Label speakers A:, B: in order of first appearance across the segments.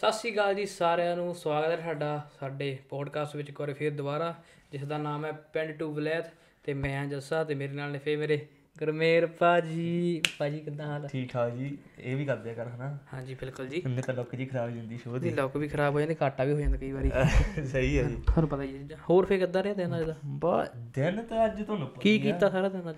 A: ਸਤਿ ਸ਼੍ਰੀ ਅਕਾਲ ਜੀ ਸਾਰਿਆਂ ਨੂੰ ਸਵਾਗਤ ਹੈ ਤੁਹਾਡਾ ਸਾਡੇ ਪੋਡਕਾਸਟ ਵਿੱਚ ਇੱਕ ਵਾਰ ਫਿਰ ਦੁਬਾਰਾ ਜਿਸ ਦਾ ਨਾਮ ਹੈ ਪਿੰਡ ਟੂ ਵਲੈਤ ਤੇ ਮੈਂ ਹਾਂ ਜੱਸਾ ਤੇ ਮੇਰੇ ਨਾਲ ਨੇ ਫੇ ਮੇਰੇ ਗਰਮੇਰ ਭਾਜੀ। ਭਾਜੀ ਕਿੱਦਾਂ ਹਾਲ
B: ਠੀਕ ਠਾਕ ਜੀ ਇਹ ਵੀ ਕਰਦੇ ਆ ਕਰ ਹਨਾ?
A: ਹਾਂਜੀ ਬਿਲਕੁਲ ਜੀ।
B: ਇੰਨੇ ਤਾਂ ਲੋਕ ਜੀ ਖਰਾਬ ਹੋ ਜਾਂਦੀ ਸ਼ੋਅ
A: ਦੀ ਲੋਕ ਵੀ ਖਰਾਬ ਹੋ ਜਾਂਦੇ ਘਾਟਾ ਵੀ ਹੋ ਜਾਂਦਾ ਕਈ ਵਾਰੀ।
B: ਸਹੀ ਹੈ ਜੀ।
A: ਤੁਹਾਨੂੰ ਪਤਾ ਹੀ ਹੈ ਹੋਰ ਫੇ ਕਿੱਦਾਂ ਰਿਹਾ ਦਿਨ ਅੱਜ ਦਾ?
B: ਬਾ ਦਿਨ ਤਾਂ ਅੱਜ ਤੁਹਾਨੂੰ
A: ਕੀ। ਕੀਤਾ ਸਾਰਾ ਦਿਨ ਅੱਜ?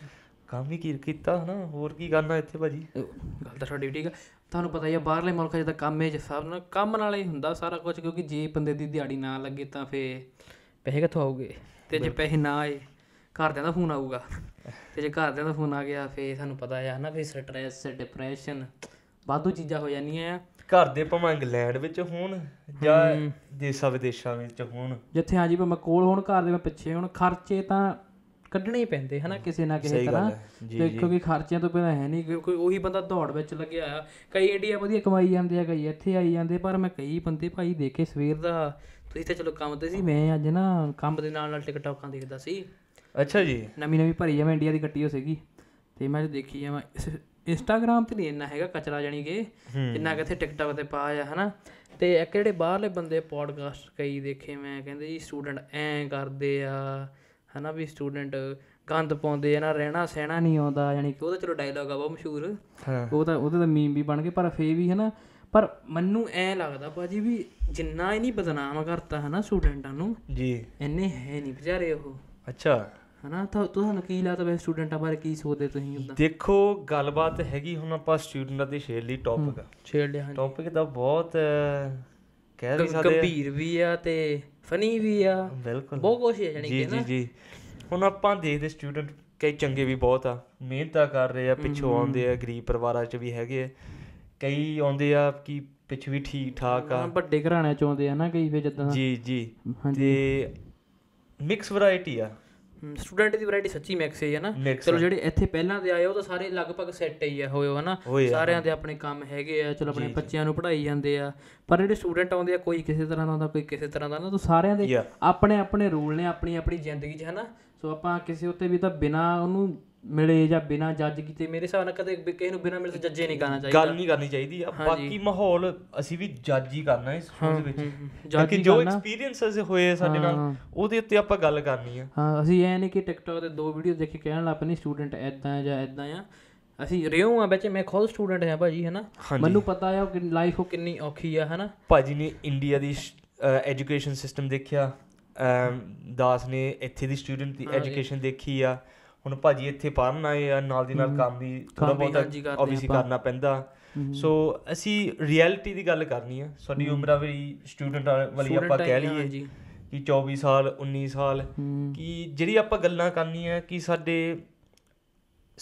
B: ਕੰਮ ਹੀ ਕੀ ਕੀਤਾ ਹਨਾ? ਹੋਰ ਕੀ ਕਰਨਾ ਇੱਥੇ ਭਾਜੀ?
A: ਗੱਲ ਤਾਂ ਤੁਹਾਡੀ ਠੀਕ ਆ। ਤੁਹਾਨੂੰ ਪਤਾ ਹੀ ਆ ਬਾਹਰਲੇ ਮੁਲਕਾਂ 'ਚ ਤਾਂ ਕੰਮ ਇਹ ਸਭ ਨਾਲ ਕੰਮ ਨਾਲ ਹੀ ਹੁੰਦਾ ਸਾਰਾ ਕੁਝ ਕਿਉਂਕਿ ਜੇ ਬੰਦੇ ਦੀ ਦਿਹਾੜੀ ਨਾ ਲੱਗੇ ਤਾਂ ਫੇ ਪੈਸੇ ਕਿੱਥੋਂ ਆਉਗੇ ਤੇ ਜੇ ਪੈਸੇ ਨਾ ਆਏ ਘਰਦਿਆਂ ਦਾ ਫੋਨ ਆਊਗਾ। ਤੇ ਜੇ ਘਰਦਿਆਂ ਦਾ ਫੋਨ ਆ ਗਿਆ ਫੇ ਸਾਨੂੰ ਪਤਾ ਆ ਨਾ ਵੀ ਸਟ੍ਰੈਸ ਡਿਪਰੈਸ਼ਨ ਵਾਧੂ ਚੀਜ਼ਾਂ ਹੋ ਜਾਂਦੀਆਂ ਆ।
B: ਘਰ ਦੇ ਭਾਵੇਂ ਇੰਗਲੈਂਡ ਵਿੱਚ ਹੋਣ ਜਾਂ ਦੇਸ਼ਾਂ ਵਿਦੇਸ਼ਾਂ ਵਿੱਚ ਹੋਣ।
A: ਜਿੱਥੇ ਹਾਂਜੀ ਭਾਵੇਂ ਕੋਲ ਹੋਣ ਘਰ ਦੇ ਮੈਂ ਪਿੱਛੇ ਹੋਣ ਖਰਚੇ ਤਾਂ ਕੱਢਣੇ ਹੀ ਪੈਂਦੇ ਹਨਾ ਕਿਸੇ ਨਾ ਕਿਸੇ ਤਰ੍ਹਾਂ।
B: ਹੈ। ਜੀ
A: ਦੇਖੋ ਕਿ ਖਰਚਿਆਂ ਤੋਂ ਬਿਨਾਂ ਹੈ ਨਹੀਂ ਕਿਉਂਕਿ ਉਹੀ ਬੰਦਾ ਦੌੜ ਵਿੱਚ ਲੱਗਿਆ ਆ ਕਈ ਇੰਡੀਆ ਵਧੀਆ ਕਮਾਈ ਜਾਂਦੇ ਆ ਕਈ ਇੱਥੇ ਆਈ ਜਾਂਦੇ ਪਰ ਮੈਂ ਕਈ ਬੰਦੇ ਭਾਈ ਦੇਖੇ ਸਵੇਰ ਦਾ। ਤੁਸੀਂ ਤਾਂ ਚਲੋ ਕੰਮ ਤੇ ਸੀ ਮੈਂ ਅੱਜ ਨਾ ਕੰਮ ਦੇ ਨਾਲ ਨਾਲ ਟਿਕਟੌਕਾਂ ਦੇਖਦਾ ਸੀ।
B: ਅੱਛਾ ਜੀ।
A: ਨਵੀਂ ਨਵੀਂ ਭਰੀ ਆ ਮੈਂ ਇੰਡੀਆ ਦੀ ਕੱਟੀ ਹੋ ਸੀਗੀ। ਤੇ ਮੈਂ ਦੇਖੀ ਜਾਵਾਂ ਇੰਸਟਾਗ੍ਰਾਮ ਤੇ ਨਹੀਂ ਇੰਨਾ ਹੈਗਾ ਕਚਰਾ ਜਾਣੀ ਕਿ ਜਿੰਨਾ ਕਿਥੇ ਟਿਕਟੌਕ ਤੇ ਪਾ ਆ ਹਨਾ। ਤੇ ਇੱਕ ਜਿਹੜੇ ਬਾਹਰਲੇ ਬੰਦੇ ਪੋਡਕਾਸਟ ਕਈ ਦੇਖੇ ਮੈਂ ਕਹਿੰਦੇ ਜੀ ਸਟੂਡੈਂਟ ਐਂ ਕਰਦੇ ਆ। ਹਨਾ ਵੀ ਸਟੂਡੈਂਟ ਗੰਦ ਪਾਉਂਦੇ ਆ ਨਾ ਰਹਿਣਾ ਸਹਿਣਾ ਨਹੀਂ ਆਉਂਦਾ ਯਾਨੀ ਕਿ ਉਹਦਾ ਚਲੋ ਡਾਇਲੌਗ ਆ ਬਹੁਤ ਮਸ਼ਹੂਰ।
B: ਹਾਂ।
A: ਉਹ ਤਾਂ ਉਹਦੇ ਤਾਂ ਮੀਮ ਵੀ ਬਣ ਗਏ ਪਰ ਫੇ ਵੀ ਹਨਾ ਪਰ ਮੈਨੂੰ ਐ ਲੱਗਦਾ ਬਾਜੀ ਵੀ ਜਿੰਨਾ ਹੀ ਨਹੀਂ ਬਦਨਾਮ ਕਰਤਾ ਹਨਾ ਸਟੂਡੈਂਟਾਂ ਨੂੰ
B: ਜੀ।
A: ਇੰਨੇ ਹੈ ਨਹੀਂ ਵਿਚਾਰੇ ਉਹ।
B: ਅੱਛਾ।
A: ਹਨਾ ਤਾਂ ਤੁਹਾਨੂੰ ਕੀ ਲੱਗਦਾ ਵੇ ਸਟੂਡੈਂਟਾਂ ਬਾਰੇ ਕੀ ਸੋਚਦੇ ਤੁਸੀਂ ਉਦਾਂ
B: ਦੇਖੋ ਗੱਲਬਾਤ ਹੈਗੀ ਹੁਣ ਆਪਾਂ ਸਟੂਡੈਂਟਾਂ ਦੇ ਸ਼ੇਅਰ ਲਈ ਟੌਪਿਕ
A: ਛੇੜ ਲਿਆ ਹਾਂਜੀ।
B: ਟੌਪਿਕ ਤਾਂ ਬਹੁਤ ਕਹਿ ਨਹੀਂ ਸਕਦੇ
A: ਗੰਭੀਰ ਵੀ ਆ ਤੇ ਫਨੀ ਵੀ ਆ।
B: ਬਿਲਕੁਲ।
A: ਬਹੁਤ ਕੁਛ ਹੈ ਜਾਨੀ
B: ਜੀ ਜੀ ਜੀ। ਹੁਣ ਆਪਾਂ ਦੇਖਦੇ ਸਟੂਡੈਂਟ ਕਈ ਚੰਗੇ ਵੀ ਬਹੁਤ ਆ ਮਿਹਨਤਾਂ ਕਰ ਰਹੇ ਆ ਪਿੱਛੋਂ ਆਉਂਦੇ ਆ ਗਰੀਬ ਪਰਿਵਾਰਾਂ ਚ ਵੀ ਹੈਗੇ ਆ। ਕਈ ਆਉਂਦੇ ਆ ਕਿ ਪਿੱਛ ਵੀ ਠੀਕ ਠਾਕ ਆ
A: ਵੱਡੇ ਘਰਾਣਿਆਂ ਚ ਆਉਂਦੇ ਆ ਨਾ ਕਈ ਫੇ ਜਿੱਦਾਂ।
B: ਜੀ ਜੀ। ਤੇ ਮਿਕਸ ਵੈਰਾਈਟੀ ਆ।
A: ਸਟੂਡੈਂਟ ਦੀ ਵੈਰਾਈਟੀ ਸੱਚੀ ਮਿਕਸ ਹੈ ਨਾ? ਚਲੋ ਜਿਹੜੇ ਇੱਥੇ ਪਹਿਲਾਂ ਦੇ ਆਏ ਉਹ ਤਾਂ ਸਾਰੇ ਲਗਭਗ ਸੈੱਟ ਹੀ ਆ ਹੋਏ ਹੋ ਹਨਾ
B: ਆ,
A: ਸਾਰਿਆਂ ਦੇ ਆਪਣੇ ਕੰਮ ਹੈਗੇ ਆ ਚਲੋ ਆਪਣੇ ਬੱਚਿਆਂ ਨੂੰ ਪੜ੍ਹਾਈ ਜਾਂਦੇ ਆ। ਪਰ ਜਿਹੜੇ ਸਟੂਡੈਂਟ ਆਉਂਦੇ ਆ ਕੋਈ ਕਿਸੇ ਤਰ੍ਹਾਂ ਦਾ ਆਉਂਦਾ ਕੋਈ ਕਿਸੇ ਤਰ੍ਹਾਂ ਦਾ ਨਾ ਤਾਂ ਸਾਰਿਆਂ ਦੇ. ਆਪਣੇ ਆਪਣੇ ਰੂਲ ਨੇ ਆਪਣੀ ਆਪਣੀ ਜ਼ਿੰਦਗੀ 'ਚ ਹਨਾ ਸੋ ਆਪਾਂ ਕਿਸੇ ਉੱਤੇ ਵੀ ਤਾਂ ਬਿਨਾ ਉਹਨੂੰ ਮਿਲੇ ਜਾਂ ਬਿਨਾ ਜੱਜ ਕੀਤੇ ਮੇਰੇ ਹਿਸਾਬ ਨਾਲ ਕਦੇ ਕਿਸੇ ਨੂੰ ਬਿਨਾ ਮਿਲੇ ਜੱਜੇ ਨਹੀਂ ਕਰਨਾ ਚਾਹੀਦਾ।
B: ਗੱਲ ਨਹੀਂ ਕਰਨੀ ਚਾਹੀਦੀ। ਆ ਬਾਕੀ ਮਾਹੌਲ ਅਸੀਂ ਵੀ ਜੱਜ ਹੀ ਕਰਨਾ ਇਸ ਸ਼ੋਅ ਦੇ ਵਿੱਚ। ਕਿਉਂਕਿ ਜੋ ਐਕਸਪੀਰੀਅੰਸਸ ਹੋਏ ਸਾਡੇ ਨਾਲ ਉਹਦੇ ਉੱਤੇ ਆਪਾਂ ਗੱਲ ਕਰਨੀ ਆ।
A: ਹਾਂ ਅਸੀਂ ਐ ਨਹੀਂ ਕਿ ਟਿਕਟੌਕ ਤੇ ਦੋ ਵੀਡੀਓ ਦੇਖ ਕੇ ਕਹਿਣ ਲੱਗ ਪਏ ਸਟੂਡੈਂਟ ਐਦਾਂ ਜਾਂ ਐਦਾਂ ਆ। ਅਸੀਂ ਰਿਓ ਆ ਵਿੱਚ ਮੈਂ ਖੁਦ ਸਟੂਡੈਂਟ ਹਾਂ ਭਾਜੀ ਹਨਾ? ਮੈਨੂੰ ਪਤਾ ਆ ਕਿ ਲਾਈਫ ਉਹ ਕਿੰਨੀ ਔਖੀ ਆ ਹਨਾ?
B: ਭਾਜੀ ਨੇ ਇੰਡੀਆ ਦੀ ਐਜੂਕੇਸ਼ਨ ਸਿਸਟਮ ਦੇਖਿਆ। ਅਮ, ਦਾਸ ਨੇ ਇੱਥੇ ਦੀ ਸਟੂਡੈਂਟ ਦੀ ਐਜੂਕੇਸ਼ਨ ਦੇਖੀ ਆ। ਹੁਣ ਭਾਜੀ ਇੱਥੇ ਪੜ੍ਹਨ ਆਏ ਆ ਨਾਲ ਦੀ ਨਾਲ ਕੰਮ ਵੀ ਥੋੜਾ ਬਹੁਤ ਆਬਵੀਅਸਲੀ ਕਰਨਾ ਪੈਂਦਾ। ਸੋ ਅਸੀਂ ਰਿਐਲਿਟੀ ਦੀ ਗੱਲ ਕਰਨੀ ਆ। ਸਾਡੀ ਉਮਰ ਵੀ ਸਟੂਡੈਂਟ ਵਾਲੀ ਆਪਾਂ ਕਹਿ ਲਈਏ ਕਿ 24 ਸਾਲ 19 ਸਾਲ ਕਿ ਜਿਹੜੀ ਆਪਾਂ ਗੱਲਾਂ ਕਰਨੀਆਂ ਕਿ ਸਾਡੇ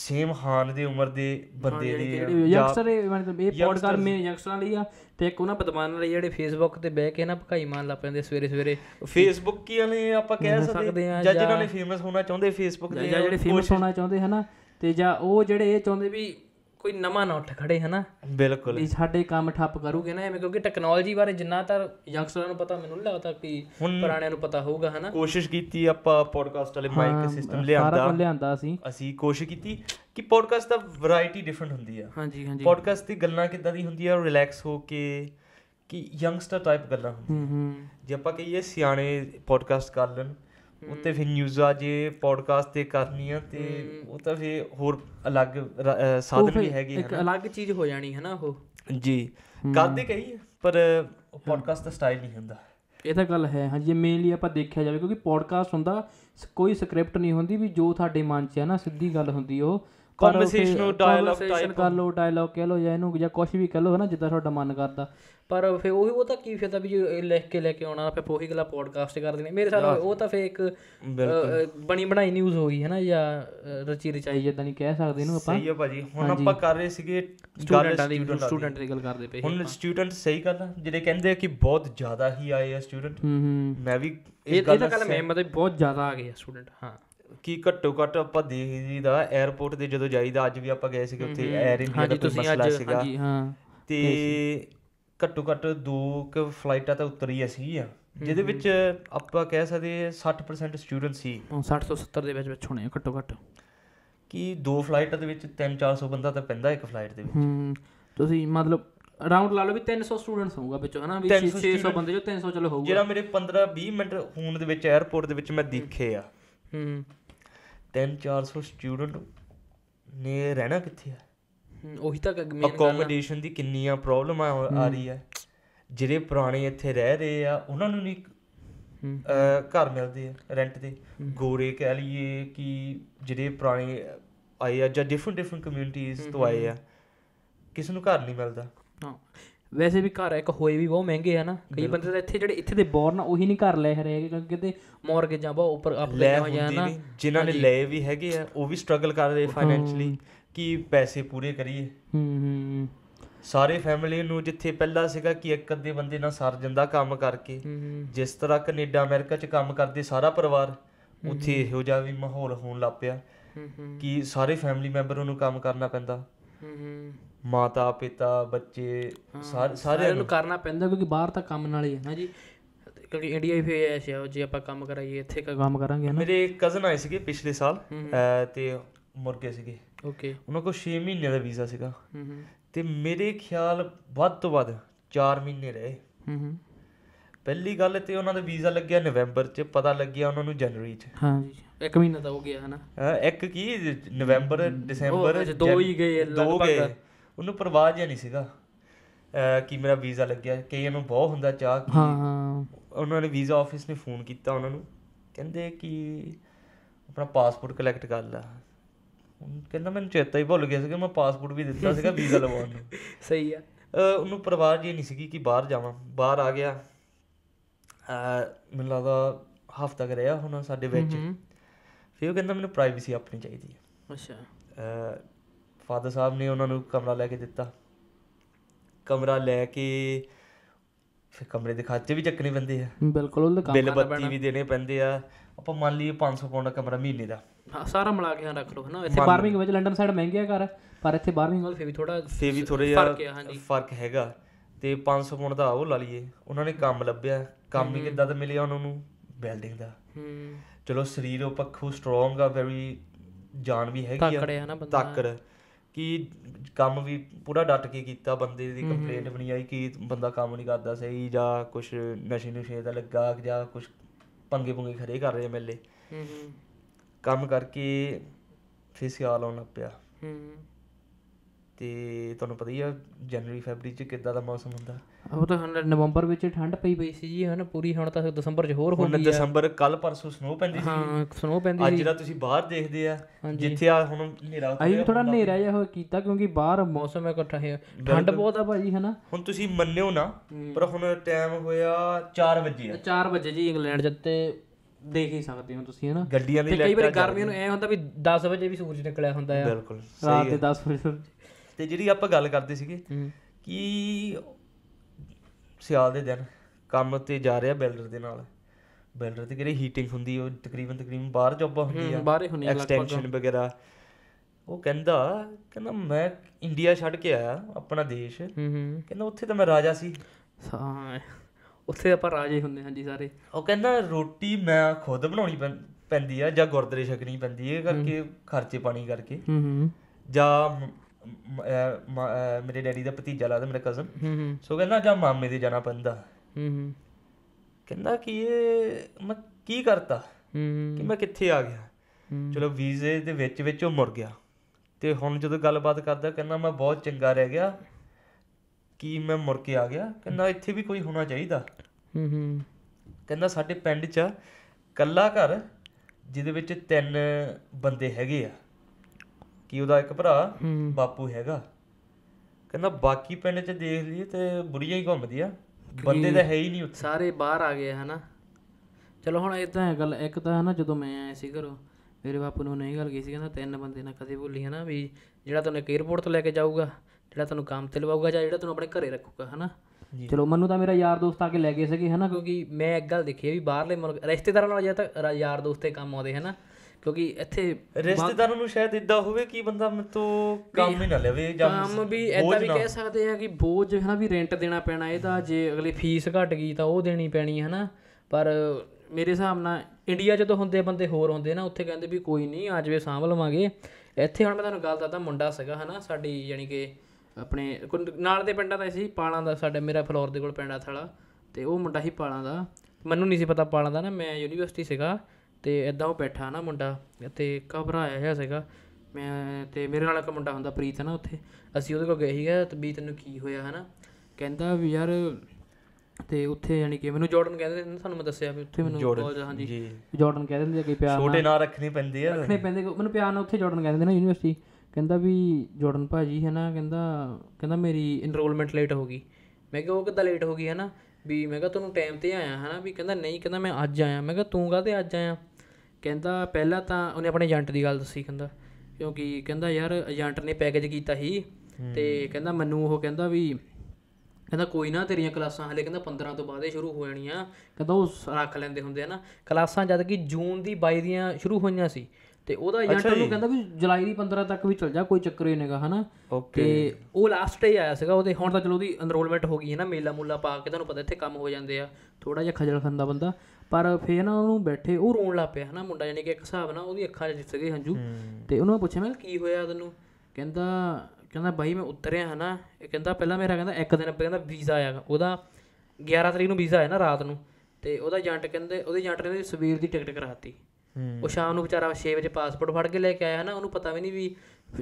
B: ਸੇਮ ਹਾਨ ਦੇ ਉਮਰ ਦੇ ਬੰਦੇ ਦੀ
A: ਯੰਗਸਟਰ ਮਤਲਬ ਇਹ ਪੋਡਕਾਸਟ ਮੇ ਯੰਗਸਟਰਾਂ ਲਈ ਆ ਤੇ ਇੱਕ ਉਹਨਾਂ ਪਦਮਾਨਾਂ ਲਈ ਜਿਹੜੇ ਫੇਸਬੁੱਕ ਤੇ ਬਹਿ ਕੇ ਨਾ ਭਕਾਈ ਮਾਰਨ ਲੱਗ ਪੈਂਦੇ ਸਵੇਰੇ ਸਵੇਰੇ।
B: ਫੇਸਬੁੱਕ ਕੀ ਵਾਲੇ ਆਪਾਂ ਕਹਿ ਸਕਦੇ
A: ਆ
B: ਜਾਂ ਜਿਨ੍ਹਾਂ ਨੇ ਫੇਮਸ ਹੋਣਾ ਚਾਹੁੰਦੇ ਫੇਸਬੁੱਕ
A: ਜਾਂ
B: ਦੇ
A: ਜਿਹੜੇ ਫੇਮਸ ਹੋਣਾ ਚਾਹੁੰਦੇ ਹਨਾ ਤੇ ਜਾਂ ਉਹ ਜਿਹੜੇ ਇਹ ਚਾਹੁੰਦੇ ਵੀ ਕੋਈ ਨਵਾਂ ਨਾ ਉੱਠ ਖੜੇ ਹਨਾ?
B: ਬਿਲਕੁਲ।
A: ਵੀ ਸਾਡੇ ਕੰਮ ਠੱਪ ਕਰੂਗੇ ਨਾ ਐਵੇਂ ਕਿਉਂਕਿ ਟੈਕਨੋਲੋਜੀ ਬਾਰੇ ਜਿੰਨਾ ਤਾਂ ਯੰਗਸਟਰਾਂ ਨੂੰ ਪਤਾ ਮੈਨੂੰ ਨਹੀਂ ਲੱਗਦਾ ਕਿ ਪੁਰਾਣਿਆਂ ਨੂੰ ਪਤਾ ਹੋਊਗਾ ਹਨਾ?
B: ਕੋਸ਼ਿਸ਼ ਕੀਤੀ ਆਪਾਂ ਪੋਡਕਾਸਟ ਵਾਲੇ ਮਾਈਕ ਸਿਸਟਮ
A: ਸਾਰਾ
B: ਲਿਆਂਦਾ
A: ਕੁਝ ਲਿਆਂਦਾ ਸੀ
B: ਅਸੀਂ ਕੋਸ਼ਿਸ਼ ਕੀਤੀ ਕਿ ਪੋਡਕਾਸਟ ਦਾ ਵੈਰਾਈਟੀ ਡਿਫਰੈਂਟ ਹੁੰਦੀ ਆ।
A: ਹਾਂਜੀ ਹਾਂਜੀ।
B: ਪੋਡਕਾਸਟ ਦੀ ਗੱਲਾਂ ਕਿੱਦਾਂ ਦੀ ਹੁੰਦੀ ਆ ਰਿਲੈਕਸ ਹੋ ਕੇ ਕਿ ਯੰਗਸਟਰ ਟਾਈਪ ਗੱਲਾਂ ਹੁੰਦੀਆਂ।
A: ਹੂੰ ਹੂੰ।
B: ਜੇ ਆਪਾਂ ਕਹੀਏ ਸਿਆਣੇ ਪੋਡਕਾਸਟ ਕਰ ਲੈਣ ਉੱਤੇ ਫਿਰ ਨਿਊਜ਼ਾਂ ਜੇ ਪੋਡਕਾਸਟ ਤੇ ਕਰਨੀ ਆ ਤੇ ਉਹ ਤਾਂ ਫਿਰ ਹੋਰ ਅਲੱਗ ਸਾਧਨ ਵੀ ਹੈਗੇ
A: ਇੱਕ ਅਲੱਗ ਚੀਜ਼ ਹੋ ਜਾਣੀ ਹੈ ਨਾ ਉਹ।
B: ਜੀ। ਕਰਦੇ ਕਈ ਆ, ਪਰ ਪੋਡਕਾਸਟ ਦਾ ਸਟਾਈਲ ਨਹੀਂ ਹੁੰਦਾ।
A: ਇਹ ਤਾਂ ਗੱਲ ਹੈ ਹਾਂਜੀ ਮੇਨਲੀ ਆਪਾਂ ਦੇਖਿਆ ਜਾਵੇ ਕਿਉਂਕਿ ਪੋਡਕਾਸਟ ਹੁੰਦਾ ਕੋਈ ਸਕ੍ਰਿਪਟ ਨਹੀਂ ਹੁੰਦੀ ਵੀ ਜੋ ਤੁਹਾਡੇ ਮਨ 'ਚ ਹੈ ਨਾ ਸਿੱਧੀ ਗੱਲ ਹੁੰਦੀ ਉਹ।
B: Conversational dialogue
A: ਟਾਈਪ ਕਰ ਲਓ ਡਾਇਲੌਗ ਕਹਿ ਲਓ ਜਾਂ ਇਹਨੂੰ ਜਾਂ ਕੁਝ ਵੀ ਕਹਿ ਲਓ ਹਨਾ ਜਿੱਦਾਂ ਤੁਹਾਡਾ ਮਨ ਕਰਦਾ। ਪਰ ਫਿਰ ਉਹੀ ਉਹ ਤਾਂ ਕੀ ਫਾਇਦਾ ਵੀ ਜੇ ਇਹ ਲਿਖ ਕੇ ਲੈ ਕੇ ਆਉਣਾ ਫਿਰ ਉਹੀ ਗੱਲਾਂ ਪੋਡਕਾਸਟ ਕਰ ਦੇਣੀ ਮੇਰੇ ਨਾਲ ਉਹ ਤਾਂ ਫਿਰ ਇੱਕ ਬਣੀ ਬਣਾਈ ਨਿਊਜ਼ ਹੋ ਗਈ ਹੈ ਨਾ ਜਾਂ ਰਚੀ ਰਚਾਈ। ਜਿੱਦਾਂ ਨਹੀਂ ਕਹਿ ਸਕਦੇ ਇਹਨੂੰ ਆਪਾਂ।
B: ਸਹੀ ਆ ਭਾਜੀ। ਹੁਣ ਆਪਾਂ ਕਰ ਰਹੇ ਸੀਗੇ ਗੱਲ
A: ਸਟੂਡੈਂਟਾਂ ਦੀ ਸਟੂਡੈਂਟ ਦੀ ਗੱਲ ਕਰਦੇ ਪਏ
B: ਹੁਣ ਸਟੂਡੈਂਟ ਸਹੀ ਗੱਲ ਆ ਜਿਹੜੇ ਕਹਿੰਦੇ ਆ ਕਿ ਬਹੁਤ ਜ਼ਿਆਦਾ ਹੀ ਆਏ ਆ ਸਟੂਡੈਂਟ
A: ਹੂੰ ਹੂੰ।
B: ਮੈਂ ਵੀ
A: ਇਹ ਤਾਂ ਗੱਲ ਮੈਂ ਮਤਲਬ ਬਹੁਤ ਜ਼ਿਆਦਾ ਆ ਗਏ ਸਟੂਡੈਂਟ ਹਾਂ।
B: ਕਿ ਘੱਟੋ ਘੱਟ ਆਪਾਂ ਦੇਖੀਦਾ 에어ਪੋਰਟ ਤੇ ਜਦੋਂ ਜਾਈਦਾ ਅੱਜ ਵੀ ਆਪਾਂ ਗਏ ਸੀਗੇ ਉੱਥੇ 에ਅਰ ਇੰਡੀਆ ਦਾ ਕੋਈ ਮਸਲਾ
A: ਹਾਂਜੀ ਹਾਂ।
B: ਤੇ ਘੱਟੋ ਘੱਟ ਦੋ ਕ ਫਲਾਈਟਾਂ ਤਾਂ ਉਤਰੀ ਸੀਗੀਆਂ ਜਿਹਦੇ ਵਿੱਚ ਆਪਾਂ ਕਹਿ ਸਕਦੇ 60% ਸਟੂਡੈਂਟ ਸੀ।
A: 60 ਤੋਂ 70 ਦੇ ਵਿੱਚ ਵਿੱਚ ਹੋਣੇ ਘੱਟੋ ਘੱਟ।
B: ਕਿ ਦੋ ਫਲਾਈਟਾਂ ਦੇ ਵਿੱਚ 3-400 ਬੰਦਾ ਤਾਂ ਪੈਂਦਾ ਇੱਕ ਫਲਾਈਟ ਦੇ ਵਿੱਚ।
A: ਤੁਸੀਂ ਮਤਲਬ ਰਾਉਂਡ ਲਾ ਲਓ ਵੀ 300 ਸਟੂਡੈਂਟਸ ਹੋਊਗਾ ਵਿੱਚ ਹਨਾ? ਵੀ 600 ਬੰਦੇ ਜੋ 300 ਚਲੋ ਹੋਊਗਾ।
B: ਜਿਹੜਾ ਮੇਰੇ 15-20 ਮਿੰਟ ਹੋਣ ਦੇ ਵਿੱਚ 에ਅਰਪੋਰਟ ਦੇ ਵਿੱਚ ਮੈਂ ਦੇਖੇ ਆ।
A: ਹੂੰ
B: 3-400 ਸਟੂਡੈਂਟ ਨੇ ਰਹਿਣਾ ਕਿੱਥੇ ਆ?
A: ਉਹੀ ਤਾਂ ਮੇਨ
B: ਅਕੋਮੋਡੇਸ਼ਨ ਦੀ ਕਿੰਨੀਆਂ ਪ੍ਰੋਬਲਮ ਆ ਰਹੀ ਹੈ ਜਿਹੜੇ ਪੁਰਾਣੇ ਇੱਥੇ ਰਹਿ ਰਹੇ ਆ ਉਹਨਾਂ ਨੂੰ ਨਹੀਂ ਘਰ ਮਿਲਦੇ ਆ ਰੈਂਟ ਤੇ ਗੋਰੇ ਕਹਿ ਲਈਏ ਕਿ ਜਿਹੜੇ ਪੁਰਾਣੇ ਆਏ ਆ ਜਾਂ ਡਿਫਰੈਂਟ ਡਿਫਰੈਂਟ ਕਮਿਊਨਿਟੀਜ਼ ਤੋਂ ਆਏ ਆ ਕਿਸੇ ਨੂੰ ਘਰ ਨਹੀਂ ਮਿਲਦਾ।
A: ਹਾਂ। ਵੈਸੇ ਵੀ ਘਰ ਇੱਕ ਹੋਏ ਵੀ ਬਹੁਤ ਮਹਿੰਗੇ ਆ ਨਾ। ਕਈ ਬੰਦੇ ਤਾਂ ਇੱਥੇ ਜਿਹੜੇ ਇੱਥੇ ਦੇ ਬੋਰਨ ਉਹੀ ਨਹੀਂ ਘਰ ਲੈ ਰਹੇ ਕਿਉਂਕਿ ਕਿਤੇ ਮੌਰਗੇਜਾਂ ਬਹੁਤ ਉੱਪਰ ਅਪ
B: ਲੈ
A: ਹੋਈਆਂ
B: ਹੁੰਦੀ
A: ਨਾ।
B: ਨਹੀਂ ਜਿਨ੍ਹਾਂ ਨੇ ਲਏ ਵੀ ਹੈਗੇ ਆ ਉਹ ਵੀ ਸਟਰਗਲ ਕਰ ਰਹੇ ਫਾਈਨੈਂਸ਼ਲੀ ਕਿ ਪੈਸੇ ਪੂਰੇ ਕਰੀਏ।
A: ਹੂੰ ਹੂੰ
B: ਸਾਰੇ ਫੈਮਿਲੀ ਨੂੰ ਜਿੱਥੇ ਪਹਿਲਾਂ ਸੀਗਾ ਕਿ ਇੱਕ ਅੱਧੇ ਬੰਦੇ ਨਾਲ ਸਰ ਜਾਂਦਾ ਕੰਮ ਕਰਕੇ
A: ਹੂੰ
B: ਜਿਸ ਤਰ੍ਹਾਂ ਕੈਨੇਡਾ ਅਮਰੀਕਾ 'ਚ ਕੰਮ ਕਰਦੇ ਸਾਰਾ ਪਰਿਵਾਰ ਉੱਥੇ ਇਹੋ ਜਿਹਾ ਵੀ ਮਾਹੌਲ ਹੋਣ ਲੱਗ ਪਿਆ
A: ਹੂੰ ਹੂੰ।
B: ਕਿ ਸਾਰੇ ਫੈਮਿਲੀ ਮੈਂਬਰ ਨੂੰ ਕੰਮ ਕਰਨਾ ਪੈਂਦਾ।
A: ਹੂੰ ਹੂੰ।
B: ਮਾਤਾ ਪਿਤਾ ਬੱਚੇ ਸਾਰੇ
A: ਸਾਰਿਆਂ
B: ਸਾਰੇ
A: ਨੂੰ ਕਰਨਾ ਪੈਂਦਾ ਕਿਉਂਕਿ ਬਾਹਰ ਤਾਂ ਕੰਮ ਨਾਲ ਹੀ ਹੈ ਨਾ ਜੀ। ਕਿਉਂਕਿ ਇੰਡੀਆ ਹੀ ਫੇਰ ਐਸਾ ਜੇ ਆਪਾਂ ਕੰਮ ਕਰਾਈਏ ਇੱਥੇ ਕਾ ਕੰਮ ਕਰਾਂਗੇ ਨਾ।
B: ਮੇਰੇ ਕਜ਼ਨ ਆਏ ਸੀਗੇ ਪਿਛਲੇ ਸਾਲ ਤੇ ਮੁਰਗੇ ਸੀਗੇ।
A: ਓਕੇ।
B: ਉਹਨਾਂ ਕੋਲ 6 ਮਹੀਨੇ ਦਾ ਵੀਜ਼ਾ ਸੀਗਾ। ਤੇ ਮੇਰੇ ਖਿਆਲ ਵੱਧ ਤੋਂ ਵੱਧ 4 ਮਹੀਨੇ ਰਹੇ।
A: ਹੂੰ
B: ਪਹਿਲੀ ਗੱਲ ਤੇ ਉਹਨਾਂ ਦਾ ਵੀਜ਼ਾ ਲੱਗਿਆ ਨਵੰਬਰ 'ਚ ਪਤਾ ਲੱਗਿਆ ਉਹਨਾਂ ਨੂੰ ਜਨਵਰੀ 'ਚ।
A: ਹਾਂ ਜੀ ਇੱਕ ਮਹੀਨਾ ਤਾਂ ਹੋ ਗਿਆ ਹਨਾ
B: ਇੱਕ ਕੀ ਨਵੰਬਰ ਦਸੰਬਰ
A: ਅੱਛਾ, ਦੋ ਹੀ ਗਏ ਲਗਭਗ।
B: ਉਹਨੂੰ ਪਰਵਾਹ ਜਿਹਾ ਨਹੀਂ ਸੀਗਾ। ਕਿ ਮੇਰਾ ਵੀਜ਼ਾ ਲੱਗਿਆ। ਕਈਆਂ ਨੂੰ ਬਹੁਤ ਹੁੰਦਾ ਚਾਹ ਕਿ
A: ਹਾਂ
B: ਉਹਨਾਂ ਨੇ ਵੀਜ਼ਾ ਆਫਿਸ ਨੇ ਫੋਨ ਕੀਤਾ ਉਹਨਾਂ ਨੂੰ। ਕਹਿੰਦੇ ਕਿ ਆਪਣਾ ਪਾਸਪੋਰਟ ਕਲੈਕਟ ਕਰ ਲਾ। ਕਹਿੰਦਾ ਮੈਨੂੰ ਚੇਤਾ ਹੀ ਭੁੱਲ ਗਿਆ ਸੀਗਾ। ਮੈਂ ਪਾਸਪੋਰਟ ਵੀ ਦਿੱਤਾ ਸੀਗਾ ਵੀਜ਼ਾ ਲਵਾਉਣ ਨੂੰ।
A: ਸਹੀ ਆ।
B: ਉਹਨੂੰ ਪਰਵਾਹ ਜੀ ਨਹੀਂ ਸੀਗੀ ਕਿ ਬਾਹਰ ਜਾਵਾਂ। ਬਾਹਰ ਆ ਗਿਆ। ਮੈਨੂੰ ਲੱਗਦਾ ਹਫਤਾ ਕੁ ਰਿਹਾ ਹੁਣ ਸਾਡੇ ਵਿੱਚ। ਫਿਰ ਉਹ ਕਹਿੰਦਾ ਮੈਨੂੰ ਪ੍ਰਾਈਵੇਸੀ ਆਪਣੀ ਚਾਹੀਦੀ ਹੈ।
A: ਅੱਛਾ।
B: ਫਾਦਰ ਸਾਹਿਬ ਨੇ ਉਹਨਾਂ ਨੂੰ ਕਮਰਾ ਲੈ ਕੇ ਦਿੱਤਾ। ਕਮਰਾ ਲੈ ਕੇ ਫਿਰ ਕਮਰੇ ਦੇ ਖਰਚੇ ਵੀ ਚੱਕਣੇ ਪੈਂਦੇ ਆ।
A: ਬਿਲਕੁਲ ਉਹਦਾ ਕੰਮ
B: ਬਿੱਲ ਬੱਤੀ ਵੀ ਦੇਣੇ ਪੈਂਦੇ ਆ। ਆਪਾਂ ਮੰਨ ਲਈਏ 500 ਪਾਉਂਡ ਦਾ ਕਮਰਾ ਮਹੀਨੇ ਦਾ।
A: ਹਾਂ ਸਾਰਾ ਮਿਲਾ ਕੇ ਹਾਂ ਰੱਖ ਲਓ ਹਨਾ। ਇੱਥੇ ਬਾਰਵਿੰਗ ਵਿੱਚ ਲੰਡਨ ਸਾਈਡ ਮਹਿੰਗੇ ਆ ਘਰ ਪਰ ਇੱਥੇ ਬਾਰਵਿੰਗ ਵੱਲ ਫੇਰ ਵੀ ਥੋੜਾ
B: ਫੇ ਵੀ ਥੋੜੇ
A: ਫ਼ਰਕ
B: ਜਿਹਾ
A: ਹਾਂਜੀ।
B: ਫ਼ਰਕ ਹੈਗਾ। ਤੇ 500 ਪਾਉਂਡ ਦਾ ਉਹ ਲਾ ਲਈਏ। ਉਹਨਾਂ ਨੇ ਕੰਮ ਲੱਭਿਆ। ਕੰਮ ਹੀ। ਕਿੱਦਾਂ ਦਾ ਮਿਲਿਆ ਉਹਨਾਂ ਨੂੰ? ਬਿਲਡਿੰਗ ਦਾ।
A: ਹੂੰ।
B: ਚਲੋ ਸਰੀਰ ਉਹ ਪੱਖੋਂ ਸਟਰੋਂਗ ਆ ਵੈਰੀ ਜਾਨ ਵੀ ਹੈਗੀ ਆ।
A: ਤਾਕੜ ਨਾ ਬੰਦਾ।
B: ਤਾਕੜ। ਕਿ ਕੰਮ ਵੀ ਪੂਰਾ ਡਟ ਕੇ ਕੀਤਾ ਬੰਦੇ ਦੀ ਕੰਪਲੇਂਟ ਵੀ ਨਹੀਂ ਆਈ ਕਿ ਬੰਦਾ ਕੰਮ ਨਹੀਂ ਕਰਦਾ ਸਹੀ ਜਾਂ ਕੁਝ ਨਸ਼ੇ ਨੁਸ਼ੇ ਦਾ ਲੱਗਾ ਜਾਂ ਕੁਝ ਪੰਗੇ ਪੁੰਗੇ ਖੜੇ ਕਰ ਰਹੇ ਮੇਲੇ
A: ਹੂੰ ਹੂੰ।
B: ਕੰਮ ਕਰਕੇ ਫਿਰ ਸਿਆਲ ਆਉਣ ਪਿਆ।
A: ਹੂੰ।
B: ਤੇ ਤੁਹਾਨੂੰ ਪਤਾ ਹੀ ਆ ਜਨਵਰੀ ਫੈਬਰੀ ਚ ਕਿੱਦਾਂ ਦਾ ਮੌਸਮ ਹੁੰਦਾ।
A: ਉਹ ਤਾਂ ਹੁਣ ਨਵੰਬਰ ਵਿੱਚ ਠੰਡ ਪਈ ਪਈ ਸੀ ਜੀ ਹਨਾ ਪੂਰੀ ਹੁਣ ਤਾਂ ਦਸੰਬਰ 'ਚ ਹੋਰ ਹੋ
B: ਹੁਣ
A: ਗਈ
B: ਦਸੰਬਰ ਕੱਲ ਪਰਸੋਂ ਸਨੋ ਪੈਂਦੀ ਸੀ।
A: ਹਾਂ ਸਨੋ ਪੈਂਦੀ
B: ਅੱਜ ਜਿਹੜਾ ਤੁਸੀਂ ਬਾਹਰ ਦੇਖਦੇ ਆ ਜਿੱਥੇ ਆ ਹੁਣ ਹਨੇਰਾ
A: ਅਸੀਂ ਵੀ ਥੋੜਾ ਹਨੇਰਾ ਜਿਹਾ ਹੋਇਆ ਕੀਤਾ ਕਿਉਂਕਿ ਬਾਹਰ ਮੌਸਮ ਹੈ ਇਕੱਠਾ ਹੈ ਠੰਡ ਬਹੁਤ ਆ ਭਾਜੀ ਹਨਾ?
B: ਹੁਣ ਤੁਸੀਂ ਮੰਨਿਓ ਨਾ ਪਰ ਹੁਣ ਟਾਈਮ ਹੋਇਆ 4 ਵਜੇ ਆ।
A: 4 ਵਜੇ ਜੀ ਇੰਗਲੈਂਡ 'ਚ ਤੇ ਦੇਖ ਹੀ ਸਕਦੇ ਹੋ ਤੁਸੀਂ ਹਨਾ?
B: ਗੱਡੀਆਂ ਦੀ
A: ਤੇ ਕਈ ਵਾਰੀ ਗਰਮੀਆਂ ਨੂੰ ਐ ਹੁੰਦਾ ਵੀ 10 ਵਜੇ ਵੀ ਸੂਰਜ ਨਿਕਲਿਆ ਹੁੰਦਾ ਆ।
B: ਬਿਲਕੁਲ
A: ਰਾਤ ਦੇ 10 ਵਜੇ ਸੂਰਜ
B: ਤੇ ਜਿਹੜੀ ਆਪਾਂ ਗੱਲ ਕਰਦੇ ਸੀਗੇ ਕਿ ਸਿਆਲ ਦੇ ਦਿਨ ਕੰਮ ਤੇ ਜਾ ਰਿਹਾ ਬਿਲਡਰ ਦੇ ਨਾਲ। ਬਿਲਡਰ ਤੇ ਕਿਹੜੀ ਹੀਟਿੰਗ ਹੁੰਦੀ ਉਹ ਤਕਰੀਬਨ ਤਕਰੀਬਨ ਬਾਹਰ ਜੋਬਾਂ ਹੁੰਦੀ ਆ
A: ਬਾਹਰੇ ਹੁੰਦੀ ਆ
B: ਐਕਸਟੈਂਸ਼ਨ ਵਗੈਰਾ। ਉਹ ਕਹਿੰਦਾ ਕਹਿੰਦਾ ਮੈਂ ਇੰਡੀਆ ਛੱਡ ਕੇ ਆਇਆ ਆਪਣਾ ਦੇਸ਼।
A: ਹੂੰ ਹੂੰ।
B: ਕਹਿੰਦਾ ਉੱਥੇ ਤਾਂ ਮੈਂ ਰਾਜਾ ਸੀ।
A: ਹਾਂ ਉੱਥੇ ਆਪਾਂ ਰਾਜੇ ਹੁੰਦੇ ਹਾਂ ਜੀ ਸਾਰੇ।
B: ਉਹ ਕਹਿੰਦਾ ਰੋਟੀ ਮੈਂ ਖੁਦ ਬਣਾਉਣੀ ਪੈਂਦੀ ਆ ਜਾਂ ਗੁਰਦੁਆਰੇ ਛਕਣੀ ਪੈਂਦੀ ਹੈ ਕਰਕੇ ਖਰਚੇ ਪਾਣੀ ਕਰਕੇ।
A: ਹੂੰ ਹੂੰ।
B: ਜਾਂ ਮੇਰੇ ਡੈਡੀ ਦਾ ਭਤੀਜਾ ਲੱਗਦਾ ਮੇਰਾ ਕਜ਼ਨ ਸੋ ਕਹਿੰਦਾ ਜਾਂ ਮਾਮੇ ਦੇ ਜਾਣਾ ਪੈਂਦਾ। ਕਹਿੰਦਾ ਕਿ ਇਹ ਮੈਂ ਕੀ ਕਰਤਾ? ਕਿ ਮੈਂ ਕਿੱਥੇ ਆ ਗਿਆ। ਚਲੋ ਵੀਜ਼ੇ ਦੇ ਵਿੱਚ ਵਿੱਚ ਉਹ ਮੁੜ ਗਿਆ। ਤੇ ਹੁਣ ਜਦੋਂ ਗੱਲਬਾਤ ਕਰਦਾ ਕਹਿੰਦਾ ਮੈਂ ਬਹੁਤ ਚੰਗਾ ਰਹਿ ਗਿਆ। ਕਿ ਮੈਂ ਮੁੜ ਕੇ ਆ ਗਿਆ? ਕਹਿੰਦਾ ਇੱਥੇ ਵੀ ਕੋਈ ਹੋਣਾ ਚਾਹੀਦਾ।
A: ਹੂੰ ਹੂੰ।
B: ਕਹਿੰਦਾ ਸਾਡੇ ਪਿੰਡ 'ਚ ਕੱਲਾ ਘਰ ਜਿਹਦੇ ਵਿੱਚ ਤਿੰਨ ਬੰਦੇ ਹੈਗੇ ਆ। ਕਿ ਉਹਦਾ ਇੱਕ ਭਰਾ ਬਾਪੂ ਹੈਗਾ। ਕਹਿੰਦਾ ਬਾਕੀ ਪਿੰਡ 'ਚ ਦੇਖ ਲਈਏ ਤੇ ਬੁੜੀਆਂ ਹੀ ਘੁੰਮਦੀਆਂ ਬੰਦੇ ਤਾਂ ਹੈ ਹੀ ਨਹੀਂ ਉੱਥੇ।
A: ਸਾਰੇ ਬਾਹਰ ਆ ਗਏ ਹਨਾ। ਚਲੋ ਹੁਣ ਇਦਾਂ ਹੈ ਗੱਲ ਇੱਕ ਤਾਂ ਹਨਾ ਜਦੋਂ ਮੈਂ ਆਇਆ ਸੀ ਘਰੋਂ ਮੇਰੇ ਬਾਪੂ ਨੂੰ ਨਹੀਂ ਗੱਲ ਕਹੀ ਸੀ ਕਹਿੰਦਾ ਤਿੰਨ ਬੰਦੇ ਨਾ ਕਦੇ ਭੁੱਲੀ ਹਨਾ ਵੀ ਜਿਹੜਾ ਤੁਹਾਨੂੰ 에어ਪੋਰਟ ਤੋਂ ਲੈ ਕੇ ਜਾਊਗਾ ਜਿਹੜਾ ਤੁਹਾਨੂੰ ਕੰਮ ਤੇ ਲਵਾਊਗਾ ਜਾਂ ਜਿਹੜਾ ਤੁਹਾਨੂੰ ਆਪਣੇ ਘਰੇ ਰੱਖੂਗਾ ਹਨਾ। ਚਲੋ ਮੈਨੂੰ ਤਾਂ ਮੇਰਾ ਯਾਰ ਦੋਸਤ ਆ ਕੇ ਲੈ ਗਏ ਸੀਗੇ ਹਨਾ ਕਿਉਂਕਿ ਮੈਂ ਇੱਕ ਗੱਲ ਦੇਖੀ ਹੈ ਵੀ ਬਾਹਰਲੇ ਮੁਲਕ ਰਿਸ਼ਤੇਦਾਰਾਂ ਨਾਲ ਜ਼ਿਆਦਾ ਤਾਂ ਯਾਰ ਦੋਸਤ ਕੰਮ ਆਉਂਦੇ ਹਨਾ। ਕਿਉਂਕਿ ਇੱਥੇ
B: ਰਿਸ਼ਤੇਦਾਰਾਂ ਨੂੰ ਸ਼ਾਇਦ ਇਦਾਂ ਹੋਵੇ ਕਿ ਬੰਦਾ ਮੇਰੇ ਤੋਂ ਕੰਮ ਹੀ ਨਾ ਲਵੇ ਜਾਂ
A: ਕੰਮ ਵੀ ਐਦਾਂ ਵੀ ਕਹਿ ਸਕਦੇ ਆ ਕਿ ਬੋਝ ਹੈ ਨਾ ਵੀ ਰੈਂਟ ਦੇਣਾ ਪੈਣਾ ਇਹਦਾ ਜੇ ਅਗਲੀ ਫੀਸ ਘਟ ਗਈ ਤਾਂ ਉਹ ਦੇਣੀ ਪੈਣੀ ਹੈ ਹਨਾ। ਪਰ ਮੇਰੇ ਹਿਸਾਬ ਨਾਲ ਇੰਡੀਆ ਜਦੋਂ ਹੁੰਦੇ ਬੰਦੇ ਹੋਰ ਹੁੰਦੇ ਨਾ ਉੱਥੇ ਕਹਿੰਦੇ ਵੀ ਕੋਈ ਨਹੀਂ ਆ ਜਾਵੇ ਸਾਂਭ ਲਵਾਂਗੇ। ਇੱਥੇ ਹੁਣ ਮੈਂ ਤੁਹਾਨੂੰ ਗੱਲ ਦੱਸਦਾ ਮੁੰਡਾ ਸੀਗਾ ਹਨਾ ਸਾਡੀ ਯਾਨੀ ਕਿ ਆਪਣੇ ਨਾਲ ਦੇ ਪਿੰਡਾਂ ਦਾ ਸੀ ਪਾਲਾਂ ਦਾ ਸਾਡੇ ਮੇਰਾ ਫਲੋਰ ਦੇ ਕੋਲ ਪਿੰਡ ਥਲਾ ਤੇ ਉਹ ਮੁੰਡਾ ਸੀ ਪਾਲਾਂ ਦਾ। ਮੈਨੂੰ ਨਹੀਂ ਸੀ ਪਤਾ ਪਾਲਾਂ ਦਾ ਨਾ ਮੈਂ ਯੂਨੀਵਰਸਿਟੀ ਸੀਗਾ। ਤੇ ਇਦਾਂ ਉਹ ਬੈਠਾ ਨਾ ਮੁੰਡਾ ਤੇ ਘਬਰਾਇਆ ਜਿਹਾ ਸੀਗਾ। ਮੈਂ ਤੇ ਮੇਰੇ ਨਾਲ ਇੱਕ ਮੁੰਡਾ ਹੁੰਦਾ ਪ੍ਰੀਤ ਨਾ ਉੱਥੇ। ਅਸੀਂ ਉਹਦੇ ਕੋਲ ਗਏ ਸੀਗਾ ਤੇ ਵੀ ਤੈਨੂੰ ਕੀ ਹੋਇਆ ਹਨਾ? ਕਹਿੰਦਾ ਵੀ ਯਾਰ ਤੇ ਉੱਥੇ ਯਾਨੀ ਕਿ ਮੈਨੂੰ ਜਾਰਡਨ ਕਹਿੰਦੇ ਨੇ ਤੁਹਾਨੂੰ ਮੈਂ ਦੱਸਿਆ ਵੀ ਉੱਥੇ ਮੈਨੂੰ ਬਹੁਤ ਹਾਂਜੀ।
B: ਜੀ।
A: ਜਾਰਡਨ ਕਹਿ ਦਿੰਦੇ ਕਿ ਪਿਆਰ
B: ਛੋਟੇ ਨਾਂ ਰੱਖਣੇ ਪੈਂਦੇ ਆ।
A: ਰੱਖਣੇ ਪੈਂਦੇ ਮੈਨੂੰ ਪਿਆਰ ਨਾਲ ਉੱਥੇ ਜਾਰਡਨ ਕਹਿੰਦੇ ਨੇ ਯੂਨੀਵਰਸਿਟੀ। ਕਹਿੰਦਾ ਵੀ ਜਾਰਡਨ ਭਾਜੀ ਹੈ ਨਾ ਕਹਿੰਦਾ ਕਹਿੰਦਾ ਮੇਰੀ ਇਨਰੋਲਮੈਂਟ ਲੇਟ ਹੋ ਗਈ। ਮੈਂ ਕਿਹਾ ਉਹ ਕਿੱਦਾਂ ਲੇਟ ਹੋ ਗਈ ਹੈ ਨਾ? ਵੀ ਮੈਂ ਕਿਹਾ ਤੈਨੂੰ ਟਾਈਮ ਤੇ ਆਇਆ ਹੈ ਨਾ ਵੀ ਕਹਿੰਦਾ ਨਹੀਂ ਕਹਿੰਦਾ ਮੈਂ ਅੱਜ ਆਇਆ। ਮੈਂ ਕਿਹਾ ਤੂੰ ਕਾਹਤੇ ਅੱਜ ਆਇਆ? ਕਹਿੰਦਾ ਪਹਿਲਾਂ ਤਾਂ ਉਹਨੇ ਆਪਣੇ ਏਜੰਟ ਦੀ ਗੱਲ ਦੱਸੀ ਕਹਿੰਦਾ ਕਿਉਂਕਿ ਕਹਿੰਦਾ ਯਾਰ ਏਜੰਟ ਨੇ ਪੈਕੇਜ ਕੀਤਾ ਸੀ ਤੇ ਕਹਿੰਦਾ ਮੈਨੂੰ ਉਹ ਕਹਿੰਦਾ ਵੀ ਕਹਿੰਦਾ ਕੋਈ ਨਾ ਤੇਰੀਆਂ ਕਲਾਸਾਂ ਹਲੇ ਕਹਿੰਦਾ 15 ਤੋਂ ਬਾਅਦ ਹੀ ਸ਼ੁਰੂ ਹੋ ਜਾਣੀਆਂ ਕਹਿੰਦਾ ਉਹ ਰੱਖ ਲੈਂਦੇ ਹੁੰਦੇ ਆ ਨਾ ਕਲਾਸਾਂ ਜਦ ਕਿ ਜੂਨ ਦੀ 22 ਦੀਆਂ ਸ਼ੁਰੂ ਹੋਈਆਂ ਸੀ ਤੇ ਉਹਦਾ ਏਜੰਟ ਨੂੰ ਕਹਿੰਦਾ ਵੀ ਜੁਲਾਈ ਦੀ 15 ਤੱਕ ਵੀ ਚਲ ਜਾ ਕੋਈ ਚੱਕਰ ਹੀ ਨਹੀਂਗਾ ਹਨਾ? ਤੇ ਉਹ ਲਾਸਟ ਡੇ ਆਇਆ ਸੀਗਾ ਉਹਦੇ ਹੁਣ ਤਾਂ ਚਲੋ ਉਹਦੀ ਐਨਰੋਲਮੈਂਟ ਹੋ ਗਈ ਹੈ ਨਾ ਮੇਲਾ ਮੂਲਾ ਪਾ ਕੇ ਤੁਹਾਨੂੰ ਪਤਾ ਇੱਥੇ ਕੰਮ ਹੋ ਜਾਂਦੇ ਆ ਥੋੜਾ ਜਿਹਾ ਖਜਲ ਖੰਦਾ ਬੰਦਾ। ਪਰ ਫੇਰ ਨਾ ਉਹਨੂੰ ਬੈਠੇ ਉਹ ਰੋਣ ਲੱਗ ਪਿਆ ਹਨਾ ਮੁੰਡਾ ਯਾਨੀ ਕਿ ਇੱਕ ਹਿਸਾਬ ਨਾਲ ਉਹਦੀ ਅੱਖਾਂ 'ਚ ਸੀਗੇ ਹੰਝੂ। ਤੇ ਉਹਨੂੰ ਪੁੱਛਿਆ ਮੈਂ ਕੀ ਹੋਇਆ ਤੈਨੂੰ? ਕਹਿੰਦਾ ਕਹਿੰਦਾ ਬਾਈ ਮੈਂ ਉਤਰਿਆ ਹਨਾ। ਇਹ ਕਹਿੰਦਾ ਪਹਿਲਾਂ ਮੇਰਾ ਕਹਿੰਦਾ ਇੱਕ ਦਿਨ ਕਹਿੰਦਾ ਵੀਜ਼ਾ ਆਇਆ ਉਹਦਾ 11 ਤਰੀਕ ਨੂੰ ਵੀਜ਼ਾ ਆਇਆ ਨਾ ਰਾਤ ਨੂੰ। ਤੇ ਉਹਦਾ ਏਜੰਟ ਕਹਿੰਦੇ ਉਹਦੇ ਏਜੰਟ ਨੇ ਸਵੇਰ ਦੀ ਟਿਕਟ ਕਰਾਤੀ। ਉਹ ਸ਼ਾਮ ਨੂੰ ਵਿਚਾਰਾ 6 ਵਜੇ ਪਾਸਪੋਰਟ ਫੜ ਕੇ ਲੈ ਕੇ ਆਇਆ ਨਾ ਉਹਨੂੰ ਪਤਾ ਵੀ ਨਹੀਂ ਵੀ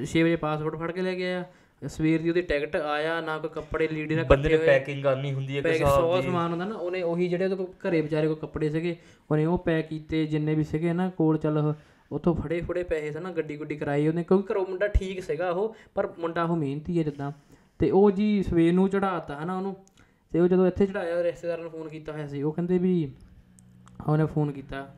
A: 6 ਵਜੇ ਪਾਸਪੋਰਟ ਫੜ ਕੇ ਲੈ ਕੇ ਆਇਆ। ਸਵੇਰ ਦੀ ਉਹਦੀ ਟਿਕਟ ਆਇਆ ਨਾ ਕੋਈ ਕੱਪੜੇ ਲੀੜੇ ਨਾ
B: ਬੰਦੇ ਨੇ ਪੈਕਿੰਗ ਕਰਨੀ ਹੁੰਦੀ ਹੈ
A: ਪੈਕ ਸੌ ਸਮਾਨ ਹੁੰਦਾ ਨਾ ਉਹਨੇ ਉਹੀ ਜਿਹੜੇ ਉਹਦੇ ਘਰੇ ਵਿਚਾਰੇ ਕੋਲ ਕੱਪੜੇ ਸੀਗੇ ਉਹਨੇ ਉਹ ਪੈਕ ਕੀਤੇ ਜਿੰਨੇ ਵੀ ਸੀਗੇ ਨਾ ਕੋਲ ਚੱਲ ਉੱਥੋਂ ਫੜੇ ਫੜੇ ਪੈਸੇ ਸੀ ਨਾ ਗੱਡੀ ਗੁੱਡੀ ਕਰਾਈ ਉਹਨੇ ਕਿਉਂਕਿ ਘਰੋਂ ਮੁੰਡਾ ਠੀਕ ਸੀਗਾ ਉਹ ਪਰ ਮੁੰਡਾ ਉਹ ਮਿਹਨਤੀ ਹੈ ਜਿੱਦਾਂ। ਤੇ ਉਹ ਜੀ ਸਵੇਰ ਨੂੰ ਚੜਾਤਾ ਹਨਾ ਉਹਨੂੰ ਤੇ ਉਹ ਜਦੋਂ ਇੱਥੇ ਚੜਾਇਆ ਰਿਸ਼ਤੇਦਾਰਾਂ ਨੂੰ ਫੋਨ ਕੀਤਾ ਹੋਇਆ ਸੀ ਉਹ ਕਹਿੰਦੇ ਵੀ ਉਹਨੇ ਫੋਨ ਕੀਤਾ।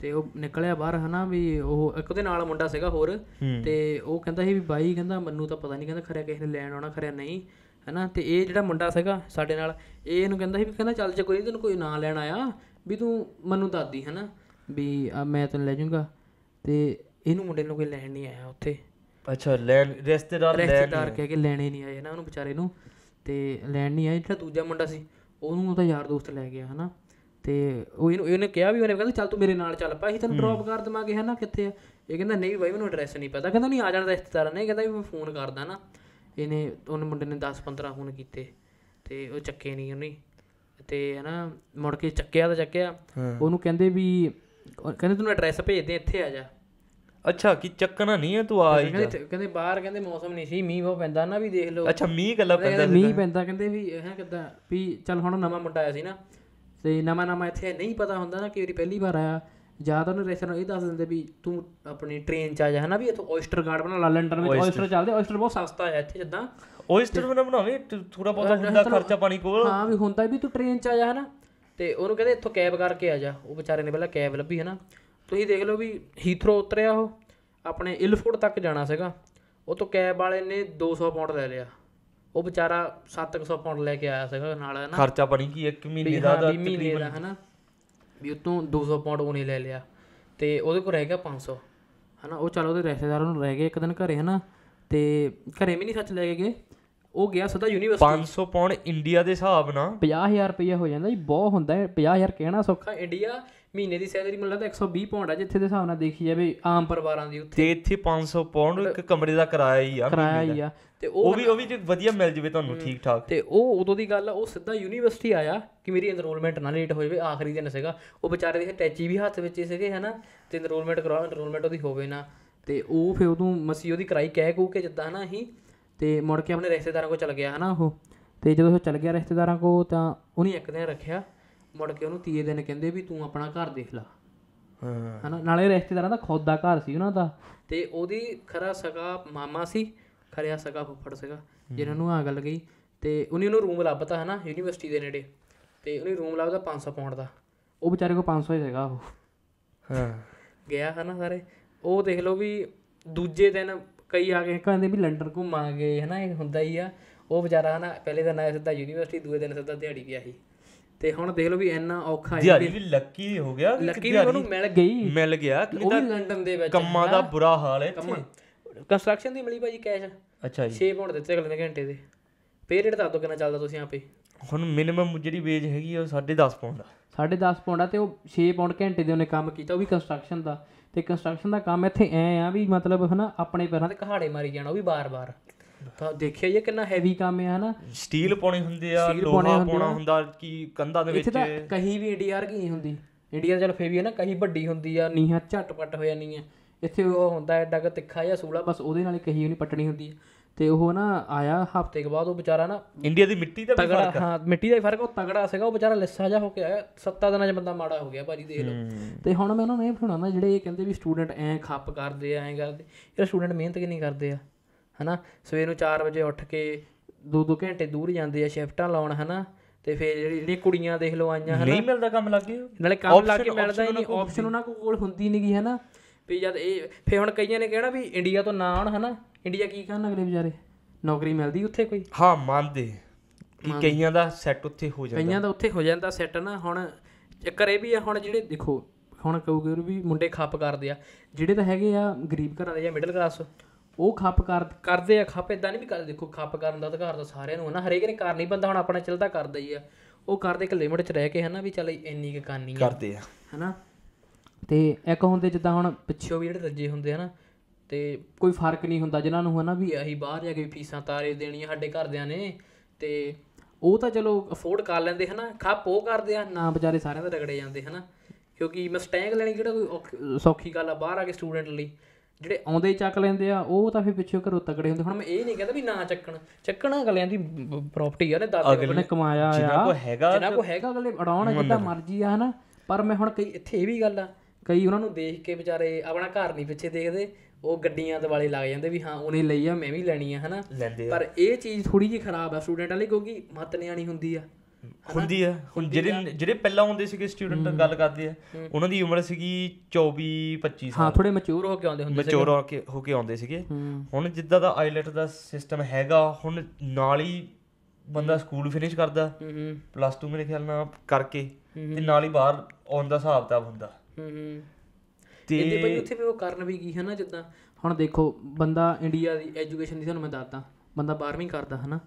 A: ਤੇ ਉਹ ਨਿਕਲਿਆ ਬਾਹਰ ਹਨਾ ਵੀ ਉਹ ਇੱਕ ਉਹਦੇ ਨਾਲ ਮੁੰਡਾ ਸੀਗਾ ਹੋਰ ਤੇ ਉਹ ਕਹਿੰਦਾ ਸੀ ਵੀ ਬਾਈ ਕਹਿੰਦਾ ਮੈਨੂੰ ਤਾਂ ਪਤਾ ਨਹੀਂ ਕਹਿੰਦਾ ਖਰਿਆ ਕਿਸੇ ਨੇ ਲੈਣ ਆਉਣਾ ਖਰਿਆ ਨਹੀਂ ਹਨਾ ਤੇ ਇਹ ਜਿਹੜਾ ਮੁੰਡਾ ਸੀਗਾ ਸਾਡੇ ਨਾਲ ਇਹ ਇਹਨੂੰ ਕਹਿੰਦਾ ਸੀ ਵੀ ਕਹਿੰਦਾ ਚੱਲ ਜੇ ਕੋਈ ਨੀ, ਤੈਨੂੰ ਕੋਈ ਨਾਂ ਲੈਣ ਆਇਆ ਵੀ ਤੂੰ ਮੈਨੂੰ ਦੱਸਦੀ ਹਨਾ ਵੀ ਆ ਮੈਂ ਤੈਨੂੰ ਲੈ ਜਾਊਂਗਾ ਤੇ ਇਹਨੂੰ ਮੁੰਡੇ ਨੂੰ ਕੋਈ ਲੈਣ ਨਹੀਂ ਆਇਆ ਉੱਥੇ।
B: ਅੱਛਾ ਲੈਣ ਰਿਸ਼ਤੇਦਾਰ ਲੈਣ
A: ਰਿਸ਼ਤੇਦਾਰ ਕਹਿ ਕੇ ਲੈਣੇ ਨਹੀਂ ਆਏ ਨਾ ਉਹਨੂੰ ਵਿਚਾਰੇ ਨੂੰ ਤੇ ਲੈਣ ਨਹੀਂ ਆਏ ਜਿਹੜਾ ਦੂਜਾ ਮੁੰਡਾ ਸੀ ਉਹਨੂੰ ਉਹਦਾ ਯਾਰ ਦੋਸਤ ਲੈ ਗਿਆ ਹਨਾ। ਤੇ ਉਹ ਇਹਨੂੰ ਇਹਨੇ ਕਿਹਾ ਵੀ ਉਹਨੇ ਕਹਿੰਦਾ ਚੱਲ ਤੂੰ ਮੇਰੇ ਨਾਲ ਚੱਲ ਪਾ ਅਸੀਂ ਤੈਨੂੰ ਡ੍ਰੌਪ ਕਰ ਦੇਵਾਂਗੇ ਹਨਾ ਕਿੱਥੇ ਆ? ਇਹ ਕਹਿੰਦਾ ਨਹੀਂ ਬਾਈ ਮੈਨੂੰ ਐਡਰੈਸ ਨਹੀਂ ਪਤਾ। ਕਹਿੰਦਾ ਨਹੀਂ ਆ ਜਾਣਾ ਰਿਸ਼ਤੇਦਾਰਾਂ ਨੇ ਕਹਿੰਦਾ ਵੀ ਮੈਂ ਫੋਨ ਕਰਦਾ ਨਾ। ਇਹਨੇ ਉਹਨੇ ਮੁੰਡੇ ਨੇ 10 15 ਫੋਨ ਕੀਤੇ ਤੇ ਉਹ ਚੱਕੇ ਨਹੀਂ ਉਹਨੇ। ਤੇ ਹਨਾ ਮੁੜ ਕੇ ਚੱਕਿਆ ਤਾਂ ਚੱਕਿਆ। ਉਹਨੂੰ ਕਹਿੰਦੇ ਵੀ ਕਹਿੰਦੇ ਤੈਨੂੰ ਐਡਰੈਸ ਭੇਜਦੇ ਇੱਥੇ ਆ ਜਾ।
B: ਅੱਛਾ ਕੀ ਚੱਕਣਾ ਨਹੀਂ ਹੈ ਤੂੰ ਆ ਹੀ
A: ਕਹਿੰਦੇ ਕਹਿੰਦੇ ਬਾਹਰ ਕਹਿੰਦੇ ਮੌਸਮ ਨਹੀਂ ਸੀ ਮੀਂਹ ਬਹੁਤ ਪੈਂਦਾ ਨਾ ਵੀ ਦੇਖ ਲਓ।
B: ਅੱਛਾ ਮੀਂਹ ਗੱਲਾਂ ਪੈਂਦਾ
A: ਮੀਂਹ ਪੈਂਦਾ ਕਹਿੰਦੇ ਵੀ ਹੈ ਕਿਦਾਂ ਵੀ ਚੱਲ ਹੁਣ ਨਵਾਂ ਮੁੰਡਾ ਆਇਆ ਸੀ ਨਾ। ਤੇ ਨਵਾਂ ਨਵਾਂ ਇੱਥੇ ਨਹੀਂ ਪਤਾ ਹੁੰਦਾ ਨਾ ਕਿ ਵਾਰੀ ਪਹਿਲੀ ਵਾਰ ਆਇਆ ਜਾਂ ਤਾਂ ਉਹਨੂੰ ਰੇਸਰ ਨੂੰ ਇਹ ਦੱਸ ਦਿੰਦੇ ਵੀ ਤੂੰ ਆਪਣੀ ਟ੍ਰੇਨ ਚ ਆ ਜਾ ਹਨਾ ਵੀ ਇੱਥੋਂ oyster ਗਾਰਡ ਬਣਾ ਲਾ ਲੰਡਨ ਵਿੱਚ oyster ਚੱਲਦੇ oyster ਬਹੁਤ ਸਸਤਾ ਹੈ ਇੱਥੇ ਜਿੱਦਾਂ।
B: Oyster ਬਣਾ ਬਣਾਵੇ ਥੋੜਾ ਬਹੁਤਾ ਹੁੰਦਾ ਖਰਚਾ ਪਾਣੀ ਕੋਲ।
A: ਹਾਂ ਵੀ ਹੁੰਦਾ ਵੀ ਤੂੰ ਟ੍ਰੇਨ ਚ ਆ ਜਾ ਹਨਾ। ਤੇ ਉਹਨੂੰ ਕਹਿੰਦੇ ਇੱਥੋਂ ਕੈਬ ਕਰਕੇ ਆ ਜਾ ਉਹ ਵਿਚਾਰੇ ਨੇ ਪਹਿਲਾਂ ਕੈਬ ਲੱਭੀ ਹਨਾ। ਤੁਸੀਂ ਦੇਖ ਲਓ ਵੀ ਹੀਥਰੋ ਉਤਰਿਆ ਉਹ ਆਪਣੇ ਇਲਫੋਰਡ ਤੱਕ ਜਾਣਾ ਸੀਗਾ। ਉਹ ਤੋਂ ਕੈਬ ਵਾਲੇ ਨੇ 200 ਪਾਉਂਡ ਲੈ ਲਿਆ। ਉਹ ਵਿਚਾਰਾ 700 ਪਾਉਂਡ ਲੈ ਕੇ ਆਇਆ ਸੀਗਾ ਨਾਲ ਹਨਾ
B: ਖਰਚਾ ਪਾਣੀ ਕੀ ਇੱਕ ਮਹੀਨੇ
A: ਵੀ
B: ਦਾ
A: ਹਾਂ ਵੀ ਮਹੀਨੇ ਦਾ ਹਨਾ ਵੀ ਉਤੋਂ 200 ਪਾਉਂਡ ਉਹਨੇ ਲੈ ਲਿਆ ਤੇ ਉਹਦੇ ਕੋਲ ਰਹਿ ਗਿਆ 500 ਹਨਾ ਉਹ ਚਲ ਉਹਦੇ ਰਿਸ਼ਤੇਦਾਰਾਂ ਨੂੰ ਰਹਿ ਗਏ ਇੱਕ ਦਿਨ ਘਰੇ ਹਨਾ ਤੇ ਘਰੇ ਵੀ ਨਹੀਂ ਸੱਚ ਲੈ ਕੇ ਗਏ। ਉਹ ਗਿਆ ਸਿੱਧਾ ਯੂਨੀਵਰਸਿਟੀ।
B: 500 ਪੌਂਡ ਇੰਡੀਆ ਦੇ ਹਿਸਾਬ ਨਾਲ।
A: 50000 ਰੁਪਏ ਹੋ ਜਾਂਦਾ ਜੀ ਬਹੁਤ ਹੁੰਦਾ ਹੈ 50000 ਕਹਿਣਾ ਸੌਖਾ। ਇੰਡੀਆ ਮਹੀਨੇ ਦੀ ਸੈਲਰੀ ਮੈਨੂੰ ਲੱਗਦਾ 120 ਪਾਉਂਡ ਆ ਜਿੱਥੇ ਦੇ ਹਿਸਾਬ ਨਾਲ ਦੇਖੀ ਜਾਵੇ ਆਮ ਪਰਿਵਾਰਾਂ ਦੀ ਉੱਥੇ।
B: ਤੇ ਇੱਥੇ 500 ਪੌਂਡ ਇੱਕ ਕਮਰੇ ਦਾ ਕਿਰਾਇਆ ਹੀ ਆ
A: ਕਿਰਾਇਆ ਹੀ ਆ। ਤੇ ਉਹ
B: ਵੀ ਉਹ ਵੀ ਜੇ ਵਧੀਆ ਮਿਲ ਜਵੇ ਤੁਹਾਨੂੰ ਠੀਕ ਠਾਕ
A: ਤੇ ਉਹ ਉਦੋਂ ਦੀ ਗੱਲ ਆ ਉਹ ਸਿੱਧਾ ਯੂਨੀਵਰਸਿਟੀ ਆਇਆ ਕਿ ਮੇਰੀ ਐਨਰੋਲਮੈਂਟ ਨਾ ਲੇਟ ਹੋ ਜਾਵੇ ਆਖਰੀ ਦਿਨ ਸੀਗਾ। ਉਹ ਵਿਚਾਰੇ ਦੇ ਟੈਚੀ ਵੀ ਹੱਥ ਵਿੱਚ ਸੀਗੇ ਹਨਾ? ਤੇ ਐਨਰੋਲਮੈਂਟ ਕਰਾਓ ਐਨਰੋਲਮੈਂਟ ਉਹਦੀ ਹੋਵੇ ਨਾ। ਤੇ ਉਹ ਫਿਰ ਉਦੋਂ ਮਸੀ ਉਹਦੀ ਕਰਾਈ ਕਹਿ ਕੂ ਕੇ ਜਿੱਦਾਂ ਹਨਾ ਅਸੀਂ। ਤੇ ਮੁੜ ਕੇ ਆਪਣੇ ਰਿਸ਼ਤੇਦਾਰਾਂ ਕੋਲ ਚਲ ਗਿਆ ਹਨਾ ਉਹ। ਤੇ ਜਦੋਂ ਉਹ ਚਲ ਗਿਆ ਰਿਸ਼ਤੇਦਾਰਾਂ ਕੋਲ ਤਾਂ ਉਹਨੇ ਇੱਕ ਦਿਨ ਰੱਖਿਆ ਮੁੜ ਕੇ ਉਹਨੂੰ ਤੀਏ ਦਿਨ ਕਹਿੰਦੇ ਵੀ ਤੂੰ ਆਪਣਾ ਘਰ ਦੇਖ ਲੈ।
B: ਹਾਂ।
A: ਹਨਾ? ਨਾਲੇ ਰਿਸ਼ਤੇਦਾਰਾਂ ਦਾ ਖੁਦ ਦਾ ਘਰ ਸੀ ਉਹਨਾਂ ਦਾ। ਤੇ ਉਹਦੀ ਖਰਾ ਸਗਾ ਮਾਮਾ ਸੀ ਖਰਿਆ ਸਗਾ ਫੁੱਫੜ ਸੀਗਾ ਜਿਹਨਾਂ ਨੂੰ ਆ ਗੱਲ ਗਈ ਤੇ ਉਹਨੇ ਉਹਨੂੰ ਰੂਮ ਲੱਭਤਾ ਹਨਾ ਯੂਨੀਵਰਸਿਟੀ ਦੇ ਨੇੜੇ। ਤੇ ਉਹਨੇ ਰੂਮ ਲੱਭਦਾ 500 ਪਾਉਂਡ ਦਾ। ਉਹ ਵਿਚਾਰੇ ਕੋਲ 500 ਹੀ ਸੀਗਾ ਉਹ।
B: ਹਾਂ।
A: ਗਿਆ ਹਨਾ ਸਾਰੇ। ਉਹ ਦੇਖ ਲਓ ਵੀ ਦੂਜੇ ਦਿਨ ਕਈ ਆ ਕੇ ਕਹਿੰਦੇ ਵੀ ਲੰਡਨ ਘੁੰਮਾਂਗੇ ਹਨਾ ਇਹ ਹੁੰਦਾ ਹੀ ਆ। ਉਹ ਵਿਚਾਰਾ ਹਨਾ ਪਹਿਲੇ ਦਿਨ ਆਇਆ ਸਿੱਧਾ ਯੂਨੀਵਰਸਿਟੀ ਦੂਏ ਦਿਨ ਸਿੱਧਾ ਦਿਹਾੜੀ ਗਿਆ ਸੀ ਤੇ ਹੁਣ ਦੇਖ ਲਓ ਵੀ ਇੰਨਾ ਔਖਾ ਹੈ
B: ਦਿਹਾੜੀ ਵੀ ਲੱਕੀ ਹੋ ਗਿਆ ਕਿ
A: ਲੱਕੀ ਵੀ ਉਹਨੂੰ ਮਿਲ ਗਈ।
B: ਮਿਲ ਗਿਆ ਕਿ
A: ਉਹ ਵੀ ਲੰਡਨ ਦੇ ਵਿੱਚ
B: ਕੰਮਾਂ ਦਾ ਬੁਰਾ ਹਾਲ ਹੈ ਇੱਥੇ।
A: ਕੰਸਟਰਕਸ਼ਨ ਦੀ ਮਿਲੀ ਭਾਜੀ ਕੈਸ਼
B: ਅੱਛਾ ਜੀ।
A: 6 ਪਾਉਂਡ ਦਿੱਤੇ ਅਗਲੇ ਘੰਟੇ ਦੇ। ਪੇ ਰੇਟ ਦੱਸ ਦੋ ਕਿੰਨਾ ਚੱਲਦਾ ਤੁਸੀਂ ਆਪੇ।
B: ਹੁਣ ਮਿਨੀਮਮ ਜਿਹੜੀ ਵੇਜ ਹੈਗੀ ਉਹ 10.5 ਪੌਂਡ ਆ।
A: 10.5 ਪਾਉਂਡ ਆ ਤੇ ਉਹ 6 ਪਾਉਂਡ ਘੰਟੇ ਦੇ ਉਹਨੇ ਕੰਮ ਕੀਤਾ ਉਹ ਵੀ ਕੰਸਟਰਕਸ਼ਨ ਦਾ। ਤੇ ਕੰਸਟਰਕਸ਼ਨ ਦਾ ਕੰਮ ਇੱਥੇ ਐ ਆ ਵੀ ਮਤਲਬ ਹਨਾ ਆਪਣੇ ਪੈਰਾਂ ਤੇ ਕਹਾੜੇ ਮਾਰੀ ਜਾਣਾ ਉਹ ਵੀ ਬਾਰ-ਬਾਰ। ਤਾਂ ਦੇਖਿਆ ਇਹ ਕਿੰਨਾ ਹੈਵੀ ਕੰਮ ਹੈ ਹਨਾ?
B: ਸਟੀਲ ਪਾਉਣੇ ਹੁੰਦੇ ਆ ਲੋਹਾ ਪਾਉਣਾ
A: ਆ।
B: ਹੁੰਦਾ ਕੀ ਕੰਧਾਂ ਦੇ
A: ਇੱਥੇ
B: ਵਿੱਚ।
A: ਤਾਂ ਕਹੀ ਵੀ ਇੰਡੀਆ ਵਰਗੀ ਨਹੀਂ ਹੁੰਦੀ। ਇੰਡੀਆ ਚਲ ਫੇਰ ਵੀ ਹੈ ਨਾ ਕਹੀ ਵੱਡੀ ਹੁੰਦੀ ਆ ਨੀਹਾਂ ਝਟਪਟ ਹੋ ਜਾਂਦੀਆਂ। ਇੱਥੇ ਉਹ ਹੁੰਦਾ ਐਡਾ ਕੁ ਤਿੱਖਾ ਜਿਹਾ ਸੂਲਾ ਬਸ ਉਹਦੇ ਨਾਲ ਹੀ ਕਹੀ ਉਹਨੀ ਪੱਟਣੀ ਹੁੰਦੀ ਹੈ ਤੇ ਉਹ ਨਾ ਆਇਆ ਹਫ਼ਤੇ ਕੇ ਬਾਅਦ ਉਹ ਵਿਚਾਰਾ ਨਾ
B: ਇੰਡੀਆ ਦੀ ਮਿੱਟੀ ਦਾ ਵੀ
A: ਤਗੜਾ ਹਾਂ ਮਿੱਟੀ ਦਾ ਹੀ ਫ਼ਰਕ ਉਹ ਤਗੜਾ ਸੀਗਾ ਉਹ ਵਿਚਾਰਾ ਲਿੱਸਾ ਜਿਹਾ ਹੋ ਕੇ ਆਇਆ। ਸੱਤਾ ਦਿਨਾਂ 'ਚ ਬੰਦਾ ਮਾੜਾ ਹੋ ਗਿਆ ਭਾਜੀ ਦੇਖ ਲਓ। ਤੇ ਹੁਣ ਮੈਂ ਉਹਨਾਂ ਨੂੰ ਇਹ ਸੁਣਾਉਂਦਾ ਜਿਹੜੇ ਇਹ ਕਹਿੰਦੇ ਵੀ ਸਟੂਡੈਂਟ ਐਂ ਖੱਪ ਕਰਦੇ ਆ ਐਂ ਕਰਦੇ ਇਹ ਸਟੂਡੈਂਟ ਮਿਹਨਤ ਕਿੰਨੀ ਕਰਦੇ ਆ। ਹਨਾ? ਸਵੇਰ ਨੂੰ 4 ਵਜੇ ਉੱਠ ਕੇ ਦੋ ਦੋ ਘੰਟੇ ਦੂਰ ਜਾਂਦੇ ਆ ਸ਼ਿਫਟਾਂ ਲਾਉਣ ਹਨਾ? ਤੇ ਫਿਰ ਜਿਹੜੀ ਕੁੜੀਆਂ ਦੇਖ ਲਓ ਆਈਆਂ ਹਨਾ?
B: ਨਹੀਂ ਮਿਲਦਾ ਕੰਮ ਲੱਗ
A: ਨਾਲੇ ਕੰਮ ਲਾ ਕੇ ਮਿਲਦਾ ਹੀ ਨਹੀਂ ਆਪਸ਼ਨ ਉਹਨਾਂ ਕੋਲ ਹੁੰਦੀ ਨਹੀਂਗੀ ਹਨਾ? ਵੀ ਜਦ ਇਹ ਫੇ ਹੁਣ ਕਈਆਂ ਨੇ ਕਹਿਣਾ ਵੀ ਇੰਡੀਆ ਤੋਂ ਨਾ ਆਉਣ ਹਨਾ? ਇੰਡੀਆ ਕੀ ਕਰਨ ਅਗਲੇ ਵਿਚਾਰੇ? ਨੌਕਰੀ ਮਿਲਦੀ ਉੱਥੇ ਕੋਈ?
B: ਹਾਂ ਮੰਨਦੇ। ਕਿ ਕਈਆਂ ਦਾ ਸੈੱਟ ਉੱਥੇ ਹੋ ਜਾਂਦਾ।
A: ਕਈਆਂ ਦਾ ਉੱਥੇ ਹੋ ਜਾਂਦਾ ਸੈੱਟ ਨਾ ਹੁਣ ਚੱਕਰ ਇਹ ਵੀ ਆ ਹੁਣ ਜਿਹੜੇ ਦੇਖੋ ਹੁਣ ਕਹੋਗੇ ਵੀ ਮੁੰਡੇ ਖੱਪ ਕਰਦੇ ਆ। ਜਿਹੜੇ ਤਾਂ ਹੈਗੇ ਆ ਗਰੀਬ ਘਰਾਂ ਦੇ ਜਾਂ ਮਿਡਲ ਕਲਾਸ ਉਹ ਖੱਪ ਕਰ ਕਰਦੇ ਆ ਖੱਪ ਇਦਾਂ ਨਹੀਂ ਵੀ ਕਰਦੇ ਦੇਖੋ ਖੱਪ ਕਰਨ ਦਾ ਅਧਿਕਾਰ ਤਾਂ ਸਾਰਿਆਂ ਨੂੰ ਹੈ ਨਾ ਹਰੇਕ ਨੇ ਕਰ ਨਹੀਂ ਬੰਦਾ ਹੁਣ ਆਪਣਾ ਚੱਲਦਾ ਕਰਦਾ ਹੀ ਆ। ਉਹ ਕਰਦੇ ਇੱਕ ਲਿਮਿਟ 'ਚ ਰਹਿ ਕੇ ਹਨਾ ਵੀ ਚੱਲ ਇੰਨੀ ਕੁ ਕਰਨੀ ਆ।
B: ਕਰਦੇ ਆ।
A: ਹਨਾ? ਤੇ ਇੱਕ ਹੁੰਦੇ ਜਿੱਦਾਂ ਹੁਣ ਪਿੱਛੋਂ ਵੀ ਜਿਹੜੇ ਰੱਜੇ ਹੁੰਦੇ ਹਨਾ ਤੇ ਕੋਈ ਫ਼ਰਕ ਨਹੀਂ ਹੁੰਦਾ ਜਿਨ੍ਹਾਂ ਨੂੰ ਹਨਾ ਵੀ ਅਸੀਂ ਬਾਹਰ ਜਾ ਕੇ ਵੀ ਫੀਸਾਂ ਤਾਰੇ ਦੇਣੀਆਂ ਸਾਡੇ ਘਰਦਿਆਂ ਨੇ ਤੇ ਉਹ ਤਾਂ ਚਲੋ ਅਫੋਰਡ ਕਰ ਲੈਂਦੇ ਹਨਾ ਖੱਪ ਉਹ ਕਰਦੇ ਆ ਨਾ ਵਿਚਾਰੇ ਸਾਰਿਆਂ ਦੇ ਰਗੜੇ ਜਾਂਦੇ ਹਨਾ। ਕਿਉਂਕਿ ਮਸਟੈਂਗ ਲੈਣੀ ਕਿਹੜਾ ਕੋਈ ਔਖ- ਸੌਖੀ ਗੱਲ ਆ ਬਾਹਰ ਆ ਕੇ ਸਟੂਡੈਂਟ ਲਈ। ਜਿਹੜੇ ਆਉਂਦੇ ਹੀ ਚੱਕ ਲੈਂਦੇ ਆ ਉਹ ਤਾਂ ਫਿਰ ਪਿੱਛੇ ਘਰੋਂ ਤਗੜੇ ਹੁੰਦੇ। ਹੁਣ ਮੈਂ ਇਹ ਨਹੀਂ ਕਹਿੰਦਾ ਵੀ ਨਾ ਚੱਕਣ। ਚੱਕਣਾ ਅਗਲਿਆਂ ਦੀ ਪ੍ਰਾਪਰਟੀ ਆ ਨੇ ਦਾਦੇ ਨੇ ਕਮਾਇਆ ਆ।
B: ਜਿਨ੍ਹਾਂ ਕੋਲ ਹੈਗਾ
A: ਜਿਨ੍ਹਾਂ ਕੋ ਹੈਗਾ ਅਗਲੇ ਅੜਾਉਣ ਜਿੱਦਾਂ ਮਰਜ਼ੀ ਆ ਹਨਾ। ਪਰ ਮੈਂ ਹੁਣ ਕਈ ਇੱਥੇ ਇਹ ਵੀ ਗੱਲ ਆ। ਕਈ ਉਹਨਾਂ ਨੂੰ ਦੇਖ ਕੇ ਵਿਚਾਰੇ ਆਪਣਾ ਘਰ ਨਹੀਂ ਪਿੱਛੇ ਦੇਖਦੇ। ਉਹ ਗੱਡੀਆਂ ਦੇ ਵਾਲੇ ਲੱਗ ਜਾਂਦੇ ਵੀ ਹਾਂ ਉਹਨੇ ਲਈ ਆ ਮੈਂ ਵੀ ਲੈਣੀ ਆ ਹਨਾ। ਪਰ ਇਹ ਚੀਜ਼ ਥੋੜੀ ਜਿਹੀ ਖਰਾਬ ਆ ਸਟੂਡੈਂਟਾਂ ਲਈ ਕਿਉਂਕਿ ਮਤ ਨਿਆਣੀ ਹੁੰਦੀ ਆ।
B: ਹੁੰਦੀ ਆ ਹੁਣ ਜਿਹੜੇ ਜਿਹੜੇ ਪਹਿਲਾਂ ਆਉਂਦੇ ਸੀਗੇ ਸਟੂਡੈਂਟ ਗੱਲ ਕਰਦੇ ਆ ਉਹਨਾਂ ਦੀ ਉਮਰ ਸੀਗੀ 24 25 ਸਾਲ।
A: ਹਾਂ ਥੋੜੇ ਮੈਚੁਰ ਹੋ ਕੇ ਆਉਂਦੇ ਹੁੰਦੇ
B: ਮੈਚੁਰ ਹੋ ਕੇ ਹੋ ਕੇ ਆਉਂਦੇ ਸੀਗੇ।
A: ਹੂੰ।
B: ਹੁਣ ਜਿੱਦਾਂ ਦਾ ਆਈਲੈਟ ਦਾ ਸਿਸਟਮ ਹੈਗਾ ਹੁਣ ਨਾਲ ਹੀ ਬੰਦਾ ਸਕੂਲ ਫਿਨਿਸ਼ ਕਰਦਾ।
A: ਹੂੰ ਹੂੰ।
B: ਪਲੱਸ 2 ਮੇਰੇ ਖਿਆਲ ਨਾਲ ਕਰਕੇ ਤੇ ਨਾਲ ਹੀ ਬਾਹਰ ਆਉਣ ਦਾ ਹਿਸਾਬ ਤਾਂ ਹੁੰਦਾ।
A: ਹੂੰ ਹੂੰ।
B: ਤੇ
A: ਇਹਦੇ ਭਾਈ ਉੱਥੇ ਵੀ ਉਹ ਕਰਨ ਵੀ ਕੀ ਹਨਾ ਜਿੱਦਾਂ? ਹੁਣ ਦੇਖੋ ਬੰਦਾ ਇੰਡੀਆ ਦੀ ਐਜੂਕੇਸ਼ਨ ਦੀ ਤੁਹਾਨੂੰ ਮੈਂ ਦੱਸਦਾ। ਬੰਦਾ 12ਵੀਂ ਕਰਦਾ ਹਨਾ।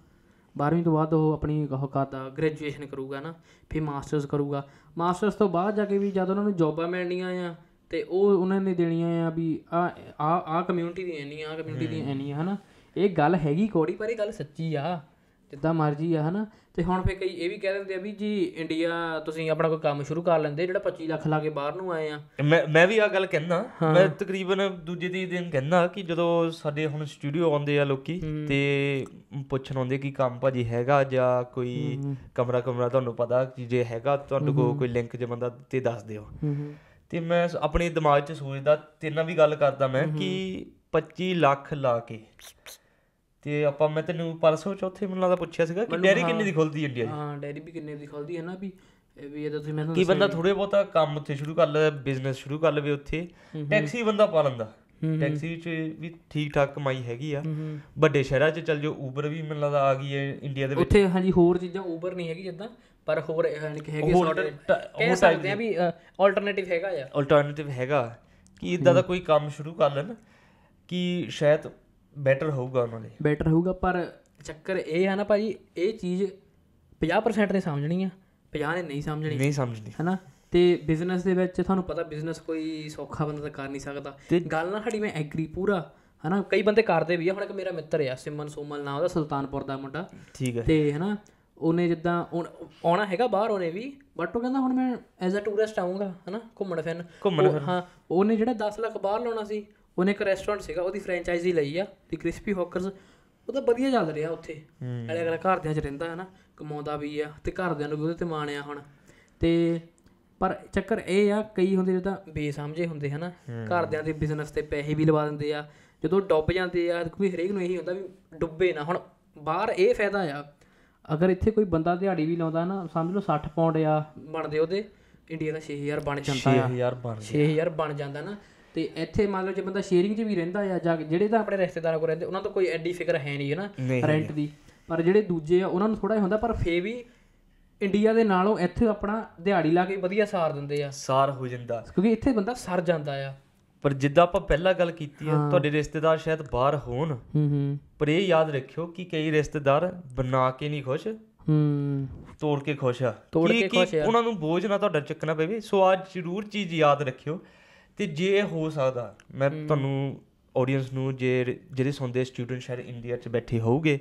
A: 12ਵੀਂ ਤੋਂ ਬਾਅਦ ਉਹ ਆਪਣੀ ਉਹ ਕਰਦਾ ਗ੍ਰੈਜੂਏਸ਼ਨ ਕਰੂਗਾ ਨਾ ਫਿਰ ਮਾਸਟਰਸ ਕਰੂਗਾ। ਮਾਸਟਰਸ ਤੋਂ ਬਾਅਦ ਜਾ ਕੇ ਵੀ ਜਦ ਉਹਨਾਂ ਨੂੰ ਜੌਬਾਂ ਮਿਲਣੀਆਂ ਆ ਤੇ ਉਹ ਉਹਨਾਂ ਨੇ ਦੇਣੀਆਂ ਆ ਵੀ ਆ ਆ ਆ ਕਮਿਊਨਿਟੀ ਦੀ ਐਨੀ ਆ ਕਮਿਊਨਿਟੀ ਦੀ ਐਨੀ ਆ ਹਨਾ। ਇਹ ਗੱਲ ਹੈਗੀ ਕੋੜੀ ਪਰ ਇਹ ਗੱਲ ਸੱਚੀ ਆ। ਜਿੱਦਾਂ ਮਰਜ਼ੀ ਆ ਹਨਾ। ਤੇ ਹੁਣ ਫੇ ਕਈ ਇਹ ਵੀ ਕਹਿ ਦਿੰਦੇ ਆ ਵੀ ਜੀ ਇੰਡੀਆ ਤੁਸੀਂ ਆਪਣਾ ਕੋਈ ਕੰਮ ਸ਼ੁਰੂ ਕਰ ਲੈਂਦੇ ਜਿਹੜਾ 25 ਲੱਖ ਲਾ ਕੇ ਬਾਹਰ ਨੂੰ ਆਏ ਆ।
B: ਮੈਂ ਮੈਂ ਵੀ ਆ ਗੱਲ ਕਹਿਣਾ ਮੈਂ ਤਕਰੀਬਨ ਦੂਜੇ ਤੀਜੇ ਦਿਨ ਕਹਿਣਾ ਕਿ ਜਦੋਂ ਸਾਡੇ ਹੁਣ ਸਟੂਡੀਓ ਆਉਂਦੇ ਆ ਲੋਕੀ ਤੇ ਪੁੱਛਣ ਆਉਂਦੇ ਕਿ ਕੰਮ ਭਾਜੀ ਹੈਗਾ ਜਾਂ ਕੋਈ ਕਮਰਾ ਕਮਰਾ ਤੁਹਾਨੂੰ ਪਤਾ ਕਿ ਜੇ ਹੈਗਾ ਤੁਹਾਡੇ ਕੋਲ ਕੋਈ ਲਿੰਕ ਜੇ ਬੰਦਾ ਤੇ ਦੱਸ ਦਿਓ। ਤੇ ਮੈਂ ਆਪਣੇ ਦਿਮਾਗ 'ਚ ਸੋਚਦਾ ਤੇਰੇ ਨਾਲ ਵੀ ਗੱਲ ਕਰਦਾ ਮੈਂ ਕਿ 25 ਲੱਖ ਲਾ ਕੇ ਤੇ ਆਪਾਂ ਮੈਂ ਤੈਨੂੰ ਪਰਸੋਂ ਚੌਥੇ ਮੈਨੂੰ ਲੱਗਦਾ ਪੁੱਛਿਆ ਸੀਗਾ ਕਿ ਡੈਰੀ ਕਿੰਨੇ ਦੀ ਖੁੱਲਦੀ ਇੰਡੀਆ 'ਚ
A: ਹਾਂ ਡੈਰੀ ਵੀ ਕਿੰਨੇ ਦੀ ਖੁੱਲਦੀ ਹੈ ਨਾ ਵੀ ਵੀ ਇਹ ਤਾਂ ਤੁਸੀਂ ਮੈਨੂੰ
B: ਕੀ ਬੰਦਾ ਥੋੜੇ ਬਹੁਤਾ ਕੰਮ ਉੱਥੇ ਸ਼ੁਰੂ ਕਰ ਲਵੇ ਬਿਜ਼ਨਸ ਸ਼ੁਰੂ ਕਰ ਲਵੇ ਉੱਥੇ ਟੈਕਸੀ ਬੰਦਾ ਪਾ ਲੈਂਦਾ। ਟੈਕਸੀ ਵਿੱਚ ਵੀ ਠੀਕ ਠਾਕ ਕਮਾਈ ਹੈਗੀ ਆ। ਵੱਡੇ ਸ਼ਹਿਰਾਂ 'ਚ ਚੱਲ ਜਾਓ ਉਬਰ ਵੀ ਮੈਨੂੰ ਲੱਗਦਾ ਆ ਗਈ ਹੈ ਇੰਡੀਆ ਦੇ ਵਿੱਚ।
A: ਉੱਥੇ ਹਾਂਜੀ ਹੋਰ ਚੀਜ਼ਾਂ ਉਬਰ ਨਹੀਂ ਹੈਗੀ ਜਿੱਦਾਂ ਪਰ ਹੋਰ ਯਾਨੀ ਕਿ ਹੈਗੇ ਸੌਟ ਕਹਿ ਸਕਦੇ ਆ ਵੀ ਆਲਟਰਨੇਟਿਵ ਹੈਗਾ ਆ।
B: ਅਲਟਰਨੇਟਿਵ ਹੈਗਾ। ਕਿ ਇਦਾਂ ਦਾ ਕੋਈ ਕੰਮ ਸ਼ੁਰੂ ਕਰ ਲੈਣ? ਕਿ ਸ਼ਾਇਦ ਬੈਟਰ ਹੋਊਗਾ ਉਹਨਾਂ ਲਈ।
A: ਬੈਟਰ ਹੋਊਗਾ ਪਰ ਚੱਕਰ ਇਹ ਆ ਨਾ ਭਾਜੀ ਇਹ ਚੀਜ਼ 50% ਨੇ ਸਮਝਣੀ ਆ 50 ਨੇ ਨਹੀਂ ਸਮਝਣੀ।
B: ਨਹੀਂ ਸਮਝਦੀ
A: ਹਨਾ? ਤੇ ਬਿਜ਼ਨਸ ਦੇ ਵਿੱਚ ਤੁਹਾਨੂੰ ਪਤਾ ਬਿਜ਼ਨਸ ਕੋਈ ਸੌਖਾ ਬੰਦਾ ਤਾਂ ਕਰ ਨਹੀਂ ਸਕਦਾ। ਗੱਲ ਨਾ ਸਾਡੀ ਮੈਂ ਐਗਰੀ ਪੂਰਾ ਹਨਾ? ਕਈ ਬੰਦੇ ਕਰਦੇ ਵੀ ਆ ਹੁਣ ਇੱਕ ਮੇਰਾ ਮਿੱਤਰ ਆ ਸਿਮਨ ਸੋਮਲ ਨਾਮ ਉਹਦਾ ਸੁਲਤਾਨਪੁਰ ਦਾ ਮੁੰਡਾ।
B: ਠੀਕ ਹੈ
A: ਤੇ ਹਨਾ ਉਹਨੇ ਜਿੱਦਾਂ ਹੁਣ ਆਉਣਾ ਹੈਗਾ ਬਾਹਰ ਉਹਨੇ ਵੀ ਬਟ ਉਹ ਕਹਿੰਦਾ ਹੁਣ ਮੈਂ ਐਜ਼ ਅ ਟੂਰਿਸਟ ਆਉਂਗਾ ਹਨਾ? ਘੁੰਮਣ ਫਿਰਨ। ਹਾਂ ਉਹਨੇ ਜਿਹੜਾ 10 ਲੱਖ ਬਾਹਰ ਲਾਉਣਾ ਸੀ ਉਹਨੇ ਇੱਕ ਰੈਸਟੋਰੈਂਟ ਸੀਗਾ ਉਹਦੀ ਫਰੈਂਚਾਈਜ਼ੀ ਲਈ ਆ ਦੀ ਕ੍ਰਿਸਪੀ ਹੌਕਰਸ ਉਹ ਤਾਂ ਵਧੀਆ ਚੱਲ ਰਿਹਾ ਉੱਥੇ। ਅਗਲੇ ਅਗਲੇ ਘਰਦਿਆਂ 'ਚ ਰਹਿੰਦਾ ਹੈ ਨਾ ਕਮਾਉਂਦਾ ਵੀ ਆ ਤੇ ਘਰਦਿਆਂ ਨੂੰ ਵੀ ਉਹਦੇ ਤੇ ਮਾਣ ਆ ਹੁਣ। ਤੇ ਪਰ ਚੱਕਰ ਇਹ ਆ ਕਈ ਹੁੰਦੇ ਜਿੱਦਾਂ ਬੇਸਮਝੇ ਹੁੰਦੇ ਹਨਾ ਘਰਦਿਆਂ ਦੇ ਬਿਜ਼ਨਸ ਤੇ ਪੈਸੇ ਵੀ ਲਵਾ ਦਿੰਦੇ ਆ ਜਦੋਂ ਡੁੱਬ ਜਾਂਦੇ ਆ ਕਿਉਂਕਿ ਹਰੇਕ ਨੂੰ ਇਹੀ ਹੁੰਦਾ ਵੀ ਡੁੱਬੇ ਨਾ। ਹੁਣ ਬਾਹਰ ਇਹ ਫਾਇਦਾ ਆ ਅਗਰ ਇੱਥੇ ਕੋਈ ਬੰਦਾ ਦਿਹਾੜੀ ਵੀ ਲਾਉਂਦਾ ਨਾ ਸਮਝ ਲਓ 60 ਪਾਉਂਡ ਆ ਬਣਦੇ ਉਹਦੇ ਇੰਡੀਆ ਦਾ 6000 ਬਣ ਜਾਂਦਾ ਆ।
B: 6000 ਬਣ
A: 6000 ਬਣ ਜਾਂਦਾ ਨਾ ਤੇ ਇੱਥੇ ਮੰਨ ਲਓ ਜੇ ਬੰਦਾ ਸ਼ੇਅਰਿੰਗ 'ਚ ਵੀ ਰਹਿੰਦਾ ਆ ਜਾਂ ਜਿਹੜੇ ਤਾਂ ਆਪਣੇ ਰਿਸ਼ਤੇਦਾਰਾਂ ਕੋਲ ਰਹਿੰਦੇ ਉਹਨਾਂ ਤੋਂ ਕੋਈ ਐਡੀ ਫਿਕਰ ਹੈ ਨਹੀਂ ਹੈ ਨਾ ਰੈਂਟ ਦੀ। ਪਰ ਜਿਹੜੇ ਦੂਜੇ ਆ ਉਹਨਾਂ ਨੂੰ ਥੋੜਾ ਜਿਹਾ ਹੁੰਦਾ ਪਰ ਫੇ ਵੀ ਇੰਡੀਆ ਦੇ ਨਾਲੋਂ ਇੱਥੇ ਆਪਣਾ ਦਿਹਾੜੀ ਲਾ ਕੇ ਵਧੀਆ ਸਾਰ ਦਿੰਦੇ ਆ।
B: ਸਾਰ ਹੋ ਜਾਂਦਾ।
A: ਕਿਉਂਕਿ ਇੱਥੇ ਬੰਦਾ ਸਰ ਜਾਂਦਾ ਆ।
B: ਪਰ ਜਿੱਦਾਂ ਆਪਾਂ ਪਹਿਲਾਂ ਗੱਲ ਕੀਤੀ ਹੈ। ਤੁਹਾਡੇ ਰਿਸ਼ਤੇਦਾਰ ਸ਼ਾਇਦ ਬਾਹਰ ਹੋਣ
A: ਹੂੰ ਹੂੰ। ਪਰ
B: ਇਹ ਯਾਦ ਰੱਖਿਓ ਕਿ ਕਈ ਰਿਸ਼ਤੇਦਾਰ ਬਣਾ ਕੇ ਨਹੀਂ ਖੁਸ਼
A: ਹੂੰ।
B: ਤੋੜ ਕੇ ਖੁਸ਼ ਆ।
A: ਤੋੜ
B: ਕਿ
A: ਖੁਸ਼ ਆ।
B: ਉਹਨਾਂ ਨੂੰ ਬੋਝ ਨਾ ਤੁਹਾਡਾ ਚੱਕਣਾ ਪਵੇ। ਸੋ ਅੱਜ ਜ਼ਰੂਰ ਚੀਜ਼ ਯਾਦ ਰੱਖਿਓ ਤੇ ਜੇ ਹੋ ਸਕਦਾ ਮੈਂ ਤੁਹਾਨੂੰ ਆਡੀਅנס ਨੂੰ ਜੇ ਜਿਹੜੇ ਸੁਣਦੇ ਸਟੂਡੈਂਟ ਸ਼ਾਇਦ ਇੰਡੀਆ 'ਚ ਬੈਠੇ ਹੋਊਗੇ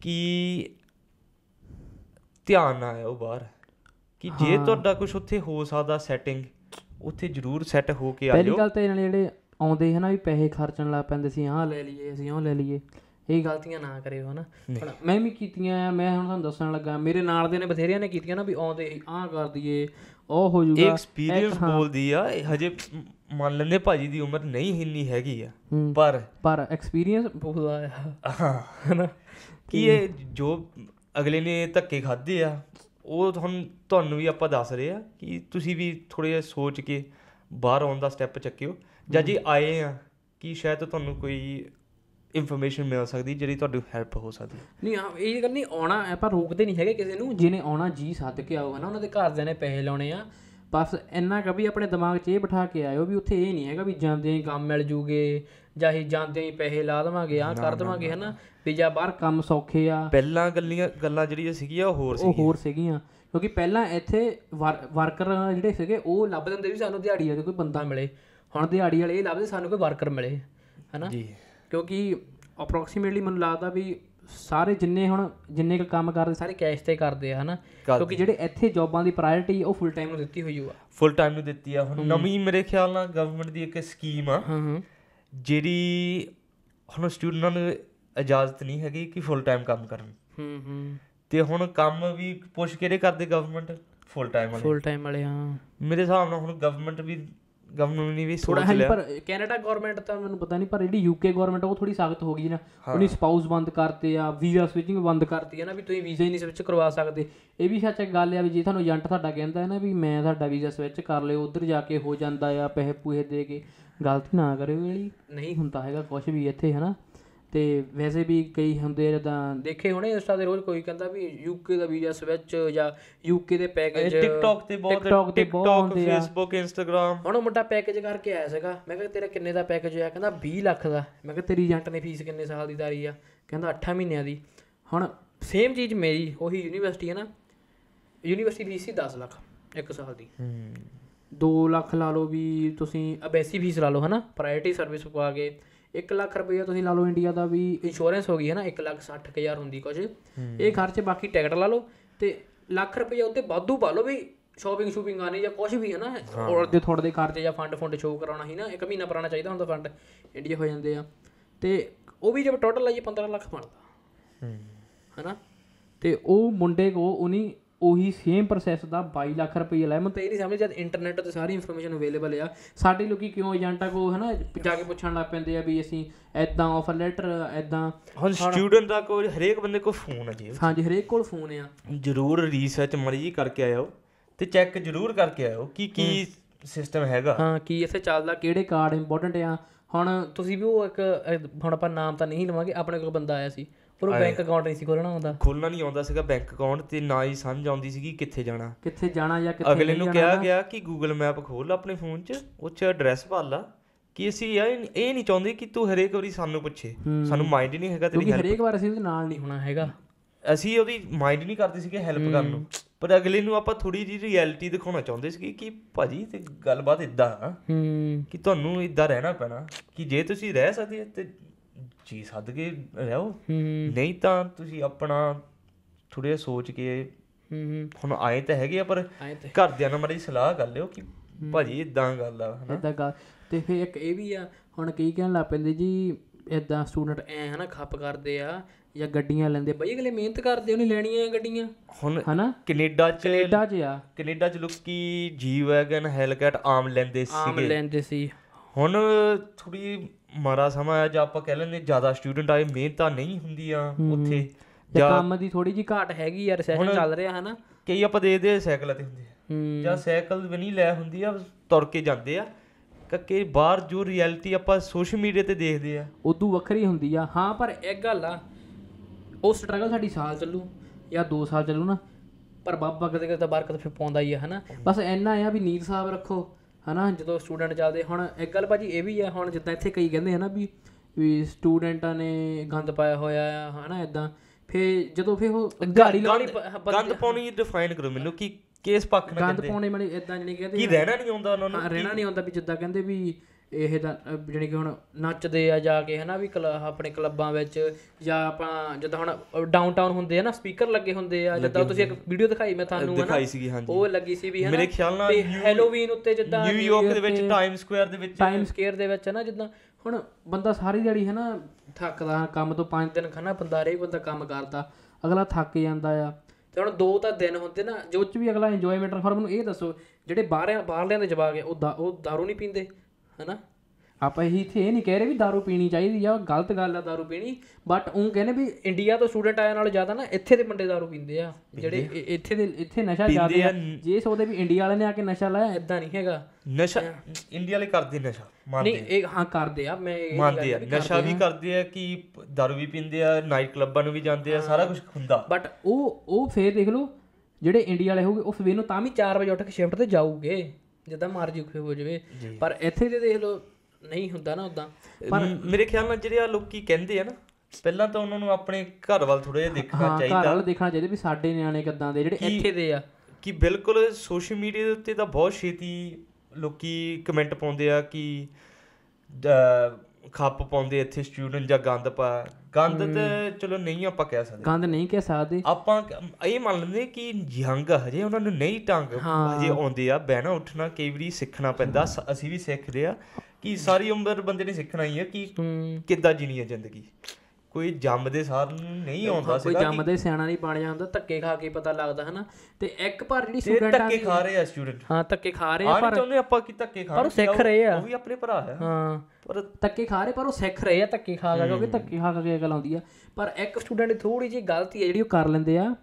B: ਕਿ ਧਿਆਨ ਨਾ ਆਇਓ ਬਾਹਰ ਕਿ ਜੇ ਤੁਹਾਡਾ ਕੁਝ ਉੱਥੇ ਹੋ ਸਕਦਾ ਸੈਟਿੰਗ ਉੱਥੇ ਜ਼ਰੂਰ ਸੈੱਟ ਹੋ ਕੇ ਆ
A: ਪਹਿਲੀ
B: ਜਾਓ
A: ਗੱਲ ਤਾਂ ਇਹਨਾਂ ਨੇ ਜਿਹੜੇ ਆਉਂਦੇ ਹਨਾ ਵੀ ਪੈਸੇ ਖਰਚਣ ਲੱਗ ਪੈਂਦੇ ਸੀ ਆਹ ਲੈ ਲਈਏ ਅਸੀਂ ਉਹ ਲੈ ਲਈਏ ਇਹ ਗਲਤੀਆਂ ਨਾ ਕਰਿਓ ਹਨਾ? ਮੈਂ ਵੀ ਕੀਤੀਆਂ ਆ ਮੈਂ ਹੁਣ ਤੁਹਾਨੂੰ ਦੱਸਣ ਲੱਗਾ ਮੇਰੇ ਨਾਲ ਦੇ ਨੇ ਬਥੇਰਿਆਂ ਨੇ ਕੀਤੀਆਂ ਨਾ ਵੀ ਆਉਂਦੇ ਆਹ ਕਰ ਦਈਏ ਉਹ ਹੋ ਜਾਊਗਾ।
B: ਐਕਸਪੀਰੀਅੰਸ ਬੋਲਦੀ ਆ ਹਜੇ ਮੰਨ ਲੈਂਦੇ ਭਾਜੀ ਦੀ ਉਮਰ ਨਹੀਂ ਇੰਨੀ ਹੈਗੀ ਆ। ਪਰ
A: ਪਰ ਐਕਸਪੀਰੀਅੰਸ ਬਹੁਤ ਆਇਆ
B: ਹਾਂ
A: ਹਨਾ।
B: ਕਿ ਇਹ ਜੋ ਅਗਲੇ ਨੇ ਧੱਕੇ ਖਾਦੇ ਆ ਉਹ ਤੁਹਾਨੂੰ ਤੁਹਾਨੂੰ ਵੀ ਆਪਾਂ ਦੱਸ ਰਹੇ ਆ ਕਿ ਤੁਸੀਂ ਵੀ ਥੋੜੇ ਜਿਹਾ ਸੋਚ ਕੇ ਬਾਹਰ ਆਉਣ ਦਾ ਸਟੈਪ ਚੱਕਿਓ। ਜਾਂ ਜੇ ਆਏ ਆ ਕਿ ਸ਼ਾਇਦ ਤੁਹਾਨੂੰ ਕੋਈ ਇਨਫੋਰਮੇਸ਼ਨ ਮਿਲ ਸਕਦੀ ਜਿਹੜੀ ਤੁਹਾਡੀ ਹੈਲਪ ਹੋ ਸਕਦੀ
A: ਨਹੀਂ ਹਾਂ ਇਹ ਗੱਲ ਨਹੀਂ ਆਉਣਾ ਆਪਾਂ ਰੋਕਦੇ ਨਹੀਂ ਹੈਗੇ ਕਿਸੇ ਨੂੰ ਜਿਹਨੇ ਆਉਣਾ ਜੀ ਸੱਦ ਕੇ ਆਓ ਹਨਾ ਉਹਨਾਂ ਦੇ ਘਰਦਿਆਂ ਨੇ ਪੈਸੇ ਲਾਉਣੇ ਆ। ਬਸ ਇੰਨਾ ਕੁ ਵੀ ਆਪਣੇ ਦਿਮਾਗ 'ਚ ਇਹ ਬਿਠਾ ਕੇ ਆਇਓ ਵੀ ਉੱਥੇ ਇਹ ਨਹੀਂ ਹੈਗਾ ਵੀ ਜਾਂਦੇ ਹੀ ਕੰਮ ਮਿਲ ਜੂਗੇ ਜਾਂ ਹੀ ਜਾਂਦੇ ਹੀ ਪੈਸੇ ਲਾ ਦੇਵਾਂਗੇ ਆਹ ਕਰ ਦੇਵਾਂਗੇ ਹਨਾ। ਵੀ ਜਾਂ ਬਾਹਰ ਕੰਮ ਸੌਖੇ ਆ।
B: ਪਹਿਲਾਂ ਗੱਲੀਆਂ ਗੱਲਾਂ ਜਿਹੜੀਆਂ ਸੀਗੀਆਂ ਉਹ ਹੋਰ ਸੀ
A: ਉਹ ਹੋਰ ਸੀਗੀਆਂ। ਕਿਉਂਕਿ ਪਹਿਲਾਂ ਇੱਥੇ ਵਰਕਰ ਜਿਹੜੇ ਸੀਗੇ ਉਹ ਲੱਭ ਦਿੰਦੇ ਵੀ ਸਾਨੂੰ ਦਿਹਾੜੀ ਵਾਲੇ ਕੋਈ ਬੰਦਾ ਮਿਲੇ। ਹੁਣ ਦਿਹਾੜੀ ਵਾਲੇ ਇਹ ਲੱਭਦੇ ਸਾਨੂੰ ਕੋਈ ਵਰਕਰ ਮਿਲੇ ਹਨਾ।
B: ਜੀ।
A: ਕਿਉਂਕਿ ਅਪਰੋਕਸੀਮੇਟਲੀ ਮੈਨੂੰ ਲੱਗਦਾ ਵੀ ਸਾਰੇ ਜਿੰਨੇ ਹੁਣ ਜਿੰਨੇ ਕੁ ਕੰਮ ਕਰਦੇ ਸਾਰੇ ਕੈਸ਼ ਤੇ ਕਰਦੇ ਆ ਹਨਾ। ਕਿਉਂਕਿ ਜਿਹੜੇ ਇੱਥੇ ਜੌਬਾਂ ਦੀ ਪ੍ਰਾਇੋਰਟੀ ਉਹ ਫੁੱਲ ਟਾਈਮ ਨੂੰ ਦਿੱਤੀ ਹੋਈ ਆ।
B: ਫੁੱਲ ਟਾਈਮ ਨੂੰ ਦਿੱਤੀ ਆ। ਹੁਣ ਨਵੀਂ ਮੇਰੇ ਖਿਆਲ ਨਾਲ ਗਵਰਨਮੈਂਟ ਦੀ ਇੱਕ ਸਕੀਮ ਆ। ਜਿਹੜੀ ਹੁਣ ਸਟੂਡੈਂਟਾਂ ਨੂੰ ਇਜਾਜ਼ਤ ਨਹੀਂ ਹੈਗੀ ਕਿ ਫੁੱਲ ਟਾਈਮ ਕੰਮ ਕਰਨ।
A: ਹੂੰ ਹੂੰ।
B: ਤੇ ਹੁਣ ਕੰਮ ਵੀ ਪੁਸ਼ ਕਿਹੜੇ ਕਰਦੇ ਗਵਰਨਮੈਂਟ ਫੁੱਲ ਟਾਈਮ ਵਾਲੇ।
A: ਫੁੱਲ ਟਾਈਮ ਵਾਲੇ ਹਾਂ।
B: ਮੇਰੇ ਹਿਸਾਬ ਨਾਲ ਹੁਣ ਗਵਰਨਮੈਂਟ ਵੀ ਗਵਰਨਮੈਂਟ ਨੇ ਵੀ ਸੋਚ ਲਿਆ।
A: ਪਰ ਕੈਨੇਡਾ ਗਵਰਨਮੈਂਟ ਤਾਂ ਮੈਨੂੰ ਪਤਾ ਨਹੀਂ ਪਰ ਜਿਹੜੀ ਯੂਕੇ ਗਵਰਨਮੈਂਟ ਉਹ ਥੋੜੀ ਸਖਤ ਹੋ ਗਈ ਨਾ। ਉਹਨੇ ਸਪਾਊਸ ਬੰਦ ਕਰਤੇ ਆ ਵੀਜ਼ਾ ਸਵਿਚਿੰਗ ਬੰਦ ਕਰਤੀ ਹੈ ਨਾ ਵੀ ਤੁਸੀਂ ਵੀਜ਼ਾ ਹੀ ਨਹੀਂ ਸਵਿਚ ਕਰਵਾ ਸਕਦੇ। ਇਹ ਵੀ ਸੱਚ ਗੱਲ ਆ ਵੀ ਜੇ ਤੁਹਾਨੂੰ ਏਜੰਟ ਤੁਹਾਡਾ ਕਹਿੰਦਾ ਹੈ ਨਾ ਵੀ ਮੈਂ ਤੁਹਾਡਾ ਵੀਜ਼ਾ ਸਵਿਚ ਕਰ ਲਿਓ ਉਧਰ ਜਾ ਕੇ ਹੋ ਜਾਂਦਾ ਆ ਪੈਸੇ ਪੂਹੇ ਦੇ ਕੇ। ਗਲਤੀ ਨਾ ਕਰਿਓ ਵਾਲੀ। ਨਹੀਂ। ਹੁੰਦਾ ਹੈਗਾ ਕੁਝ ਵੀ ਇੱਥੇ ਹਨਾ? ਤੇ ਵੈਸੇ ਵੀ ਕਈ ਹੁੰਦੇ ਜਦਾਂ ਦੇਖੇ ਹੋਣੇ ਇੰਸਟਾ ਤੇ ਰੋਜ਼ ਕੋਈ ਕਹਿੰਦਾ ਵੀ ਯੂਕੇ ਦਾ ਵੀਜ਼ਾ ਸਵਿਚ ਜਾਂ ਯੂਕੇ ਦੇ ਪੈਕੇਜ
B: ਟਿਕਟੌਕ ਤੇ ਬਹੁਤ
A: TikTok ਤੇ ਬਹੁਤ
B: ਟਿਕਟੌਕ
A: ਆ।
B: ਫੇਸਬੁੱਕ ਇੰਸਟਾਗ੍ਰam
A: ਹੁਣ ਉਹ ਮੁੰਡਾ ਪੈਕੇਜ ਕਰਕੇ ਆਇਆ ਸੀਗਾ। ਮੈਂ ਕਿਹਾ ਤੇਰਾ ਕਿੰਨੇ ਦਾ ਪੈਕੇਜ ਹੋਇਆ? ਕਹਿੰਦਾ 20 ਲੱਖ ਦਾ। ਮੈਂ ਕਿਹਾ ਤੇਰੀ ਏਜੰਟ ਨੇ ਫੀਸ ਕਿੰਨੇ ਸਾਲ ਦੀ ਤਾਰੀ ਆ? ਕਹਿੰਦਾ 8 ਮਹੀਨਿਆਂ ਦੀ। ਹੁਣ ਸੇਮ ਚੀਜ਼ ਮੇਰੀ ਉਹੀ ਯੂਨੀਵਰਸਿਟੀ ਹੈ ਨਾ। ਯੂਨੀਵਰਸਿਟੀ ਫੀਸ ਸੀ 10 ਲੱਖ ਇੱਕ ਸਾਲ ਦੀ।
B: ਹੂੰ।
A: 2 ਲੱਖ ਲਾ ਲਓ ਵੀ ਤੁਸੀਂ ਅਬੈਸੀ ਫੀਸ ਲਾ ਲਓ ਹਨਾ? ਪ੍ਰਾਇੋਰਟੀ ਸਰਵਿਸ ਪਵਾ ਕੇ। 1 ਲੱਖ ਰੁਪਈਆ ਤੁਸੀਂ ਲਾ ਲਓ ਇੰਡੀਆ ਦਾ ਵੀ ਇੰਸ਼ੋਰੈਂਸ ਹੋ ਗਈ ਹੈ ਨਾ 1 ਲੱਖ 60 ਕੁ ਹਜ਼ਾਰ ਹੁੰਦੀ ਕੁਝ ਇਹ ਖਰਚ ਬਾਕੀ ਟਿਕਟ ਲਾ ਲਓ ਤੇ ਲੱਖ ਰੁਪਈਆ ਉੱਤੇ ਵਾਧੂ ਪਾ ਲਓ ਵੀ ਸ਼ਾਪਿੰਗ ਸ਼ੂਪਿੰਗ ਆਣੀ ਜਾਂ ਕੁਝ ਵੀ ਹੈ ਨਾ ਔਰ ਦੇ ਥੋੜੇ ਦੇ ਖਰਚੇ ਜਾਂ ਫੰਡ ਫੰਡ ਸ਼ੋਅ ਕਰਾਉਣਾ ਸੀ ਨਾ ਇੱਕ ਮਹੀਨਾ ਪੁਰਾਣਾ ਚਾਹੀਦਾ ਹੁੰਦਾ ਫੰਡ ਇੰਡੀਆ ਹੋ ਜਾਂਦੇ ਆ। ਤੇ ਉਹ ਵੀ ਜੇ ਟੋਟਲ ਲਾਈਏ 15 ਲੱਖ ਬਣਦਾ।
B: ਹੂੰ।
A: ਹਨਾ? ਤੇ ਉਹ ਮੁੰਡੇ ਕੋ ਉਨੀ ਉਹੀ ਸੇਮ ਪ੍ਰੋਸੈਸ ਦਾ 22 ਲੱਖ ਰੁਪਏ ਲਾਇਆ ਮੈਨੂੰ ਤਾਂ ਇਹ ਨਹੀਂ ਸਮਝ ਜਦ ਇੰਟਰਨੈਟ ਤੇ ਸਾਰੀ ਇਨਫੋਰਮੇਸ਼ਨ ਅਵੇਲੇਬਲ ਆ। ਸਾਡੇ ਲੋਕੀ ਕਿਉਂ ਏਜੰਟਾਂ ਕੋ ਹਨਾ ਜਾ ਕੇ ਪੁੱਛਣ ਲੱਗ ਪੈਂਦੇ ਆ ਵੀ ਅਸੀਂ ਐਦਾਂ ਆਫਰ ਲੈਟਰ ਐਦਾਂ
B: ਹੁਣ ਸਟੂਡੈਂਟ ਦਾ ਕੋਈ ਹਰੇਕ ਬੰਦੇ ਕੋਲ ਫੋਨ ਹੈ ਜੀ
A: ਹਾਂਜੀ ਹਰੇਕ ਕੋਲ ਫੋਨ ਆ।
B: ਜਰੂਰ ਰਿਸਰਚ ਮਰੀ ਜੀ ਕਰਕੇ ਆਇਓ ਤੇ ਚੈੱਕ ਜਰੂਰ ਕਰਕੇ ਆਇਓ ਕਿ ਕੀ ਸਿਸਟਮ ਹੈਗਾ।
A: ਹਾਂ ਕੀ ਇੱਥੇ ਚੱਲਦਾ ਕਿਹੜੇ ਕਾਰਡ ਇੰਪੋਰਟੈਂਟ ਆ। ਹੁਣ ਤੁਸੀਂ ਵੀ ਉਹ ਇੱਕ ਹੁਣ ਆਪਾਂ ਨਾਮ ਤਾਂ ਨਹੀਂ ਲਵਾਂਗੇ ਆਪਣੇ ਕੋਲ ਬੰਦਾ ਆਇਆ ਸੀ। ਪਰ ਉਹ ਬੈਂਕ ਅਕਾਊਂਟ ਨਹੀਂ ਸੀ ਖੋਲਣਾ ਹੁੰਦਾ
B: ਖੋਲਣਾ ਨਹੀਂ ਆਉਂਦਾ ਸੀਗਾ ਬੈਂਕ ਅਕਾਊਂਟ ਤੇ ਨਾ ਹੀ ਸਮਝ ਆਉਂਦੀ ਸੀਗੀ ਕਿੱਥੇ ਜਾਣਾ।
A: ਕਿੱਥੇ ਜਾਣਾ ਜਾਂ ਕਿੱਥੇ
B: ਅਗਲੇ ਨੂੰ ਕਿਹਾ ਗਿਆ ਕਿ ਗੂਗਲ ਮੈਪ ਖੋਲ ਆਪਣੇ ਫੋਨ 'ਚ ਉਹ 'ਚ ਐਡਰੈਸ ਭਰ ਲਾ ਕਿ ਅਸੀਂ ਇਹ ਨਹੀਂ ਚਾਹੁੰਦੇ ਕਿ ਤੂੰ ਹਰੇਕ ਵਾਰੀ ਸਾਨੂੰ ਪੁੱਛੇ। ਸਾਨੂੰ ਮਾਈਂਡ ਹੀ ਨਹੀਂ ਹੈਗਾ ਤੇਰੀ
A: ਕਿਉਂਕਿ ਹਰੇਕ ਵਾਰ ਅਸੀਂ ਉਹਦੇ ਨਾਲ ਨਹੀਂ ਹੋਣਾ ਹੈਗਾ।
B: ਅਸੀਂ ਉਹਦੀ ਮਾਈਂਡ ਨਹੀਂ ਕਰਦੇ ਸੀਗੇ ਹੈਲਪ ਕਰਨ ਨੂੰ। ਪਰ ਅਗਲੇ ਨੂੰ ਆਪਾਂ ਥੋੜੀ ਜਿਹੀ ਰਿਐਲਿਟੀ ਦਿਖਾਉਣਾ ਚਾਹੁੰਦੇ ਸੀਗੇ ਕਿ ਭਾਜੀ ਤੇ ਗੱਲਬਾਤ ਇਦਾਂ ਆ
A: ਹੂੰ।
B: ਕਿ ਤੁਹਾਨੂੰ ਇਦਾਂ ਰਹਿਣਾ ਪੈਣਾ। ਕਿ ਜੇ ਤੁਸੀਂ ਰਹਿ ਸਕਦੇ ਤੇ ਜੀ ਸੱਦ ਕੇ ਰਹੋ ਨਹੀਂ ਤਾਂ ਤੁਸੀਂ ਆਪਣਾ ਥੋੜੇ ਸੋਚ ਕੇ ਹੁਣ ਆਏ ਤਾਂ ਹੈਗੇ ਆ ਪਰ ਘਰਦਿਆਂ ਨਾਲ ਮਾੜੀ ਸਲਾਹ ਕਰ ਲਿਓ ਕਿ ਭਾਜੀ ਇਦਾਂ ਗੱਲ ਆ ਹਨਾ।
A: ਇਦਾਂ ਗੱਲ। ਤੇ ਫਿਰ ਇੱਕ ਇਹ ਵੀ ਆ ਹੁਣ ਕਈ ਕਹਿਣ ਲੱਗ ਪੈਂਦੇ ਜੀ ਇਦਾਂ ਸਟੂਡੈਂਟ ਐ ਹਨਾ ਖੱਪ ਕਰਦੇ ਆ ਜਾਂ ਗੱਡੀਆਂ ਲੈਂਦੇ। ਬਈ ਅਗਲੇ ਮਿਹਨਤ ਕਰਦੇ ਉਹਨੇ ਲੈਣੀਆਂ ਆ ਗੱਡੀਆਂ।
B: ਹੁਣ
A: ਹਨਾ?
B: ਕੈਨੇਡਾ 'ਚ
A: ਕੈਨੇਡਾ 'ਚ ਆ।
B: ਕੈਨੇਡਾ 'ਚ ਲੋਕੀ ਜੀ ਵੈਗਨ ਹੈਲਕੈਟ ਆਮ ਲੈਂਦੇ
A: ਆਮ
B: ਸੀਗੇ।
A: ਲੈਂਦੇ ਸੀ।
B: ਹੁਣ ਥੋੜੀ ਮਾਰਾ ਸਮਾਂ ਆ ਜਾਂ ਆਪਾਂ ਕਹਿ ਲੈਂਦੇ ਜ਼ਿਆਦਾ ਸਟੂਡੈਂਟ ਆਏ ਮਿਹਨਤਾਂ ਨਹੀਂ ਹੁੰਦੀਆਂ ਉੱਥੇ।
A: ਤੇ ਕੰਮ ਦੀ ਥੋੜੀ ਜੀ ਘਾਟ ਹੈਗੀ ਆ ਰੈਸੈਸ਼ਨ ਚੱਲ ਰਿਹਾ ਹਨਾ?
B: ਕਈ ਆਪਾਂ ਦੇਖਦੇ ਆ ਸਾਈਕਲਾਂ ਤੇ ਹੁੰਦੇ ਆ।
A: ਹੂੰ।
B: ਜਾਂ ਸਾਈਕਲ ਵੀ ਨਹੀਂ ਲੈ ਹੁੰਦੀ ਆ ਤੁਰ ਕੇ ਜਾਂਦੇ ਆ। ਕੱਕੇ ਬਾਹਰ ਜੋ ਰਿਐਲਿਟੀ ਆਪਾਂ ਸੋਸ਼ਲ ਮੀਡੀਆ ਤੇ ਦੇਖਦੇ ਆ।
A: ਉਦੋਂ ਵੱਖਰੀ ਹੁੰਦੀ ਆ। ਹਾਂ ਪਰ ਇੱਕ ਗੱਲ ਆ ਉਹ ਸਟਰਗਲ ਸਾਡੀ ਸਾਲ ਚੱਲੂ ਜਾਂ 2 ਸਾਲ ਚੱਲੂ ਨਾ ਪਰ ਬਾਬਾ ਕਦੇ ਕਦੇ ਤਾਂ ਬਰਕਤ ਫਿਰ ਪਾਉਂਦਾ ਹੀ ਆ ਹਨਾ? ਬਸ ਇੰਨਾ ਆ ਵੀ ਨੀਤ ਸਾਹਿਬ ਰੱਖੋ। ਹਨਾ ਜਦੋਂ ਸਟੂਡੈਂਟ ਚੱਲਦੇ ਹੁਣ ਇੱਕ ਗੱਲ ਭਾਜੀ ਇਹ ਵੀ ਆ ਹੁਣ ਜਿੱਦਾਂ ਇੱਥੇ ਕਈ ਕਹਿੰਦੇ ਹਨਾ ਵੀ ਵੀ ਸਟੂਡੈਂਟਾਂ ਨੇ ਗੰਦ ਪਾਇਆ ਹੋਇਆ ਆ ਹਨਾ ਇਦਾਂ ਫੇ ਜਦੋਂ ਫੇ ਉਹ ਗਾੜੀ ਲਾਉਣੀ
B: ਗੰਦ ਪਾਉਣੀ ਡਿਫਾਈਨ ਕਰੋ ਮੈਨੂੰ ਕਿ ਕਿਸ ਪੱਖ ਨਾਲ
A: ਗੰਦ ਪਾਉਣੇ ਵਾਲੇ ਇਦਾਂ ਜਣੀ ਕਹਿੰਦੇ
B: ਕੀ ਰਹਿਣਾ ਨਹੀਂ ਆਉਂਦਾ ਉਹਨਾਂ ਨੂੰ?
A: ਰਹਿਣਾ ਨਹੀਂ ਆਉਂਦਾ ਵੀ ਜਿੱਦਾਂ ਕਹਿੰਦੇ ਵੀ ਇਹ ਤਾਂ ਜਾਣੀ ਕਿ ਹੁਣ ਨੱਚਦੇ ਆ ਜਾ ਕੇ ਹਨਾ ਵੀ ਕਲ- ਆਪਣੇ ਕਲੱਬਾਂ ਵਿੱਚ ਜਾਂ ਆਪਾਂ ਜਿੱਦਾਂ ਹੁਣ ਡਾਊਨਟਾਊਨ ਹੁੰਦੇ ਆ ਨਾ ਸਪੀਕਰ ਲੱਗੇ ਹੁੰਦੇ ਆ ਜਿੱਦਾਂ ਤੁਸੀਂ ਇੱਕ ਵੀਡੀਓ ਦਿਖਾਈ ਮੈਂ ਤੁਹਾਨੂੰ ਹਨਾ?
B: ਦਿਖਾਈ ਸੀਗੀ ਹਾਂਜੀ।
A: ਉਹ ਲੱਗੀ ਸੀ ਵੀ ਹਨਾ
B: ਮੇਰੇ ਖਿਆਲ ਨਾਲ
A: ਹੈਲੋਵੀਨ ਉੱਤੇ ਜਿੱਦਾਂ
B: ਨਿਊਯਾਰਕ ਦੇ ਵਿੱਚ ਟਾਈਮ ਸਕੁਅਰ ਦੇ ਵਿੱਚ
A: ਟਾਈਮ ਸਕੇਅਰ ਦੇ ਵਿੱਚ ਨਾ ਜਿੱਦਾਂ ਹੁਣ ਬੰਦਾ ਸਾਰੀ ਦਿਹਾੜੀ ਹੈ ਨਾ ਥੱਕਦਾ ਕੰਮ ਤੋਂ 5 ਦਿਨ ਖਾਣਾ ਬੰਦਾ ਹਰੇਕ ਬੰਦਾ ਕੰਮ ਕਰਦਾ ਅਗਲਾ ਥੱਕ ਜਾਂਦਾ ਆ। ਤੇ ਹੁਣ ਦੋ ਤਾਂ ਦਿਨ ਹੁੰਦੇ ਨਾ ਜੋ ਚ ਵੀ ਅਗਲਾ ਇੰਜੋਇਮੈਂਟ ਫਰ ਮੈਨੂੰ ਇਹ ਦੱਸੋ ਜਿਹੜੇ ਬਾਹਰ ਬਾਹਰਲਿਆਂ ਦੇ ਜਵਾਕ ਆ ਉਹ ਉਹ दारू ਨਹੀਂ ਪੀਂਦੇ? ਹਨਾ ਆਪਾਂ ਇਹੀ ਇੱਥੇ ਇਹ ਨਹੀਂ ਕਹਿ ਰਹੇ ਵੀ दारू ਪੀਣੀ ਚਾਹੀਦੀ ਆ ਉਹ ਗਲਤ ਗੱਲ ਆ दारू ਪੀਣੀ ਬਟ ਉਹ ਕਹਿੰਦੇ ਵੀ ਇੰਡੀਆ ਤੋਂ ਸਟੂਡੈਂਟ ਆਇਆ ਨਾਲ ਜ਼ਿਆਦਾ ਨਾ ਇੱਥੇ ਦੇ ਬੰਦੇ दारू ਪੀਂਦੇ ਆ ਜਿਹੜੇ ਇ- ਇੱਥੇ ਦੇ ਇੱਥੇ ਨਸ਼ਾ ਜ਼ਿਆਦਾ ਆ ਜੇ ਸੋਚਦੇ ਵੀ ਇੰਡੀਆ ਵਾਲੇ ਨੇ ਆ ਕੇ ਨਸ਼ਾ ਲਾਇਆ ਇਦਾਂ ਨਹੀਂ ਹੈਗਾ
B: ਨਸ਼ਾ ਇੰਡੀਆ ਵਾਲੇ ਕਰਦੇ ਨਸ਼ਾ ਮੰਨਦੇ
A: ਨਹੀਂ ਇਹ ਹਾਂ ਕਰਦੇ ਆ ਮੈਂ ਇਹ
B: ਮੰਨਦੇ ਆ ਨਸ਼ਾ ਵੀ ਕਰਦੇ ਆ ਕਿ ਦਾਰੂ ਵੀ ਪੀਂਦੇ ਆ ਨਾਈਟ ਕਲੱਬਾਂ ਨੂੰ ਵੀ ਜਾਂਦੇ ਆ ਸਾਰਾ ਕੁਝ ਹੁੰਦਾ
A: ਬਟ ਉਹ ਉਹ ਫੇਰ ਦੇਖ ਲਓ ਜਿਹੜੇ ਇੰਡੀਆ ਵਾਲੇ ਹੋਗੇ ਉਹ ਸਵੇਰ ਨੂੰ ਤਾਂ ਵੀ 4 ਵਜੇ ਉੱਠ ਕੇ ਸ਼ਿਫਟ ਤੇ ਜਾਊਗੇ ਜਿੱਦਾਂ ਮਰਜ਼ੀ ਹੋ ਜਾਵੇ। ਪਰ ਇੱਥੇ ਦੇ ਦੇਖ ਲਓ ਨਹੀਂ ਹੁੰਦਾ ਨਾ ਉਦਾਂ
B: ਮ- ਮੇਰੇ ਖਿਆਲ ਨਾਲ ਜਿਹੜੇ ਆ ਲੋਕੀ ਕਹਿੰਦੇ ਆ ਨਾ ਪਹਿਲਾਂ ਤਾਂ ਉਹਨਾਂ ਨੂੰ ਆਪਣੇ ਘਰ ਵੱਲ ਥੋੜਾ ਜਿਹਾ ਦੇਖਣਾ ਚਾਹੀਦਾ
A: ਘਰ ਵਾਲਾ ਦੇਖਣਾ ਚਾਹੀਦਾ ਵੀ ਸਾਡੇ ਨਿਆਣੇ ਕਿੱਦਾਂ ਦੇ ਜਿਹੜੇ ਇੱਥੇ ਦੇ ਆ।
B: ਕਿ ਬਿਲਕੁਲ ਸੋਸ਼ਲ ਮੀਡੀਆ ਦੇ ਉੱਤੇ ਤਾਂ ਬਹੁਤ ਛੇਤੀ ਲੋਕੀ ਕਮੈਂਟ ਪਾਉਂਦੇ ਆ ਕਿ ਖੱਪ ਪਾਉਂਦੇ ਇੱਥੇ ਸਟੂਡੈਂਟ ਜਾਂ ਗੰਦ ਪਾ। ਗੰਦ ਤੇ ਚਲੋ ਨਹੀਂ ਆਪਾਂ ਕਹਿ ਸਕਦੇ।
A: ਗੰਦ ਨਹੀਂ ਕਹਿ ਸਕਦੇ।
B: ਆਪਾਂ ਇਹ ਮੰਨ ਲੈਂਦੇ ਕਿ ਯੰਗ ਹਜੇ ਉਹਨਾਂ ਨੂੰ ਨਹੀਂ ਢੰਗ ਹਜੇ ਆਉਂਦੇ ਆ ਬਹਿਣਾ ਉੱਠਣਾ ਕਈ ਵਾਰੀ ਸਿੱਖਣਾ ਪੈਂਦਾ। ਅਸੀਂ ਵੀ ਸਿੱਖਦੇ ਆ ਕਿ ਸਾਰੀ ਉਮਰ ਬੰਦੇ ਨੇ ਸਿੱਖਣਾ ਹੀ ਆ ਕਿ ਕਿੱਦਾਂ ਜੀਣੀ ਹੈ ਜ਼ਿੰਦਗੀ। ਕੋਈ ਜੰਮਦੇ ਸਾਰ ਨਹੀਂ ਆਉਂਦਾ
A: ਕੋਈ
B: ਸੀਗਾ
A: ਜੰਮਦੇ ਸਿਆਣਾ ਨਹੀਂ ਬਣ ਜਾਂਦਾ ਧੱਕੇ ਖਾ ਕੇ ਪਤਾ ਲੱਗਦਾ ਹਨਾ? ਤੇ ਇੱਕ ਪਰ ਜਿਹੜੀ ਸਟੂਡੈਂਟ
B: ਧੱਕੇ ਖਾ ਰਹੇ ਆ ਸਟੂਡੈਂਟ
A: ਹਾਂ ਧੱਕੇ ਖਾ ਰਹੇ ਆ
B: ਆ ਨਹੀਂ ਚਾਹੁੰਦੇ ਆਪਾਂ ਕਿ ਧੱਕੇ ਖਾਣ
A: ਪਰ ਉਹ ਸਿੱਖ ਰਹੇ ਆ।
B: ਉਹ ਵੀ ਆਪਣੇ ਭਰਾ ਆ।
A: ਹਾਂ।
B: ਪਰ
A: ਧੱਕੇ ਖਾ ਰਹੇ ਪਰ ਉਹ ਸਿੱਖ ਰਹੇ ਆ ਧੱਕੇ ਖਾ ਖਾ ਕਿਉਂਕਿ ਧੱਕੇ ਖਾ ਖਾ ਕੇ ਅਕਲ ਆਉਂਦੀ ਆ। ਪਰ ਇੱਕ ਸਟੂਡੈਂਟ ਦੀ ਥੋੜੀ ਜਿਹੀ ਗਲਤੀ ਹੈ ਜਿਹੜੀ ਉਹ ਕਰ ਲੈਂਦੇ ਆ।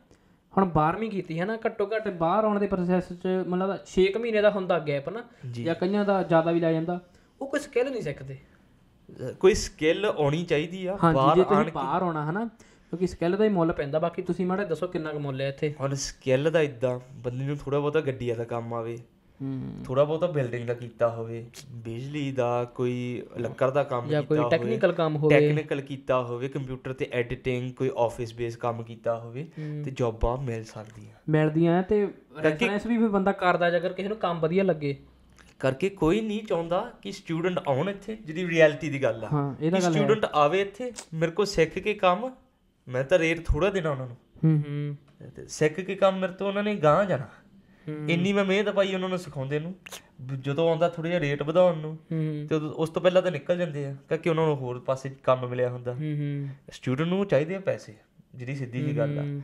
A: ਹੁਣ 12ਵੀਂ ਕੀਤੀ ਹੈ ਨਾ ਘੱਟੋ ਘੱਟ ਬਾਹਰ ਆਉਣ ਦੇ ਪ੍ਰੋਸੈਸ 'ਚ ਲੱਗਦਾ 6 ਮਹੀਨੇ ਦਾ ਹੁੰਦਾ ਗੈਪ ਨਾ ਜਾਂ। ਕਈਆਂ ਦਾ ਜ਼ਿਆਦਾ ਵੀ ਲੱਗ ਜਾਂਦਾ। ਉਹ ਕੋਈ ਸਕਿੱਲ ਨਹੀਂ ਸਿੱਖਦੇ।
B: ਕੋਈ ਸਕਿੱਲ ਆਉਣੀ ਚਾਹੀਦੀ ਆ ਬਾਹਰ
A: ਜੇ ਤੁਸੀਂ ਬਾਹਰ ਆਉਣਾ ਹਨਾ ਕਿਉਂਕਿ ਸਕਿੱਲ ਦਾ ਹੀ ਮੁੱਲ ਪੈਂਦਾ ਬਾਕੀ ਤੁਸੀਂ ਮਾੜਾ ਦੱਸੋ ਕਿੰਨਾ ਕੁ ਮੁੱਲ ਹੈ ਇੱਥੇ?
B: ਹੁਣ ਸਕਿੱਲ ਦਾ ਇਦਾਂ ਬੰਦੇ ਨੂੰ ਥੋੜਾ ਬਹੁਤਾ ਗੱਡੀਆਂ ਦਾ ਕੰਮ ਆਵੇ
A: ਹੂੰ।
B: ਥੋੜਾ ਬਹੁਤਾ ਬਿਲਡਿੰਗ ਦਾ ਕੀਤਾ ਹੋਵੇ ਬਿਜਲੀ ਦਾ ਕੋਈ ਲੱਕੜ ਦਾ ਕੰਮ
A: ਜਾਂ
B: ਕੀਤਾ
A: ਕੋਈ
B: ਹੋਵੇ
A: ਟੈਕਨੀਕਲ ਕੰਮ ਹੋਵੇ।
B: ਟੈਕਨੀਕਲ ਕੀਤਾ ਹੋਵੇ ਕੰਪਿਊਟਰ ਤੇ ਐਡੀਟਿੰਗ ਕੋਈ ਆਫਿਸ ਬੇਸ ਕੰਮ ਕੀਤਾ ਹੋਵੇ ਤੇ ਜੌਬਾਂ ਮਿਲ ਸਕਦੀਆਂ।
A: ਮਿਲਦੀਆਂ ਤੇ ਰੈਫਰੈਂਸ ਵੀ ਫਿਰ ਬੰਦਾ ਕਰਦਾ ਜੇ ਅਗਰ ਕਿਸੇ ਨੂੰ ਕੰਮ ਵਧੀਆ ਲੱਗੇ।
B: ਕਰਕੇ ਕੋਈ ਨਹੀਂ ਚਾਹੁੰਦਾ ਕਿ ਸਟੂਡੈਂਟ ਆਉਣ ਇੱਥੇ ਜਿਹੜੀ ਰਿਐਲਿਟੀ ਦੀ ਗੱਲ ਆ।
A: ਹਾਂ ਇਹ
B: ਕਿ ਸਟੂਡੈਂਟ ਆਵੇ ਇੱਥੇ ਮੇਰੇ ਕੋਲ ਸਿੱਖ ਕੇ ਕੰਮ ਮੈਂ ਤਾਂ ਰੇਟ ਥੋੜਾ ਦੇਣਾ ਉਹਨਾਂ ਨੂੰ।
A: ਹੂੰ। ਹੂੰ।
B: ਤੇ ਸਿੱਖ ਕੇ ਕੰਮ ਮੇਰੇ ਤੋਂ ਉਹਨਾਂ ਨੇ ਗਾਂ ਜਾਣਾ। ਇੰਨੀ ਮੈਂ ਮਿਹਨਤ ਪਾਈ ਉਹਨਾਂ ਨੂੰ ਸਿਖਾਉਂਦੇ ਨੂੰ ਜਦੋਂ ਆਉਂਦਾ ਥੋੜਾ ਜਿਹਾ ਰੇਟ ਵਧਾਉਣ ਨੂੰ
A: ਹੂੰ।
B: ਤੇ ਉਸ ਤੋਂ ਪਹਿਲਾਂ ਤਾਂ ਨਿਕਲ ਜਾਂਦੇ ਆ ਕਿਉਂਕਿ ਉਹਨਾਂ ਨੂੰ ਹੋਰ ਪਾਸੇ ਕੰਮ ਮਿਲਿਆ ਹੁੰਦਾ।
A: ਹੂੰ ਹੂੰ।
B: ਸਟੂਡੈਂਟ ਨੂੰ ਚਾਹੀਦੇ ਆ ਪੈਸੇ ਜਿਹੜੀ ਸਿੱਧੀ ਜੀ ਗੱਲ ਆ।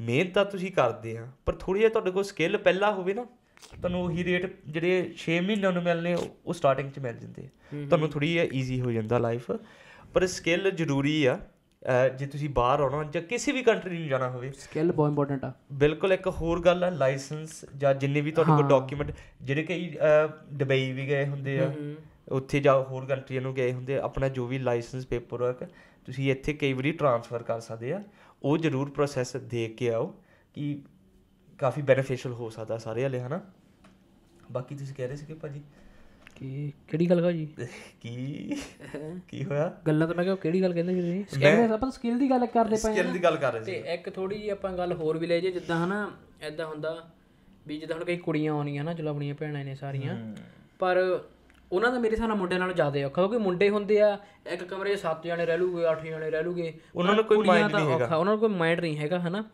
B: ਮਿਹਨਤ ਤਾਂ ਤੁਸੀਂ ਕਰਦੇ ਆ ਪਰ ਥੋੜੀ ਜਿਹਾ ਤੁਹਾਡੇ ਕੋਲ ਸਕਿੱਲ ਪਹਿਲਾਂ ਹੋਵੇ ਨਾ ਤੁਹਾਨੂੰ ਉਹੀ ਰੇਟ ਜਿਹੜੇ 6 ਮਹੀਨਿਆਂ ਨੂੰ ਮਿਲਨੇ ਉਹ- ਸਟਾਰਟਿੰਗ 'ਚ ਮਿਲ ਜਾਂਦੇ ਤੁਹਾਨੂੰ ਥੋੜੀ ਜਿਹਾ ਈਜ਼ੀ ਹੋ ਜਾਂਦਾ ਲਾਈਫ ਪਰ ਸਕਿੱਲ ਜ਼ਰੂਰੀ ਆ ਜੇ ਤੁਸੀਂ ਬਾਹਰ ਆਉਣਾ ਜਾਂ ਕਿਸੇ ਵੀ ਕੰਟਰੀ ਨੂੰ ਜਾਣਾ ਹੋਵੇ।
A: ਸਕਿੱਲ ਬਹੁਤ ਇੰਪੋਰਟੈਂਟ ਆ।
B: ਬਿਲਕੁਲ ਇੱਕ ਹੋਰ ਗੱਲ ਆ ਲਾਇਸੈਂਸ ਜਾਂ ਜਿੰਨੇ ਵੀ ਤੁਹਾਡੇ ਕੋਲ ਡਾਕੂਮੈਂਟ ਜਿਹੜੇ ਕਈ ਦੁਬਈ ਵੀ ਗਏ ਹੁੰਦੇ ਆ। ਉੱਥੇ ਜਾ ਹੋਰ ਕੰਟਰੀਆਂ ਨੂੰ ਗਏ ਹੁੰਦੇ ਆਪਣਾ ਜੋ ਵੀ ਲਾਇਸੈਂਸ ਪੇਪਰ ਵਰਕ ਤੁਸੀਂ ਇੱਥੇ ਕਈ ਵਾਰੀ ਟ੍ਰਾਂਸਫਰ ਕਰ ਸਕਦੇ ਆ। ਉਹ ਜ਼ਰੂਰ ਪ੍ਰੋਸੈਸ ਦੇਖ ਕੇ ਆਓ ਕਿ ਕਾਫੀ ਬੈਨੀਫੀਸ਼ੀਅਲ ਹੋ ਸਕਦਾ ਸਾਰੇ ਵਾਲੇ ਹਨਾ? ਬਾਕੀ ਤੁਸੀਂ ਕਹਿ ਰਹੇ ਸੀ ਕਿ ਭਾਜੀ?
A: ਕੀ ਕਿਹੜੀ ਗੱਲ ਕਹੋ ਜੀ
B: ਕੀ ਕੀ ਹੋਇਆ?
A: ਗੱਲਾਂ ਤਾਂ ਮੈਂ ਕਿਹਾ ਕਿਹੜੀ ਗੱਲ ਕਹਿੰਦੇ ਜੀ ਤੁਸੀਂ ਸਕਿੱਲ ਆਪਾਂ ਸਕਿੱਲ ਦੀ ਗੱਲ ਕਰਦੇ ਪਏ
B: ਸਕਿੱਲ ਦੀ ਗੱਲ ਕਰ ਰਹੇ
A: ਤੇ
B: ਸੀ
A: ਇੱਕ ਥੋੜੀ ਜਿਹੀ ਆਪਾਂ ਗੱਲ ਹੋਰ ਵੀ ਲੈ ਜੇ ਜਿੱਦਾਂ ਹਨਾ ਐਦਾਂ ਹੁੰਦਾ ਵੀ ਜਿੱਦਾਂ ਹੁਣ ਕਈ ਕੁੜੀਆਂ ਆਉਣੀਆਂ ਨਾ ਚਲੋ ਆਪਣੀਆਂ ਭੈਣਾਂ ਨੇ ਸਾਰੀਆਂ। ਪਰ ਉਹਨਾਂ ਦਾ ਮੇਰੇ ਹਿਸਾਬ ਨਾਲ ਮੁੰਡਿਆਂ ਨਾਲੋਂ ਜ਼ਿਆਦਾ ਔਖਾ ਕਿਉਂਕਿ ਮੁੰਡੇ ਹੁੰਦੇ ਆ ਇੱਕ ਕਮਰੇ 'ਚ 7 ਜਣੇ ਰਹਿ ਲੂਗੇ 8 ਜਣੇ ਰਹਿ ਲੂਗੇ
B: ਉਹਨਾਂ ਨੂੰ ਕੋਈ
A: ਦਾ
B: ਨਹੀਂ
A: ਔਖਾ ਉਹਨਾਂ ਨੂੰ ਕੋਈ ਮਾਈਂਡ ਨਹੀਂ ਹੈਗਾ ਹਨਾ।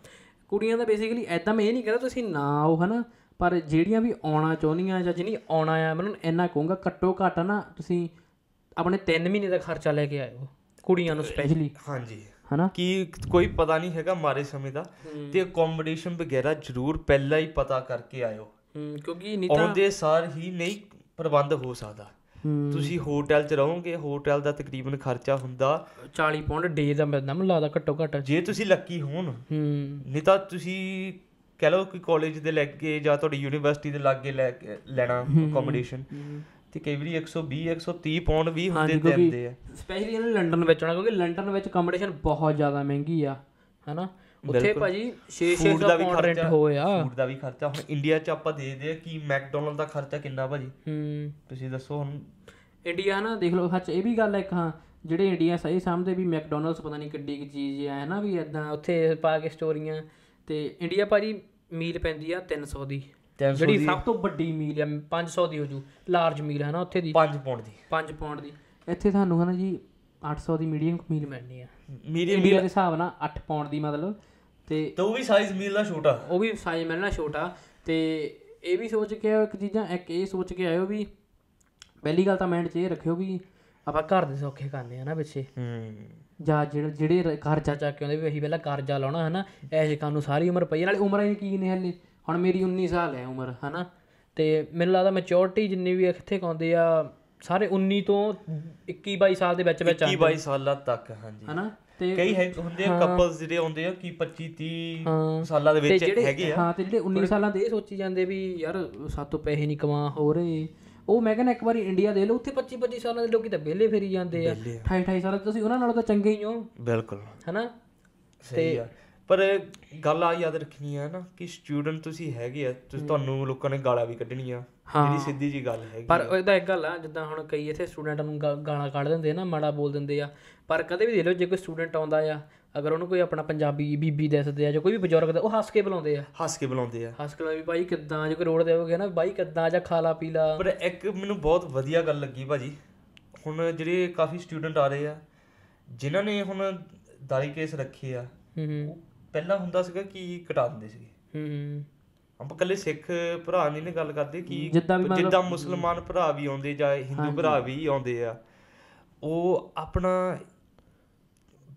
A: ਕੁੜੀਆਂ ਦਾ ਬੇਸਿਕਲੀ ਐਦਾਂ ਮੈਂ ਇਹ ਨਹੀਂ ਕਹਿੰਦਾ ਤੁਸੀਂ ਨਾ ਆਓ ਹਨਾ। ਪਰ ਜਿਹੜੀਆਂ ਵੀ ਆਉਣਾ ਚਾਹੁੰਦੀਆਂ ਜਾਂ ਜਿਹਨੀ ਆਉਣਾ ਆ ਮੈਨੂੰ ਇੰਨਾ ਕਹੂੰਗਾ ਘੱਟੋ ਘੱਟ ਨਾ ਤੁਸੀਂ ਆਪਣੇ 3 ਮਹੀਨੇ ਦਾ ਖਰਚਾ ਲੈ ਕੇ ਆਇਓ ਕੁੜੀਆਂ ਨੂੰ ਸਪੈਸ਼ਲੀ
B: ਹਾਂਜੀ।
A: ਹਨਾ?
B: ਕਿ ਕੋਈ ਪਤਾ ਨਹੀਂ ਹੈਗਾ ਮਾਰੇ ਸਮੇਂ ਦਾ। ਤੇ ਅਕੋਮੋਡੇਸ਼ਨ ਵਗੈਰਾ ਜ਼ਰੂਰ ਪਹਿਲਾਂ ਹੀ ਪਤਾ ਕਰਕੇ ਆਇਓ।
A: ਕਿਉਂਕਿ ਨਹੀਂ ਤਾਂ
B: ਆਉਂਦੇ ਸਾਰ ਹੀ ਨਹੀਂ ਪ੍ਰਬੰਧ ਹੋ ਸਕਦਾ। ਤੁਸੀਂ ਹੋਟਲ 'ਚ ਰਹੋਗੇ ਹੋਟਲ ਦਾ ਤਕਰੀਬਨ ਖਰਚਾ ਹੁੰਦਾ।
A: 40 ਪਾਉਂਡ ਡੇ ਦਾ ਮਿਲਦਾ ਮੈਨੂੰ ਲੱਗਦਾ ਘੱਟੋ ਘੱਟ।
B: ਜੇ ਤੁਸੀਂ ਲੱਕੀ ਹੋਣ
A: ਹੂੰ।
B: ਨਹੀਂ ਤਾਂ ਤੁਸੀਂ ਕਹਿ ਲਓ ਕਿ ਕਾਲਜ ਦੇ ਲੱਗੇ ਜਾਂ ਤੁਹਾਡੀ ਯੂਨੀਵਰਸਿਟੀ ਦੇ ਲਾਗੇ ਲੈ ਕੇ ਲੈਣਾ ਅਕੋਮੋਡੇਸ਼ਨ ਤੇ ਕਈ ਵਾਰੀ 120 130 ਪਾਉਂਡ ਵੀ ਹੁੰਦੇ ਦਿੰਦੇ ਆ।
A: ਸਪੈਸ਼ਲੀ ਇਹਨਾਂ ਲੰਡਨ ਵਿੱਚ ਆਉਣਾ ਕਿਉਂਕਿ ਲੰਡਨ ਵਿੱਚ ਅਕਮੋਡੇਸ਼ਨ ਬਹੁਤ ਜ਼ਿਆਦਾ ਮਹਿੰਗੀ ਆ ਹਨਾ? ਉੱਥੇ ਭਾਜੀ 6-6
B: ਫੂਡ
A: ਦਾ
B: ਦਾ ਵੀ ਖਰਚਾ
A: ਹੋਇਆ
B: ਫੂਡ ਦਾ ਵੀ ਖਰਚਾ। ਹੁਣ ਇੰਡੀਆ 'ਚ ਆਪਾਂ ਦੇਖਦੇ ਆ ਕਿ ਮੈਕਡੋਨਲਡ ਦਾ ਖਰਚਾ ਕਿੰਨਾ ਭਾਜੀ।
A: ਹੂੰ
B: ਤੁਸੀਂ ਦੱਸੋ ਹੁਣ।
A: ਇੰਡੀਆ ਨਾ ਦੇਖ ਲਓ ਸੱਚ ਇਹ ਵੀ ਗੱਲ ਹੈ ਇੱਕ ਹਾਂ ਜਿਹੜੇ ਇੰਡੀਆ ਸਹੀ ਸਮਝਦੇ ਵੀ ਮੈਕਡੋਨਲਡਸ ਪਤਾ ਨਹੀਂ ਕਿੱਡੀ ਕੀ ਚੀਜ਼ ਹੈ ਨਾ ਵੀ ਇਦਾਂ ਉੱਥੇ ਪਾ ਕੇ ਸਟੋਰੀਆਂ ਤੇ ਇੰਡੀਆ ਭਾਜੀ ਮੀਲ ਪੈਂਦੀ ਆ 300 ਦੀ।
B: 300
A: ਜਿਹੜੀ ਸਭ ਤੋਂ ਵੱਡੀ ਮੀਲ ਹੈ 500 ਦੀ ਹੋ ਜੂ ਲਾਰਜ ਮੀਲ ਹੈ ਨਾ ਉੱਥੇ ਦੀ।
B: 5 ਪੌਂਡ ਦੀ।
A: 5 ਪਾਉਂਡ ਦੀ। ਇੱਥੇ ਤੁਹਾਨੂੰ ਹੈ ਨਾ ਜੀ 800 ਦੀ ਮੀਡੀਅਮ ਮੀਲ ਮਿਲਣੀ ਆ।
B: ਮੀਡੀਅਮ
A: ਇੰਡੀਆ ਦੇ ਹਿਸਾਬ ਨਾਲ 8 ਪਾਉਂਡ ਦੀ ਮਤਲਬ ਤੇ
B: ਤਾਂ ਉਹ ਵੀ ਸਾਈਜ਼ ਮੀਲ ਦਾ ਛੋਟਾ।
A: ਉਹ ਵੀ ਸਾਈਜ਼ ਮਿਲਣਾ ਛੋਟਾ। ਤੇ ਇਹ ਵੀ ਸੋਚ ਕੇ ਆਇਓ ਇੱਕ ਚੀਜ਼ਾਂ ਇੱਕ ਇਹ ਸੋਚ ਕੇ ਆਇਓ ਵੀ ਪਹਿਲੀ ਗੱਲ ਤਾਂ ਮਾਈਂਡ 'ਚ ਇਹ ਰੱਖਿਓ ਵੀ ਆਪਾਂ ਘਰ ਦੇ ਸੌਖੇ ਕਰਨੇ ਆ ਨਾ ਪਿੱਛੇ।
B: ਹੂੰ।
A: ਜਾਂ ਜਿਹੜੇ ਜਿਹੜੇ ਕਰਜ਼ਾ ਚੱਕ ਕੇ ਆਉਂਦੇ ਵੀ ਅਸੀਂ ਪਹਿਲਾਂ ਕਰਜ਼ਾ ਲਾਉਣਾ ਹਨਾ ਐਸੇ ਕੰਮ ਨੂੰ ਸਾਰੀ ਉਮਰ ਪਈ ਨਾਲੇ ਉਮਰਾਂ ਹੀ ਕੀ ਨੇ ਹਲੇ? ਹੁਣ ਮੇਰੀ 19 ਸਾਲ ਹੈ ਉਮਰ ਹਨਾ? ਤੇ ਮੈਨੂੰ ਲੱਗਦਾ ਮੈਚੁਰਿਟੀ ਜਿੰਨੀ ਵੀ ਇੱਥੇ ਕਾਉਂਦੇ ਆ ਸਾਰੇ 19 ਤੋਂ 21 22 ਸਾਲ ਦੇ ਵਿੱਚ ਵਿੱਚ
B: 21 22 ਸਾਲਾਂ ਤੱਕ ਹਾਂਜੀ।
A: ਹਨਾ? ਤੇ
B: ਕਈ ਹੁੰਦੇ ਆ ਕਪਲਸ ਜਿਹੜੇ ਆਉਂਦੇ ਆ ਕਿ 25 30
A: ਹਾਂ।
B: ਸਾਲਾਂ ਦੇ ਵਿੱਚ ਹੈਗੇ ਆ।
A: ਹਾਂ ਤੇ ਜਿਹੜੇ 19 ਸਾਲਾਂ ਦੇ ਇਹ ਸੋਚੀ ਜਾਂਦੇ ਵੀ ਯਾਰ ਸਾਤੋਂ ਪੈਸੇ ਨਹੀਂ ਕਮਾ ਹੋ ਰਹੇ ਉਹ ਮੈਂ ਕਹਿੰਦਾ ਇੱਕ ਵਾਰੀ ਇੰਡੀਆ ਦੇ ਲਓ ਉੱਥੇ 25 25 ਸਾਲਾਂ ਦੇ ਲੋਕੀ ਤਾਂ ਵਿਹਲੇ ਫੇਰੀ ਜਾਂਦੇ ਆ। 28 28 ਸਾਲ ਤੁਸੀਂ ਉਹਨਾਂ ਨਾਲੋਂ ਤਾਂ ਚੰਗੇ ਹੀ ਹੋ।
B: ਬਿਲਕੁਲ।
A: ਹਨਾ?
B: ਸਹੀ ਆ। ਪਰ ਗੱਲ ਆ ਯਾਦ ਰੱਖਣੀ ਆ ਨਾ ਕਿ ਸਟੂਡੈਂਟ ਤੁਸੀਂ ਹੈਗੇ ਆ ਤੁਸੀਂ ਤੁਹਾਨੂੰ ਲੋਕਾਂ ਨੇ ਗਾਲਾਂ ਵੀ ਕੱਢਣੀਆਂ। ਜਿਹੜੀ ਸਿੱਧੀ ਜੀ ਗੱਲ ਹੈਗੀ
A: ਪਰ ਉਹਦਾ ਇੱਕ ਗੱਲ ਆ ਜਿੱਦਾਂ ਹੁਣ ਕਈ ਇੱਥੇ ਸਟੂਡੈਂਟਾਂ ਨੂੰ ਗਾਲਾਂ ਕੱਢ ਦਿੰਦੇ ਆ ਨਾ ਮਾੜਾ ਬੋਲ ਦਿੰਦੇ ਆ। ਪਰ ਕਦੇ ਵੀ ਦੇ ਲਓ ਜੇ ਕੋਈ ਸਟੂਡੈਂਟ ਆਉਂਦਾ ਆ ਅਗਰ ਉਹਨੂੰ ਕੋਈ ਆਪਣਾ ਪੰਜਾਬੀ ਬੀਬੀ ਦੱਸਦੇ ਆ ਜਾਂ ਕੋਈ ਵੀ ਬਜ਼ੁਰਗ ਦਾ ਉਹ ਹੱਸ ਕੇ ਬੁਲਾਉਂਦੇ ਆ।
B: ਹੱਸ ਕੇ ਬੁਲਾਉਂਦੇ ਆ।
A: ਹੱਸ ਕੇ ਬੁਲਾਉਂਦੇ ਵੀ ਬਾਈ ਕਿੱਦਾਂ ਜੇ ਕੋਈ ਰੋਡ ਤੇ ਆਓਗੇ ਨਾ ਬਾਈ ਕਿੱਦਾਂ ਜਾਂ ਖਾ ਲਾ ਪੀ ਲਾ
B: ਪਰ ਇੱਕ ਮੈਨੂੰ ਬਹੁਤ ਵਧੀਆ ਗੱਲ ਲੱਗੀ ਭਾਜੀ। ਹੁਣ ਜਿਹੜੇ ਕਾਫੀ ਸਟੂਡੈਂਟ ਆ ਰਹੇ ਆ ਜਿਨ੍ਹਾਂ ਨੇ ਹੁਣ ਦਾੜੀ ਕੇਸ ਰੱਖੇ ਆ
A: ਹੂੰ
B: ਪਹਿਲਾਂ ਹੁੰਦਾ ਸੀਗਾ ਕਿ ਕਟਾ ਦਿੰਦੇ ਸੀਗੇ।
A: ਹੂੰ
B: ਆਪਾਂ ਕੱਲੇ ਸਿੱਖ ਭਰਾ ਨਹੀਂ ਨੇ ਗੱਲ ਕਰਦੇ ਕਿ
A: ਜਿੱਦਾਂ
B: ਮੁਸਲਮਾਨ ਭਰਾ ਵੀ ਆਉਂਦੇ ਜਾਂ ਹਿੰਦੂ ਭਰਾ ਵੀ ਆਉਂਦੇ ਆ ਉਹ ਆਪਣਾ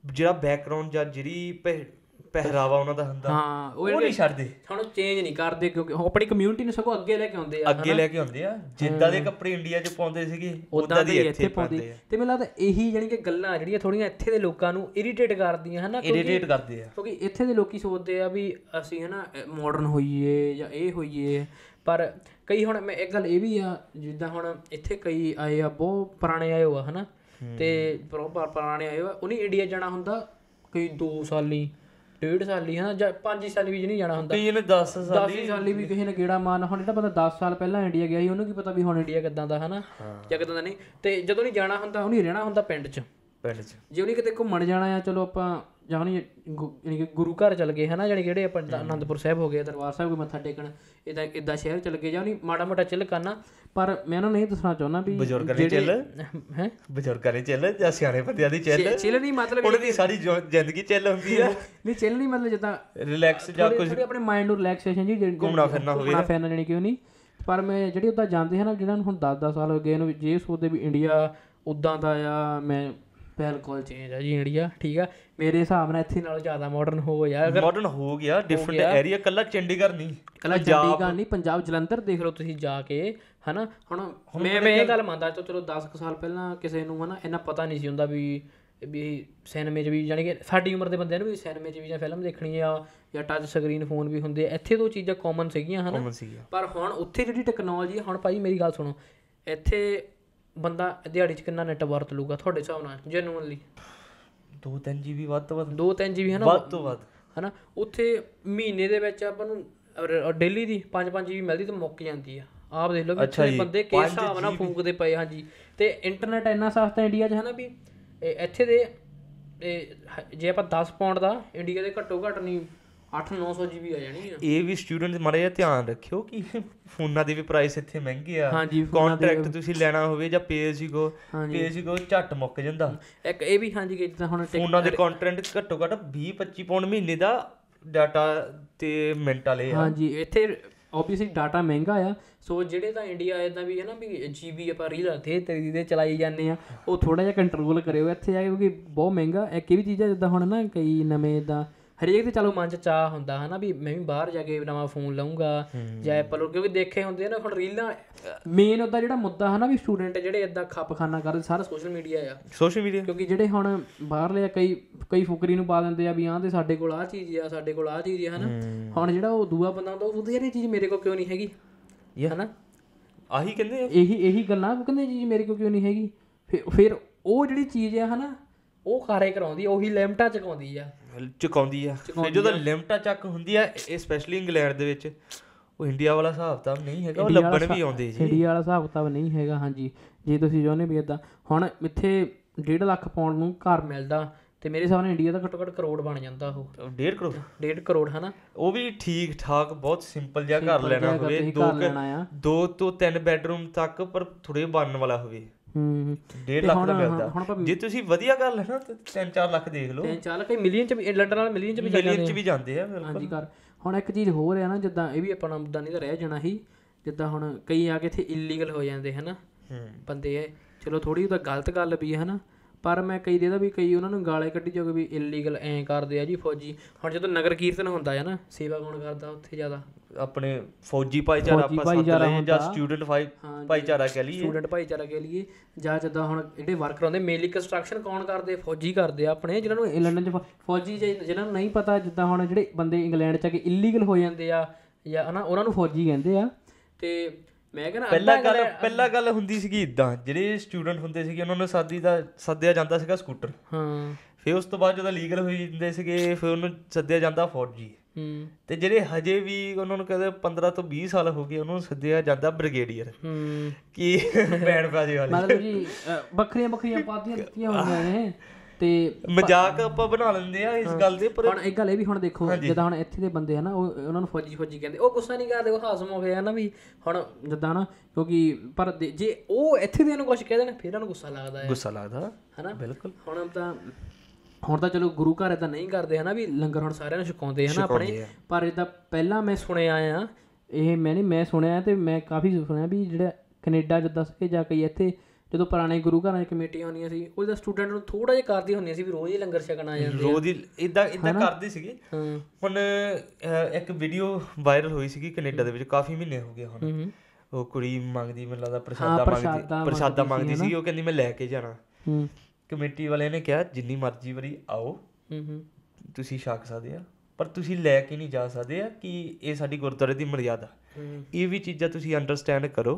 B: ਜਿਹੜਾ ਬੈਕਗ੍ਰਾਉਂਡ ਜਾਂ ਜਿਹੜੀ ਪਹਿ- ਪਹਿਰਾਵਾ ਉਹਨਾਂ ਦਾ ਹੁੰਦਾ
A: ਹਾਂ ਉਹ
B: ਨਹੀਂ ਛੱਡਦੇ।
A: ਸਾਨੂੰ ਚੇਂਜ ਨਹੀਂ ਕਰਦੇ ਕਿਉਂਕਿ ਉਹ ਆਪਣੀ ਕਮਿਊਨਿਟੀ ਨੂੰ ਸਗੋਂ ਅੱਗੇ ਲੈ ਕੇ ਆਉਂਦੇ ਆ
B: ਅੱਗੇ ਲੈ ਕੇ ਆਉਂਦੇ ਆ ਜਿੱਦਾਂ ਦੇ ਕੱਪੜੇ ਇੰਡੀਆ 'ਚ ਪਾਉਂਦੇ ਸੀਗੇ
A: ਉਦਾਂ ਦੇ ਇੱਥੇ ਪਾਉਂਦੇ। ਤੇ ਮੈਨੂੰ ਲੱਗਦਾ ਇਹੀ ਜਾਨੀ ਕਿ ਗੱਲਾਂ ਜਿਹੜੀਆਂ ਥੋੜੀਆਂ ਇੱਥੇ ਦੇ ਲੋਕਾਂ ਨੂੰ ਇਰੀਟੇਟ ਕਰਦੀਆਂ ਹਨਾ?
B: ਇਰੀਟੇਟ ਕਰਦੇ ਆ।
A: ਕਿਉਂਕਿ ਇੱਥੇ ਦੇ ਲੋਕੀ ਸੋਚਦੇ ਆ ਵੀ ਅਸੀਂ ਹਨਾ ਮਾਡਰਨ ਹੋਈਏ ਜਾਂ ਇਹ ਹੋਈਏ। ਪਰ ਕਈ ਹੁਣ ਮੈਂ ਇੱਕ ਗੱਲ ਇਹ ਵੀ ਆ ਜਿੱਦਾਂ ਹੁਣ ਇੱਥੇ ਕਈ ਆਏ ਆ ਬਹੁਤ ਪੁਰਾਣੇ ਆਏ ਹੋ ਆ ਹਨਾ? ਤੇ ਪ੍ਰੋਪਰ ਪੁਰਾਣੇ ਆਏ ਹੋ ਉਹਨੇ ਇੰਡੀਆ ਜਾਣਾ ਹੁੰਦਾ ਕਈ 2 ਸਾਲੀ ਡੇਢ ਸਾਲੀ ਹਨਾ ਜਾਂ 5 ਸਾਲੀ ਵੀ ਨਹੀਂ ਜਾਣਾ ਹੁੰਦਾ।
B: ਕਈਆਂ ਨੇ 10 ਸਾਲ
A: 10 ਸਾਲੀ ਵੀ ਕਿਸੇ ਨੇ ਗੇੜਾ ਮਾਰਨਾ ਹੁਣ ਜਿਹੜਾ ਬੰਦਾ 10 ਸਾਲ ਪਹਿਲਾਂ ਇੰਡੀਆ ਗਿਆ ਸੀ ਉਹਨੂੰ ਕੀ ਪਤਾ ਵੀ ਹੁਣ ਇੰਡੀਆ ਕਿੱਦਾਂ ਦਾ ਹਨਾ ਜਾਂ ਕਿੱਦਾਂ ਦਾ ਨਹੀਂ। ਤੇ ਜਦੋਂ ਨਹੀਂ ਜਾਣਾ ਹੁੰਦਾ ਉਹਨੇ ਰਹਿਣਾ ਹੁੰਦਾ ਪਿੰਡ 'ਚ।
B: ਪਿੰਡ 'ਚ।
A: ਜੇ ਉਹਨੇ ਕਿਤੇ ਘੁੰਮਣ ਜਾਣਾ ਆ ਚਲੋ ਆਪਾਂ ਜਾਣੀ ਯਾਨੀ ਕਿ ਗੁਰੂ ਘਰ ਚਲ ਗਏ ਹਨਾ ਜਾਣੀ ਜਿਹੜੇ ਆਪਾਂ ਆਨੰਦਪੁਰ ਸਾਹਿਬ ਹੋ ਗਏ ਦਰਬਾਰ ਸਾਹਿਬ ਕੋਈ ਮੱਥਾ ਟੇਕਣ ਇਦਾਂ ਇਦਾਂ ਸ਼ਹਿਰ ਚਲ ਗਏ ਜਾਂ ਉਹਨੇ ਮਾੜਾ ਮੋਟਾ ਚਿੱਲ ਕਰਨਾ ਪਰ ਮੈਂ ਉਹਨਾਂ ਨੂੰ ਇਹ ਦੱਸਣਾ ਚਾਹੁੰਦਾ ਵੀ
B: ਬਜ਼ੁਰਗਾਂ ਨੇ ਚੱਲ
A: ਹੈ?
B: ਬਜ਼ੁਰਗਾਂ ਨੇ ਚੱਲ ਜਾਂ ਸਿਆਣੇ ਬੰਦਿਆਂ ਦੀ ਚੱਲ
A: ਚਿੱਲ ਨਹੀਂ ਮਤਲਬ
B: ਉਹਨਾਂ ਦੀ ਸਾਰੀ ਜ਼ਿੰਦਗੀ ਚੱਲ ਹੁੰਦੀ ਆ।
A: ਨਹੀਂ ਚਿੱਲ ਨਹੀਂ ਮਤਲਬ ਜਿੱਦਾਂ
B: ਰਿਲੈਕਸ ਜਾਂ
A: ਥੋੜੀ ਆਪਣੇ ਮਾਈਂਡ ਨੂੰ ਰਿਲੈਕਸੇਸ਼ਨ ਜੀ ਜਿਹੜੀ-
B: ਘੁੰਮਣਾ ਫਿਰਨਾ
A: ਘੁੰਮਣਾ ਫਿਰਨਾ ਜਾਣੀ ਕਿ ਉਹ ਨਹੀਂ। ਪਰ ਮੈਂ ਜਿਹੜੇ ਉਦਾਂ ਜਾਂਦੇ ਹਨ ਜਿਹਨਾਂ ਨੂੰ ਹੁਣ 10-10 ਸਾਲ ਹੋ ਗਏ ਨੂੰ ਜੇ ਸੋਚਦੇ ਵੀ ਇੰਡੀਆ ਉਦਾਂ ਦਾ ਆ ਮੈਂ ਬਿਲਕੁਲ ਚੇਂਜ ਆ ਜੀ ਇੰਡੀਆ ਠੀਕ ਆ? ਮੇਰੇ ਹਿਸਾਬ ਨਾਲ ਇੱਥੇ ਨਾਲੋਂ ਜ਼ਿਆਦਾ ਮਾਡਰਨ ਹੋ ਜਾ
B: ਮਾਡਰਨ ਹੋ ਗਿਆ ਡਿਫਰੈਂਟ ਏਰੀਆ ਕੱਲਾ ਚੰਡੀਗੜ੍ਹ ਨਹੀਂ।
A: ਕੱਲਾ ਚੰਡੀਗੜ੍ਹ ਨਹੀਂ ਪੰਜਾਬ ਜਲੰਧਰ ਦੇਖ ਲਓ ਤੁਸੀਂ ਜਾ ਕੇ ਹਨਾ? ਹੁਣ ਮੈਂ ਮੈਂ ਇਹ ਗੱਲ ਮੰਨਦਾ ਚਲੋ 10 ਕੁ ਸਾਲ ਪਹਿਲਾਂ ਕਿਸੇ ਨੂੰ ਹਨਾ ਇੰਨਾ ਪਤਾ ਨਹੀਂ ਸੀ ਹੁੰਦਾ ਵੀ ਵੀ ਸਿਨੇਮੇ 'ਚ ਵੀ ਜਾਣੀ ਕਿ ਸਾਡੀ ਉਮਰ ਦੇ ਬੰਦਿਆਂ ਨੂੰ ਵੀ ਸਿਨੇਮੇ 'ਚ ਵੀ ਜਾਂ ਫਿਲਮ ਦੇਖਣੀ ਆ ਜਾਂ ਟੱਚ ਸਕਰੀਨ ਫੋਨ ਵੀ ਹੁੰਦੇ ਆ ਇੱਥੇ ਤੋਂ ਚੀਜ਼ਾਂ ਕਾਮਨ ਸੀਗੀਆਂ ਹਨਾ? ਪਰ ਹੁਣ ਉੱਥੇ ਜਿਹੜੀ ਟੈਕਨੋਲੋਜੀ ਹੁਣ ਭਾਈ ਮੇਰੀ ਗੱਲ ਸੁਣੋ ਇੱਥੇ ਬੰਦਾ ਦਿਹਾੜੀ 'ਚ ਕਿੰਨਾ ਨੈਟ ਵਰਤ ਲੂਗਾ ਤੁਹਾਡੇ ਹਿਸਾਬ ਨਾਲ ਜੈਨੂਅਨਲੀ
B: 2-3 ਜੀਬੀ ਵੱਧ ਤੋਂ ਵੱਧ।
A: 2-3 ਜੀਬੀ ਹਨਾ
B: ਵੱਧ ਤੋਂ ਵੱਧ।
A: ਹਨਾ? ਉੱਥੇ ਮਹੀਨੇ ਦੇ ਵਿੱਚ ਆਪਾਂ ਨੂੰ ਡੇਲੀ ਦੀ 5-5 ਜੀਬੀ ਮਿਲਦੀ ਤੇ ਮੁੱਕ ਜਾਂਦੀ ਆ। ਆਪ ਦੇਖ ਲਓ
B: ਜੀ,
A: ਬੰਦੇ ਕਿਸ ਹਿਸਾਬ ਨਾਲ ਫੂਕਦੇ ਪਏ ਹਾਂਜੀ। ਤੇ ਇੰਟਰਨੈਟ ਇੰਨਾ ਸਸਤਾ ਇੰਡੀਆ 'ਚ ਹੈ ਨਾ ਵੀ ਇਹ ਇੱਥੇ ਦੇ ਜੇ ਆਪਾਂ 10 ਪਾਉਂਡ ਦਾ ਇੰਡੀਆ ਦੇ ਘੱਟੋ ਘੱਟ ਨਹੀਂ 8-900 ਜੀਬੀ ਆ ਜਾਣੀ ਆ।
B: ਇਹ ਵੀ ਸਟੂਡੈਂਟ ਮਾੜਾ ਜਿਹਾ ਧਿਆਨ ਰੱਖਿਓ ਕਿ ਫੋਨਾਂ ਦੇ ਵੀ ਪ੍ਰਾਈਸ ਇੱਥੇ ਮਹਿੰਗੇ ਆ।
A: ਹਾਂਜੀ, ਦੇ-
B: ਕੰਟਰੈਕਟ ਤੁਸੀਂ ਲੈਣਾ ਹੋਵੇ ਜਾਂ ਪੇ as you go pay as you go ਝੱਟ ਮੁੱਕ ਜਾਂਦਾ।
A: ਇੱਕ ਇਹ ਵੀ ਹਾਂਜੀ ਕਿ ਜਿੱਦਾਂ ਹੁਣ
B: ਫੋਨਾਂ ਦੇ ਕੰਟਰੈਕਟ ਘੱਟੋ ਘੱਟ 20 25 ਪਾਉਂਡ ਮਹੀਨੇ ਦਾ ਡਾਟਾ ਤੇ ਮਿੰਟ ਵਾਲੇ ਆ।
A: ਹਾਂਜੀ ਇੱਥੇ ਆਬਵੀਅਸਲੀ ਡਾਟਾ ਮਹਿੰਗਾ ਆ। ਸੋ ਜਿਹੜੇ ਤਾਂ ਇੰਡੀਆ ਇਦਾਂ ਵੀ ਹੈ ਨਾ ਵੀ ਜੀਬੀ ਆਪਾਂ ਰੀਲ ਤੇ ਤੇਰੀ ਦੇ ਚਲਾਈ ਜਾਂਦੇ ਆ ਉਹ ਥੋੜਾ ਜਿਹਾ ਕੰਟਰੋਲ ਕਰਿਓ। ਇੱਥੇ ਆ ਕੇ ਕਿਉਂਕਿ ਬਹੁਤ ਮਹਿੰਗਾ। ਇੱਕ ਇਹ ਵੀ ਚੀਜ਼ਾਂ ਜਿੱਦਾਂ ਹੁਣ ਨਾ ਕਈ ਨਵੇਂ ਇਦਾਂ ਹਰੇਕ ਦੇ ਚਲੋ ਮਨ ਚ ਚਾਹ ਹੁੰਦਾ ਹਨਾ ਵੀ ਮੈਂ ਵੀ ਬਾਹਰ ਜਾ ਕੇ ਨਵਾਂ ਫੋਨ ਲਵਾਂਗਾ ਜਾਂ ਐਪਲ ਕਿਉਂਕਿ ਦੇਖੇ ਹੁੰਦੇ ਨਾ ਹੁਣ ਰੀਲਾਂ ਮੇਨ ਉਹਦਾ ਜਿਹੜਾ ਮੁੱਦਾ ਹਨਾ ਵੀ ਸਟੂਡੈਂਟ ਜਿਹੜੇ ਇਦਾਂ ਖੱਪਖਾਨਾ ਕਰਦੇ ਸਾਰਾ ਸੋਸ਼ਲ ਮੀਡੀਆ ਆ।
B: ਸੋਸ਼ਲ ਮੀਡੀਆ
A: ਕਿਉਂਕਿ ਜਿਹੜੇ ਹੁਣ ਬਾਹਰਲੇ ਆ ਕਈ ਕਈ ਫੁਕਰੀ ਨੂੰ ਪਾ ਦਿੰਦੇ ਆ ਵੀ ਆਹ ਤੇ ਸਾਡੇ ਕੋਲ ਆਹ ਚੀਜ਼ ਆ ਸਾਡੇ ਕੋਲ ਆਹ ਚੀਜ਼ ਆ ਹਨਾ। ਹੁਣ ਜਿਹੜਾ ਉਹ ਦੂਆ ਬੰਦਾ ਹੁੰਦਾ ਉਹ ਉਹਦੀ ਯਾਰ ਇਹ ਚੀਜ਼ ਮੇਰੇ ਕੋਲ ਕਿਉਂ ਨਹੀਂ ਹੈਗੀ? ਹਨਾ?
B: ਆਹੀ ਕਹਿੰਦੇ ਆ।
A: ਇਹੀ ਇਹੀ ਗੱਲਾਂ ਉਹ ਕਹਿੰਦੇ ਚੀਜ਼ ਮੇਰੇ ਕੋਲ ਕਿਉਂ ਨਹੀਂ ਹੈਗੀ? ਫਿਰ ਫਿਰ ਉਹ ਜਿਹੜੀ ਚੀਜ਼ ਆ ਹਨਾ ਉਹ ਕਾਰੇ ਕਰਾਉਂਦੀ ਉਹੀ ਲਿਮਟਾਂ ਚਕਾਉਂਦੀ ਆ।
B: ਚੁਕਾਉਂਦੀ ਆ। ਫਿਰ ਜਦੋਂ ਲਿਮਟਾ ਚੱਕ ਹੁੰਦੀ ਆ ਇਹ ਸਪੈਸ਼ਲੀ ਇੰਗਲੈਂਡ ਦੇ ਵਿੱਚ ਉਹ ਇੰਡੀਆ ਵਾਲਾ ਹਿਸਾਬ ਤਾਂ ਨਹੀਂ ਹੈਗਾ ਉਹ ਲੱਭਣ ਵੀ ਆਉਂਦੇ ਜੀ।
A: ਇੰਡੀਆ ਵਾਲਾ ਹਿਸਾਬ ਕਿਤਾਬ ਨਹੀਂ ਹੈਗਾ ਹਾਂਜੀ। ਜੇ ਤੁਸੀਂ ਚਾਹੁੰਦੇ ਵੀ ਇਦਾਂ ਹੁਣ ਇੱਥੇ 1.5 ਲੱਖ ਪਾਉਂਡ ਨੂੰ ਘਰ ਮਿਲਦਾ ਤੇ ਮੇਰੇ ਹਿਸਾਬ ਨਾਲ ਇੰਡੀਆ ਦਾ ਘੱਟੋ ਘੱਟ ਕਰੋੜ ਬਣ ਜਾਂਦਾ ਉਹ।
B: 1.5 ਕਰੋੜ?
A: 1.5 ਕਰੋੜ ਹਨਾ?
B: ਉਹ ਵੀ ਠੀਕ ਠਾਕ ਬਹੁਤ ਸਿੰਪਲ ਜਿਹਾ ਘਰ ਲੈਣਾ ਹੋਵੇ ਦੋ ਦੋ ਤੋਂ ਤਿੰਨ ਬੈਡਰੂਮ ਤੱਕ ਪਰ ਥੋੜੇ ਬਣਨ ਵਾਲਾ ਹੋਵੇ।
A: ਹੂੰ।
B: 1.5 ਲੱਖ ਦਾ ਮਿਲਦਾ ਜੇ ਤੁਸੀਂ ਵਧੀਆ ਘਰ ਲੈਣਾ ਤਾਂ 3-4 ਲੱਖ ਦੇਖ ਲਓ।
A: ਤੇ ਚੱਲ ਕਈ ਮਿਲੀਅਨ ਚ ਵੀ ਲੰਡਨ ਵਾਲੇ ਮਿਲੀਅਨ ਚ ਵੀ ਜਾਂਦੇ
B: ਮਿਲੀਅਨ ਚ ਵੀ ਜਾਂਦੇ ਆ ਬਿਲਕੁਲ।
A: ਹਾਂਜੀ ਕਰ ਹੁਣ ਇੱਕ ਚੀਜ਼ ਹੋਰ ਹੈ ਨਾ ਜਿੱਦਾਂ ਇਹ ਵੀ ਆਪਣਾ ਮੁੱਦਾ ਨਹੀਂ ਤਾਂ ਰਹਿ ਜਾਣਾ ਸੀ ਜਿੱਦਾਂ ਹੁਣ ਕਈ ਆ ਕੇ ਇੱਥੇ ਇਲੀਗਲ ਹੋ ਜਾਂਦੇ ਹਨਾ?
B: ਹੂੰ।
A: ਬੰਦੇ ਐ ਚਲੋ ਥੋੜੀ ਤਾਂ ਗਲਤ ਗੱਲ ਵੀ ਹੈ ਹਨਾ? ਪਰ ਮੈਂ ਕਈ ਦੇਦਾ ਵੀ ਕਈ ਉਹਨਾਂ ਨੂੰ ਗਾਲੇ ਕੱਢੀ ਜਾਓਗੇ ਵੀ ਇਲੀਗਲ ਐਂ ਕਰਦੇ ਆ ਜੀ ਫੌਜੀ। ਹੁਣ ਜਦੋਂ ਨਗਰ ਕੀਰਤਨ ਹੁੰਦਾ ਹੈ ਨਾ ਸੇਵਾ ਕੌਣ ਕਰਦਾ ਉੱਥੇ ਜ਼ਿਆਦਾ?
B: ਆਪਣੇ ਫੌਜੀ ਭਾਈਚਾਰਾ ਆਪਾਂ ਸੱਦ ਲਏ ਜਾਂ। ਸਟੂਡੈਂਟ ਭਾਈਚਾਰਾ ਕਹਿ ਲਈਏ।
A: ਸਟੂਡੈਂਟ ਭਾਈਚਾਰਾ ਕਹਿ ਲਈਏ। ਜਾਂ ਜਿੱਦਾਂ ਹੁਣ ਜਿਹੜੇ ਵਰਕਰ ਹੁੰਦੇ ਮੇਨਲੀ ਕੰਸਟਰਕਸ਼ਨ ਕੌਣ ਕਰਦੇ? ਫੌਜੀ ਕਰਦੇ ਆ ਆਪਣੇ ਜਿਨ੍ਹਾਂ ਨੂੰ ਲੰਡਨ ਚ ਫੌਜੀ ਜੇ- ਜਿਨ੍ਹਾਂ ਨੂੰ ਨਹੀਂ ਪਤਾ ਜਿੱਦਾਂ ਹੁਣ ਜਿਹੜੇ ਬੰਦੇ ਇੰਗਲੈਂਡ ਚ ਆ ਕੇ ਇਲੀਗਲ ਹੋ ਜਾਂਦੇ ਆ ਜਾਂ ਹਨਾ ਉਹਨਾਂ ਨੂੰ ਫੌਜੀ ਕਹਿੰਦੇ ਆ। ਤੇ ਮੈਂ ਕਹਿੰਦਾ
B: ਪਹਿਲਾਂ ਗੱਲ ਪਹਿਲਾਂ ਗੱਲ ਹੁੰਦੀ ਸੀਗੀ ਇਦਾਂ ਜਿਹੜੇ ਸਟੂਡੈਂਟ ਹੁੰਦੇ ਸੀਗੇ ਉਹਨਾਂ ਨੂੰ ਸਾਦੀ ਦਾ ਸੱਦਿਆ ਜਾਂਦਾ ਸੀਗਾ ਸਕੂਟਰ
A: ਹਾਂ।
B: ਫਿਰ ਉਸ ਤੋਂ ਬਾਅਦ ਜਦੋਂ ਲੀਗਲ ਹੋਈ ਜਾਂਦੇ ਸੀਗੇ ਫਿਰ ਉਹਨੂੰ ਸੱਦਿਆ ਜਾਂਦਾ ਫੌਜੀ।
A: ਹੂੰ।
B: ਤੇ ਜਿਹੜੇ ਹਜੇ ਵੀ ਉਹਨਾਂ ਨੂੰ ਕਹਿੰਦੇ 15 ਤੋਂ 20 ਸਾਲ ਹੋ ਗਏ ਉਹਨਾਂ ਨੂੰ ਸੱਦਿਆ ਜਾਂਦਾ ਬ੍ਰਿਗੇਡੀਅਰ
A: ਹੂੰ।
B: ਕੀ ਬੈਂਡ ਬਾਜੇ ਵਾਲੇ।
A: ਮਤਲਬ ਜੀ ਵੱਖਰੀਆਂ ਵੱਖਰੀਆਂ ਪਾਰਟੀਆਂ ਦਿੱਤੀਆਂ ਹੋਈਆਂ ਨੇ। ਤੇ
B: ਮਜ਼ਾਕ ਆਪਾਂ ਬਣਾ ਲੈਂਦੇ ਆ ਇਸ ਗੱਲ ਦੇ ਪਰ
A: ਹੁਣ ਇੱਕ ਗੱਲ ਇਹ ਵੀ ਹੁਣ ਦੇਖੋ ਜਿੱਦਾਂ ਹੁਣ ਇੱਥੇ ਦੇ ਬੰਦੇ ਆ ਨਾ ਉਹ ਉਹਨਾਂ ਨੂੰ ਫੌਜੀ ਫੌਜੀ ਕਹਿੰਦੇ ਉਹ ਗੁੱਸਾ ਨਹੀਂ ਕਰਦੇ ਉਹ ਹਾਜ਼ਮ ਹੋ ਗਿਆ ਨਾ ਵੀ ਹੁਣ ਜਿੱਦਾਂ ਨਾ ਕਿਉਂਕਿ ਪਰ ਜੇ ਉਹ ਇੱਥੇ ਦੇ ਨੂੰ ਕੁਝ ਕਹਿ ਦੇਣ ਫਿਰ ਉਹਨਾਂ ਨੂੰ ਗੁੱਸਾ ਲੱਗਦਾ ਹੈ।
B: ਗੁੱਸਾ ਲੱਗਦਾ।
A: ਹਨਾ?
B: ਬਿਲਕੁਲ।
A: ਹੁਣ ਤਾਂ ਹੁਣ ਤਾਂ ਚਲੋ ਗੁਰੂ ਘਰ ਇਦਾਂ ਨਹੀਂ ਕਰਦੇ ਹਨਾ ਵੀ ਲੰਗਰ ਹੁਣ ਸਾਰਿਆਂ ਨੂੰ ਛਕਾਉਂਦੇ ਹਨਾ ਆਪਣੇ। ਪਰ ਇਦਾਂ ਪਹਿਲਾਂ ਮੈਂ ਸੁਣਿਆ ਆ ਇਹ ਮੈਂ ਨਹੀਂ ਮੈਂ ਸੁਣਿਆ ਤੇ ਮੈਂ ਕਾਫੀ ਸੁਣਿਆ ਵੀ ਜਿਹੜਾ ਕੈਨੇਡਾ ਜਿੱਦਾਂ ਕਿ ਜਾਂ ਕਈ ਇੱਥੇ ਜਦੋਂ ਪੁਰਾਣੇ ਗੁਰੂ ਘਰਾਂ ਦੀ ਕਮੇਟੀਆਂ ਹੁੰਦੀਆਂ ਸੀ ਉਹ ਜਿਹਦਾ ਸਟੂਡੈਂਟ ਨੂੰ ਥੋੜਾ ਜਿਹਾ ਕਰਦੀ ਹੁੰਦੀਆਂ ਸੀ ਵੀ ਰੋਜ਼ ਹੀ ਲੰਗਰ ਛਕਣ ਆ ਜਾਂਦੇ
B: ਰੋਜ਼ ਹੀ ਇਦਾਂ ਇਦਾਂ ਕਰਦੇ ਸੀਗੇ। ਹੁਣ ਇੱਕ ਵੀਡੀਓ ਵਾਇਰਲ ਹੋਈ ਸੀਗੀ ਕੈਨੇਡਾ ਦੇ ਵਿੱਚ ਕਾਫੀ ਮਹੀਨੇ ਹੋ ਗਏ ਹੁਣ। ਉਹ ਕੁੜੀ ਮੰਗਦੀ ਮੈਨੂੰ ਲੱਗਦਾ ਪ੍ਰਸ਼ਾਦਾ ਮੰਗਦੀ ਪ੍ਰਸ਼ਾਦਾ ਮੰਗਦੀ ਸੀ ਉਹ ਕਹਿੰਦੀ ਮੈਂ ਲੈ ਕੇ ਜਾਣਾ। ਕਮੇਟੀ ਵਾਲਿਆਂ ਨੇ ਕਿਹਾ ਜਿੰਨੀ ਮਰਜ਼ੀ ਵਾਰੀ ਆਓ ਤੁਸੀਂ ਛਕ ਸਕਦੇ ਆ ਪਰ ਤੁਸੀਂ ਲੈ ਕੇ ਨਹੀਂ ਜਾ ਸਕਦੇ ਆ ਕਿ ਇਹ ਸਾਡੀ ਗੁਰਦੁਆਰੇ ਦੀ ਮਰਿਆਦਾ। ਇਹ ਵੀ ਚੀਜ਼ਾਂ ਤੁਸੀਂ ਅੰਡਰਸਟੈਂਡ ਕਰੋ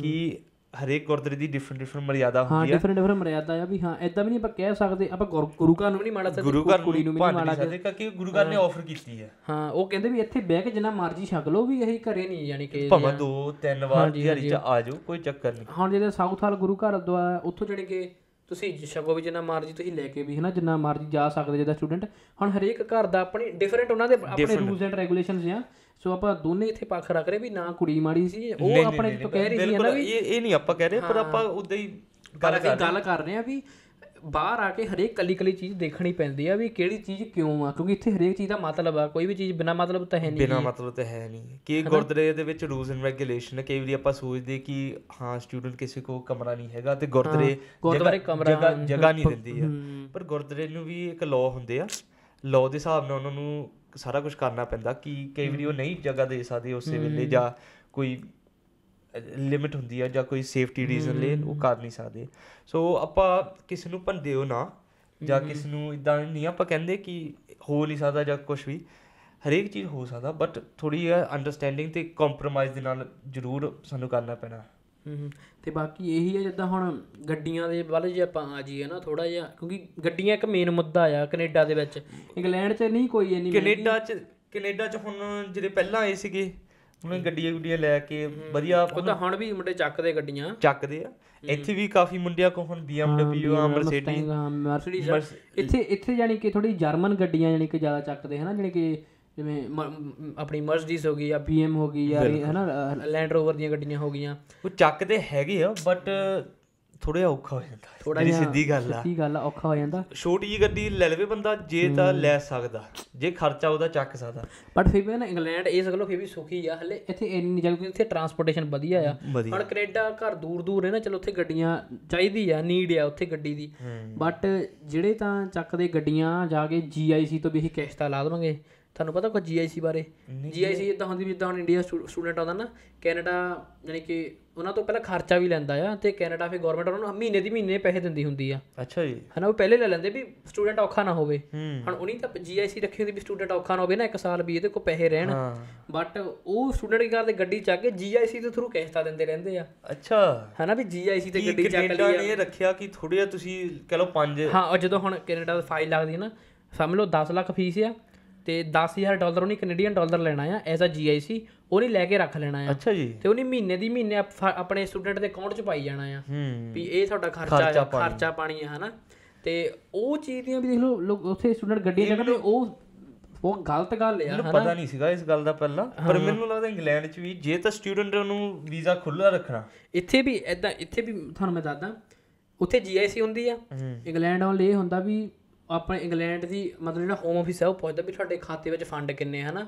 B: ਕਿ ਹਰੇਕ ਗੁਰਦੁਆਰੇ ਦੀ ਡਿਫਰੈਂਟ ਡਿਫਰੈਂਟ ਮਰਿਆਦਾ
A: ਹਾਂ
B: ਹੁੰਦੀ ਆ।
A: ਡਿਫਰੈਂਟ ਡਿਫਰੈਂਟ ਮਰਿਆਦਾ ਆ ਵੀ ਹਾਂ ਇਦਾਂ ਵੀ ਨਹੀਂ ਆਪਾਂ ਕਹਿ ਸਕਦੇ ਆਪਾਂ ਗੁਰ- ਘਰ ਨੂੰ ਵੀ ਨਹੀਂ ਮਾੜਾ ਸਕਦੇ
B: ਗੁਰੂ ਘਰ
A: ਕੁੜੀ
B: ਨੂੰ
A: ਵੀ ਨਹੀਂ ਮਾੜਾ
B: ਸਕਦੇ ਕਿਉਂਕਿ ਗੁਰੂ ਘਰ ਨੇ ਆਫਰ ਕੀਤੀ ਹੈ
A: ਹਾਂ ਉਹ ਕਹਿੰਦੇ ਵੀ ਇੱਥੇ ਬਹਿ ਕੇ ਜਿੰਨਾ ਮਰਜ਼ੀ ਛਕ ਲਓ ਵੀ ਅਸੀਂ ਘਰੇ ਨਹੀਂ ਜਾਣੀ ਕਿ
B: ਭਾਵੇਂ ਦੋ ਤਿੰਨ ਵਾਰ ਦਿਹਾੜੀ ਚ ਆ ਜਾਓ ਕੋਈ ਚੱਕਰ ਨਹੀਂ।
A: ਹੁਣ ਜਿਹੜੇ ਸਾਊਥ ਹਾਲ ਗੁਰੂ ਘਰ ਦਵਾ ਉੱਥੋਂ ਜਾਣੀ ਕਿ ਤੁਸੀਂ ਛਕੋ ਵੀ ਜਿੰਨਾ ਮਰਜ਼ੀ ਤੁਸੀਂ ਲੈ ਕੇ ਵੀ ਹਨਾ ਜਿੰਨਾ ਮਰਜ਼ੀ ਜਾ ਸਕਦੇ ਜਿਹਦਾ ਸਟੂਡੈਂਟ ਹੁਣ ਹਰੇਕ ਘਰ ਦਾ ਆਪਣੀ ਡਿਫਰੈਂਟ ਉਹਨਾਂ ਦੇ ਆਪਣੇ ਰੂਲਸ ਐਂਡ ਰੈਗੂਲੇਸ਼ਨਸ ਆ। ਸੋ ਆਪਾਂ ਦੋਨੇ ਇੱਥੇ ਪੱਖ ਰੱਖ ਰਹੇ ਵੀ ਨਾ ਕੁੜੀ ਮਾੜੀ ਸੀ ਉਹ ਆਪਣੇ ਤੋਂ ਕਹਿ ਰਹੀ ਸੀ
B: ਬਿਲਕੁਲ ਇਹ ਇਹ ਨਹੀਂ ਆਪਾਂ ਕਹਿ ਰਹੇ ਪਰ ਆਪਾਂ ਉਦਾਂ ਹੀ
A: ਗੱਲ ਕਰ ਰਹੇ ਆ ਵੀ ਬਾਹਰ ਆ ਕੇ ਹਰੇਕ ਕੱਲੀ ਕੱਲੀ ਚੀਜ਼ ਦੇਖਣੀ ਪੈਂਦੀ ਆ ਵੀ ਕਿਹੜੀ ਚੀਜ਼ ਕਿਉਂ ਆ ਕਿਉਂਕਿ ਇੱਥੇ ਹਰੇਕ ਚੀਜ਼ ਦਾ ਮਤਲਬ ਆ ਕੋਈ ਵੀ ਚੀਜ਼ ਬਿਨਾ ਮਤਲਬ ਤਾਂ ਹੈ ਨਹੀਂ।
B: ਬਿਨਾ ਮਤਲਬ ਤੇ ਹੈ ਨਹੀਂ। ਕਿ ਗੁਰਦੁਆਰੇ ਦੇ ਵਿੱਚ ਰੂਲਸ ਐਂਡ ਰੈਗੂਲੇਸ਼ਨ ਕਈ ਵਾਰੀ ਆਪਾਂ ਸੋਚਦੇ ਕਿ ਹਾਂ ਸਟੂਡੈਂਟ ਕਿਸੇ ਕੋ ਕਮਰਾ ਨਹੀਂ ਹੈਗਾ ਤੇ ਗੁਰਦੁਆਰੇ
A: ਗੁਰਦੁਆਰੇ ਕਮਰਾ
B: ਜਗ੍ਹਾ ਨਹੀਂ ਦਿੰਦੀ ਆ। ਪਰ ਗੁਰਦੁਆਰੇ ਨੂੰ ਵੀ ਇੱਕ ਲਾਅ ਹੁੰਦੇ ਆ। ਲਾਅ ਦੇ ਹਿਸਾਬ ਨਾਲ ਉਹਨਾਂ ਨੂੰ ਸਾਰਾ ਕੁਝ ਕਰਨਾ ਪੈਂਦਾ ਕਿ ਕਈ ਵਾਰੀ ਉਹ ਨਹੀਂ ਜਗ੍ਹਾ ਦੇ ਸਕਦੇ ਉਸੇ ਵੇਲੇ ਜਾਂ ਕੋਈ ਲਿਮਿਟ ਹੁੰਦੀ ਆ ਜਾਂ ਕੋਈ ਸੇਫਟੀ ਰੀਜ਼ਨ ਲਈ ਉਹ ਕਰ ਨਹੀਂ ਸਕਦੇ। ਸੋ ਆਪਾਂ ਕਿਸੇ ਨੂੰ ਭੰਦਿਓ ਨਾ ਜਾਂ ਕਿਸੇ ਨੂੰ ਇਦਾਂ ਨਹੀਂ ਆਪਾਂ ਕਹਿੰਦੇ ਕਿ ਹੋ ਨਹੀਂ ਸਕਦਾ ਜਾਂ ਕੁਝ ਵੀ ਹਰੇਕ ਚੀਜ਼ ਹੋ ਸਕਦਾ ਬਟ ਥੋੜੀ ਅੰਡਰਸਟੈਂਡਿੰਗ ਤੇ ਕੰਪਰੋਮਾਈਜ਼ ਦੇ ਨਾਲ ਜ਼ਰੂਰ ਸਾਨੂੰ ਕਰਨਾ ਪੈਣਾ।
A: ਹੂੰ ਤੇ ਬਾਕੀ ਇਹੀ ਹੈ ਜਿੱਦਾਂ ਹੁਣ ਗੱਡੀਆਂ ਦੇ ਵੱਲ ਜੇ ਆਪਾਂ ਆ ਜਾਈਏ ਨਾ ਥੋੜਾ ਜਿਹਾ ਕਿਉਂਕਿ ਗੱਡੀਆਂ ਇੱਕ ਮੇਨ ਮੁੱਦਾ ਆ ਕੈਨੇਡਾ ਦੇ ਵਿੱਚ। ਇੰਗਲੈਂਡ 'ਚ ਨਹੀਂ ਕੋਈ ਇੰਨੀ
B: ਕੈਨੇਡਾ ਚ ਕੈਨੇਡਾ ਚ ਹੁਣ ਜਿਹੜੇ ਪਹਿਲਾਂ ਆਏ ਸੀਗੇ ਉਹਨਾਂ ਗੱਡੀਆਂ ਗੁੱਡੀਆਂ ਲੈ ਕੇ ਵਧੀਆ
A: ਉਹ ਤਾਂ ਹੁਣ ਵੀ ਮੁੰਡੇ ਚੱਕਦੇ ਗੱਡੀਆਂ।
B: ਚੱਕਦੇ ਆ। ਇੱਥੇ ਵੀ ਕਾਫੀ ਮੁੰਡਿਆਂ ਕੋ ਹੁਣ BMW ਆ। ਮਰਸੀਡੀਜ਼
A: ਮਰਸੀਡੀਜ਼ ਇੱਥੇ ਇੱਥੇ ਜਾਨੀ ਕਿ ਥੋੜੀ ਜਰਮਨ ਗੱਡੀਆਂ ਜਾਨੀ ਕਿ ਜ਼ਿਆਦਾ ਚੱਕਦੇ ਹਨਾ ਜਾਨੀ ਕਿ ਜਿਵੇਂ ਆਪਣੀ ਮਰਸੀਡੀਜ਼ ਹੋ ਗਈ ਜਾਂ BM ਹੋ ਗਈ ਜਾਂ ਇਹ ਹਨਾ ਲੈਂਡ ਰੋਵਰ ਦੀਆਂ ਗੱਡੀਆਂ ਹੋ ਗਈਆਂ।
B: ਉਹ ਚੱਕਦੇ ਹੈਗੇ ਆ ਬਟ ਥੋੜਾ ਜਿਹਾ ਔਖਾ ਹੋ ਜਾਂਦਾ।
A: ਥੋੜਾ
B: ਜਿਹੜੀ ਸਿੱਧੀ ਗੱਲ ਆ।
A: ਕੀ ਗੱਲ ਆ ਔਖਾ ਹੋ ਜਾਂਦਾ।
B: ਛੋਟੀ ਜਿਹੀ ਗੱਡੀ ਲੈ ਲਵੇ ਬੰਦਾ ਜੇ ਤਾਂ ਲੈ ਸਕਦਾ। ਜੇ ਖਰਚਾ ਉਹਦਾ ਚੱਕ ਸਕਦਾ।
A: ਬਟ ਫਿਰ ਵੀ ਨਾ ਇੰਗਲੈਂਡ ਇਸ ਗੱਲੋਂ ਫਿਰ ਵੀ ਸੁਖੀ ਆ। ਹਲੇ ਇੱਥੇ ਇੰਨੀ ਨਹੀਂ ਕਿਉਂਕਿ ਇੱਥੇ ਟਰਾਂਸਪੋਰਟੇਸ਼ਨ ਵਧੀਆ ਆ। ਹੁਣ ਕੈਨੇਡਾ ਘਰ ਦੂਰ ਦੂਰ ਹੈ ਨਾ ਚਲੋ ਉੱਥੇ ਗੱਡੀਆਂ ਚਾਹੀਦੀ ਆ ਨੀਡ ਆ ਉੱਥੇ ਗੱਡੀ ਦੀ। ਬਟ ਜਿਹੜੇ ਤਾਂ ਚੱਕਦੇ ਗੱਡੀਆਂ ਜਾ ਕੇ ਜੀਆਈਸੀ ਤੋਂ ਵੀ ਅਸੀਂ ਕਿਸ਼ਤਾਂ ਲਾ ਦੇਵਾਂਗੇ। ਤੁਹਾਨੂੰ ਪਤਾ ਕੋਈ ਜੀਆਈਸੀ ਬਾਰੇ? ਜੀਆਈਸੀ ਇਦਾਂ ਹੁੰਦੀ ਵੀ ਇਦਾਂ ਹੁਣ ਇੰਡੀਆ ਸਟੂਡੈਂਟ ਆਉਂਦਾ ਨਾ ਕੈਨੇਡਾ ਯਾਨੀ ਕਿ ਉਹਨਾਂ ਤੋਂ ਪਹਿਲਾਂ ਖਰਚਾ ਵੀ ਲੈਂਦਾ ਆ ਤੇ ਕੈਨੇਡਾ ਫਿਰ ਗਵਰਨਮੈਂਟ ਉਹਨਾਂ ਨੂੰ ਮਹੀਨੇ ਦੀ ਮਹੀਨੇ ਪੈਸੇ ਦਿੰਦੀ ਹੁੰਦੀ ਆ।
B: ਅੱਛਾ ਜੀ।
A: ਹਨਾ ਉਹ ਪਹਿਲੇ ਲੈ ਲੈਂਦੇ ਵੀ ਸਟੂਡੈਂਟ ਔਖਾ ਨਾ ਹੋਵੇ। ਹੁਣ ਉਨੀ ਤਾਂ ਜੀਆਈਸੀ ਰੱਖੀ ਹੁੰਦੀ ਵੀ ਸਟੂਡੈਂਟ ਔਖਾ ਨਾ ਹੋਵੇ ਨਾ ਇੱਕ ਸਾਲ ਵੀ ਇਹਦੇ ਕੋਲ ਪੈਸੇ ਰਹਿਣ। ਬਟ ਉਹ ਸਟੂਡੈਂਟ ਕੀ ਕਰਦੇ ਗੱਡੀ ਚੱਕ ਕੇ ਜੀਆਈਸੀ ਦੇ ਥਰੂ ਕਿਸ਼ਤਾਂ ਦਿੰਦੇ ਰਹਿੰਦੇ ਆ।
B: ਅੱਛਾ।
A: ਹਨਾ ਵੀ ਜੀਆਈਸੀ ਤੇ ਗੱਡੀ ਚੱਕ
B: ਕੈਨੇਡਾ
A: ਲਈ
B: ਨੇ ਇਹ ਰੱਖਿਆ ਕਿ ਥੋੜਾ ਜਿਹਾ ਤੁਸੀਂ ਕਹ ਲਓ ਪੰਜ
A: ਹਾਂ ਉਹ ਜਦੋਂ ਹੁਣ ਕੈਨੇਡਾ ਦੀ ਫਾਈਲ ਲੱਗਦੀ ਹੈ ਨਾ ਸਮਝ ਲਓ 10 ਲੱਖ ਫੀਸ ਆ ਤੇ 10000 ਡਾਲਰ ਉਹਨੇ ਕੈਨੇਡੀਅਨ ਡਾਲਰ ਲੈਣਾ ਆ ਐਜ਼ ਅ ਜੀਆਈਸੀ ਉਹਨੇ ਲੈ ਕੇ ਰੱਖ ਲੈਣਾ ਆ।
B: ਅੱਛਾ ਜੀ।
A: ਤੇ ਉਹਨੇ ਮਹੀਨੇ ਦੀ ਮਹੀਨੇ ਆਪਣੇ ਸਟੂਡੈਂਟ ਦੇ ਅਕਾਊਂਟ 'ਚ ਪਾਈ ਜਾਣਾ ਆ। ਵੀ ਇਹ ਤੁਹਾਡਾ ਖਰਚਾ ਖਰਚਾ ਪਾਣੀ। ਆ ਹਨਾ? ਤੇ ਉਹ ਚੀਜ਼ ਦੀਆਂ ਵੀ ਦੇਖ ਲਓ ਲੋਕ ਉੱਥੇ ਸਟੂਡੈਂਟ ਗੱਡੀਆਂ ਚੱਕਦੇ ਉਹ ਬਹੁਤ ਗਲਤ ਗੱਲ ਆ
B: ਮੈਨੂੰ ਪਤਾ ਨਹੀਂ ਸੀਗਾ ਇਸ ਗੱਲ ਦਾ ਪਹਿਲਾਂ ਪਰ ਮੈਨੂੰ ਲੱਗਦਾ ਇੰਗਲੈਂਡ 'ਚ ਵੀ ਜੇ ਤਾਂ ਸਟੂਡੈਂਟ ਨੂੰ ਵੀਜ਼ਾ ਖੁੱਲਾ ਰੱਖਣਾ।
A: ਇੱਥੇ ਵੀ ਐਦਾਂ ਇੱਥੇ ਵੀ ਤੁਹਾਨੂੰ ਮੈਂ ਦੱਸਦਾ ਉੱਥੇ ਜੀਆਈਸੀ ਹੁੰਦੀ ਆ। ਇੰਗਲੈਂਡ ਵਾਲੇ ਇਹ ਹੁੰਦਾ ਵੀ ਆਪਣੇ ਇੰਗਲੈਂਡ ਦੀ ਮਤਲਬ ਜਿਹੜਾ ਹੋਮ ਆਫਿਸ ਹੈ ਉਹ ਪੁੱਛਦਾ ਵੀ ਤੁਹਾਡੇ ਖਾਤੇ ਵਿੱਚ ਫੰਡ ਕਿੰਨੇ ਹਨਾ?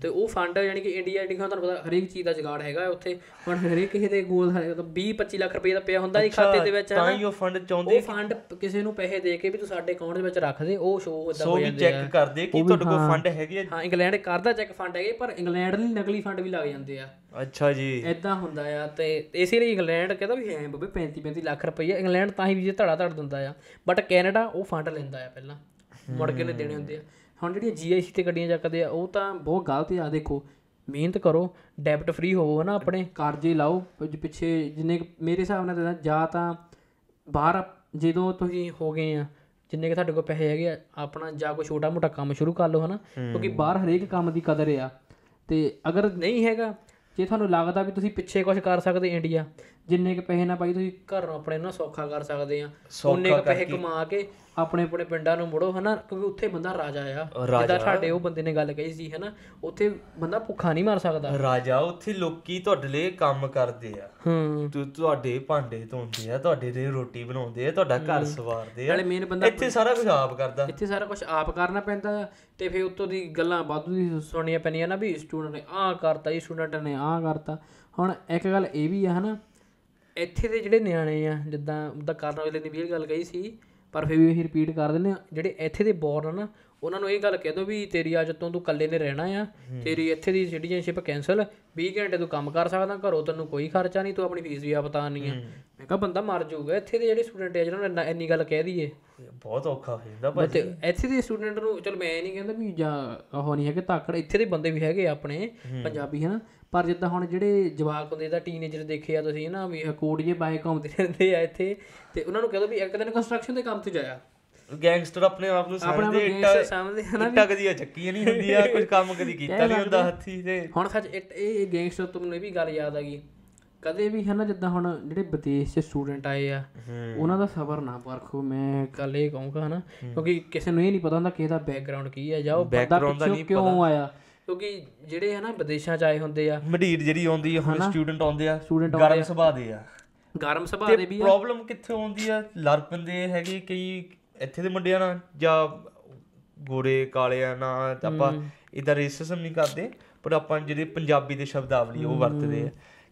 A: ਤੇ ਉਹ ਫੰਡ ਯਾਨੀ ਕਿ ਇੰਡੀਆ ਜਿਹੜੀ ਤੁਹਾਨੂੰ ਪਤਾ ਹਰੇਕ ਚੀਜ਼ ਦਾ ਜੁਗਾੜ ਹੈਗਾ ਉੱਥੇ ਹੁਣ ਹਰੇਕ ਕਿਸੇ ਦੇ ਕੋਲ 20 25 ਲੱਖ ਰੁਪਏ ਦਾ ਪਿਆ ਹੁੰਦਾ ਜੀ ਖਾਤੇ ਦੇ ਵਿੱਚ
B: ਤਾਂ ਹੀ ਉਹ ਫੰਡ ਚਾਹੁੰਦੇ
A: ਉਹ ਫੰਡ ਕਿਸੇ ਨੂੰ ਪੈਸੇ ਦੇ ਕੇ ਵੀ ਤੂੰ ਸਾਡੇ ਅਕਾਊਂਟ ਦੇ ਵਿੱਚ ਰੱਖ ਦੇ ਉਹ ਸ਼ੋਅ ਇਦਾਂ
B: ਸੋ
A: ਹੋ
B: ਵੀ
A: ਜਾਂਦੇ ਆ।
B: ਚੈੱਕ ਕਰਦੇ ਕਿ ਤੁਹਾਡੇ ਕੋਲ ਫੰਡ ਹੈਗੇ ਆ।
A: ਹਾਂ ਇੰਗਲੈਂਡ ਕਰਦਾ ਚੈੱਕ ਫੰਡ ਹੈਗੇ ਪਰ ਇੰਗਲੈਂਡ ਲਈ ਨਕਲੀ ਫੰਡ ਵੀ ਲੱਗ ਜਾਂਦੇ ਆ।
B: ਅੱਛਾ ਜੀ।
A: ਇਦਾਂ ਹੁੰਦਾ ਆ ਤੇ ਇਸੇ ਲਈ ਇੰਗਲੈਂਡ ਕਹਿੰਦਾ ਵੀ ਹੈ ਬੱਬੇ 35 35 ਲੱਖ ਰੁਪਏ ਇੰਗਲੈਂਡ ਤਾਂ ਹੀ ਵੀ ਜੇ ਧੜਾ ਧੜ ਦਿੰਦਾ ਆ। ਬਟ ਕੈਨੇਡਾ ਉਹ ਫੰਡ ਲੈਂਦਾ ਆ ਪਹਿਲਾਂ ਮੁੜ ਕੇ ਨੇ ਦੇਣੇ ਹੁੰਦੇ ਆ। ਹੁਣ ਜਿਹੜੀਆਂ ਜੀਆਈਸੀ ਤੇ ਗੱਡੀਆਂ ਚੱਕਦੇ ਆ ਉਹ ਤਾਂ ਬਹੁਤ ਗਲਤ ਆ ਦੇਖੋ। ਮਿਹਨਤ ਕਰੋ ਡੈਬਟ ਫ੍ਰੀ ਹੋਵੋ ਹਨਾ ਆਪਣੇ। ਕਰਜ਼ੇ ਲਾਓ ਪਿੱਛੇ ਜਿੰਨੇ ਮੇਰੇ ਹਿਸਾਬ ਨਾਲ ਜਾਂ ਤਾਂ ਬਾਹਰ ਜਦੋਂ ਤੁਸੀਂ ਹੋ ਗਏ ਆ ਜਿੰਨੇ ਕਿ ਤੁਹਾਡੇ ਕੋਲ ਪੈਸੇ ਹੈਗੇ ਆ ਆਪਣਾ ਜਾਂ ਕੋਈ ਛੋਟਾ ਮੋਟਾ ਕੰਮ ਸ਼ੁਰੂ ਕਰ ਲਓ ਹਨਾ। ਕਿਉਂਕਿ ਬਾਹਰ ਹਰੇਕ ਕੰਮ ਦੀ ਕਦਰ ਆ। ਤੇ ਅਗਰ ਨਹੀਂ ਹੈਗਾ ਜੇ ਤੁਹਾਨੂੰ ਲੱਗਦਾ ਵੀ ਤੁਸੀਂ ਪਿੱਛੇ ਕੁਝ ਕਰ ਸਕਦੇ ਇੰਡੀਆ ਜਿੰਨੇ ਕੁ ਪੈਸੇ ਨਾਲ ਭਾਈ ਤੁਸੀਂ ਘਰੋਂ ਆਪਣੇ ਨੂੰ ਨਾ ਸੌਖਾ ਕਰ ਸਕਦੇ ਆ ਉਹਨੇ ਕੁ ਪੈਸੇ ਕਮਾ ਕੇ ਆਪਣੇ ਆਪਣੇ ਪਿੰਡਾਂ ਨੂੰ ਮੁੜੋ ਹਨਾ? ਕਿਉਂਕਿ ਉੱਥੇ ਬੰਦਾ ਰਾਜਾ ਆ। ਜਿੱਦਾਂ ਸਾਡੇ ਉਹ ਬੰਦੇ ਨੇ ਗੱਲ ਕਹੀ ਸੀ ਹਨਾ? ਉੱਥੇ ਬੰਦਾ ਭੁੱਖਾ ਨਹੀਂ ਮਰ ਸਕਦਾ।
B: ਰਾਜਾ ਉੱਥੇ ਲੋਕੀ ਤੁਹਾਡੇ ਲਈ ਕੰਮ ਕਰਦੇ ਆ।
A: ਹੂੰ।
B: ਤੁਹਾਡੇ ਭਾਂਡੇ ਧੋਂਦੇ ਆ ਤੁਹਾਡੇ ਲਈ ਰੋਟੀ ਬਣਾਉਂਦੇ ਆ ਤੁਹਾਡਾ ਘਰ ਸਵਾਰਦੇ ਆ।
A: ਨਾਲੇ ਮੇਨ ਬੰਦਾ
B: ਇੱਥੇ ਸਾਰਾ ਕੁਝ ਆਪ ਕਰਦਾ।
A: ਇੱਥੇ ਸਾਰਾ ਕੁਝ ਆਪ ਕਰਨਾ ਪੈਂਦਾ ਤੇ ਫਿਰ ਉੱਤੋਂ ਦੀ ਗੱਲਾਂ ਵਾਧੂ ਦੀ ਸੁਣਨੀਆਂ ਪੈਣੀਆਂ ਨਾ ਵੀ ਸਟੂਡੈਂਟ ਨੇ ਆਹ ਕਰਤਾ ਇਹ ਸਟੂਡੈਂਟ ਨੇ ਆਹ ਕਰਤਾ। ਹੁਣ ਇੱਕ ਗੱਲ ਇਹ ਵੀ ਆ ਹਨਾ? ਇੱਥੇ ਦੇ ਜਿਹੜੇ ਨਿਆਣੇ ਆ ਜਿੱਦਾਂ ਉਹਦਾ ਕਰਨ ਵਾਲੇ ਨੇ ਵੀ ਇਹ ਗੱਲ ਕਹੀ ਸੀ ਪਰ ਫਿਰ ਵੀ ਅਸੀਂ ਰਿਪੀਟ ਕਰ ਦਿੰਦੇ ਆ ਜਿਹੜੇ ਇੱਥੇ ਦੇ ਬੋਰਨ ਆ ਨਾ ਉਹਨਾਂ ਨੂੰ ਇਹ ਗੱਲ ਕਹਿ ਦੋ ਵੀ ਤੇਰੀ ਅੱਜ ਤੋਂ ਤੂੰ ਇਕੱਲੇ ਨੇ ਰਹਿਣਾ ਆ ਤੇਰੀ ਇੱਥੇ ਦੀ ਸਿਟੀਜ਼ਨਸ਼ਿਪ ਕੈਨਸਲ 20 ਘੰਟੇ ਤੂੰ ਕੰਮ ਕਰ ਸਕਦਾ ਘਰੋਂ ਤੈਨੂੰ ਕੋਈ ਖਰਚਾ ਨਹੀਂ ਤੂੰ ਆਪਣੀ ਫੀਸ ਵੀ ਆਪ ਤਾਰਨੀ ਆ। ਮੈਂ ਕਿਹਾ ਬੰਦਾ ਮਰ ਜਾਊਗਾ ਇੱਥੇ ਦੇ ਜਿਹੜੇ ਸਟੂਡੈਂਟ ਆ ਜਿਹਨਾਂ ਨੂੰ ਇੰਨਾ- ਗੱਲ ਕਹਿ ਦਈਏ।
B: ਬਹੁਤ ਔਖਾ ਹੋ ਜਾਂਦਾ ਭਾਜੀ।
A: ਇੱਥੇ ਦੇ ਸਟੂਡੈਂਟ ਨੂੰ ਚਲ ਮੈਂ ਇਹ ਨਹੀਂ ਕਹਿੰਦਾ ਵੀ ਜਾਂ ਉਹ ਨਹੀਂ ਹੈਗੇ ਤਾਕੜ ਇੱਥੇ ਦੇ ਬੰਦੇ ਵੀ ਹੈਗੇ ਆਪਣੇ ਪੰਜਾਬੀ ਹਨਾ ਪਰ ਜਿੱਦਾਂ ਹੁਣ ਜਿਹੜੇ ਜਵਾਕ ਹੁੰਦੇ ਦਾ ਟੀਨੇਜਰ ਦੇਖੇ ਆ ਤੁਸੀਂ ਨਾ ਵੀ ਕੋਟ ਜੇ ਬਾਏ ਘੁੰਮਦੇ ਰਹਿੰਦੇ ਆ ਇੱਥੇ ਤੇ ਉਹਨਾਂ ਨੂੰ ਕਹਿੰਦਾ ਵੀ ਇੱਕ ਦਿਨ ਕੰਸਟਰਕਸ਼ਨ ਦੇ ਕੰਮ ਤੇ ਜਾਇਆ।
B: ਗੈਂਗਸਟਰ ਆਪਣੇ ਆਪ ਨੂੰ ਸਮਝਦੇ ਇੱਟਾਂ
A: ਸਮਝਦੇ ਹਨਾ
B: ਇੱਟਾਂ ਕਦੀ ਚੱਕੀਆਂ ਨਹੀਂ ਹੁੰਦੀਆਂ ਕੁਝ ਕੰਮ ਕਦੀ ਕੀਤਾ ਨਹੀਂ ਹੁੰਦਾ ਹੱਥੀ ਤੇ।
A: ਹੁਣ ਸੱਚ ਇਹ ਇਹ ਗੈਂਗਸਟਰ ਤੋਂ ਮੈਨੂੰ ਇਹ ਵੀ ਗੱਲ ਯਾਦ ਆ ਗਈ। ਕਦੇ ਵੀ ਹਨਾ ਜਿੱਦਾਂ ਹੁਣ ਜਿਹੜੇ ਵਿਦੇਸ਼ 'ਚ ਸਟੂਡੈਂਟ ਆਏ ਆ ਉਹਨਾਂ ਦਾ ਸਬਰ ਨਾ ਪਰਖੋ ਮੈਂ ਗੱਲ ਇਹ ਕਹੂੰਗਾ ਹਨਾ ਕਿਉਂਕਿ ਕਿਸੇ ਨੂੰ ਇਹ ਨਹੀਂ ਪਤਾ ਹੁੰਦਾ ਕਿਸੇ ਦਾ ਬੈਕਗ੍ਰਾਉਂਡ ਕੀ ਹੈ ਜਾਂ ਉਹ ਬੰਦਾ ਪਿੱਛੋਂ ਕਿਉਂ ਆਇਆ। ਕਿਉਂਕਿ ਜਿਹੜੇ ਹਨਾ ਵਿਦੇਸ਼ਾਂ 'ਚ ਆਏ ਹੁੰਦੇ ਆ
B: ਮਡੀਰ ਜਿਹੜੀ ਆਉਂਦੀ ਆ ਹੁਣ ਸਟੂਡੈਂਟ ਆਉਂਦੇ ਆ ਗਰਮ ਸੁਭਾਅ ਦੇ ਆ।
A: ਗਰਮ ਸੁਭਾਅ ਦੇ ਵੀ ਆ।
B: ਪ੍ਰੋਬਲਮ ਕਿੱਥੇ ਆਉਂਦੀ ਆ? ਲੜ ਪੈਂਦੇ ਹੈਗੇ ਕਈ ਇੱਥੇ ਦੇ ਮੁੰਡਿਆਂ ਨਾਲ ਜਾਂ ਗੋਰੇ ਕਾਲਿਆਂ ਨਾਲ ਆਪਾਂ ਇਦਾਂ ਰੇਸਿਜ਼ਮ ਨਹੀਂ ਕਰਦੇ ਪਰ ਆਪਾਂ ਜਿਹੜੇ ਪੰਜਾਬੀ ਦੇ ਸ਼ਬਦਾਵਲੀ ਉਹ ਵਰਤਦੇ ਆ।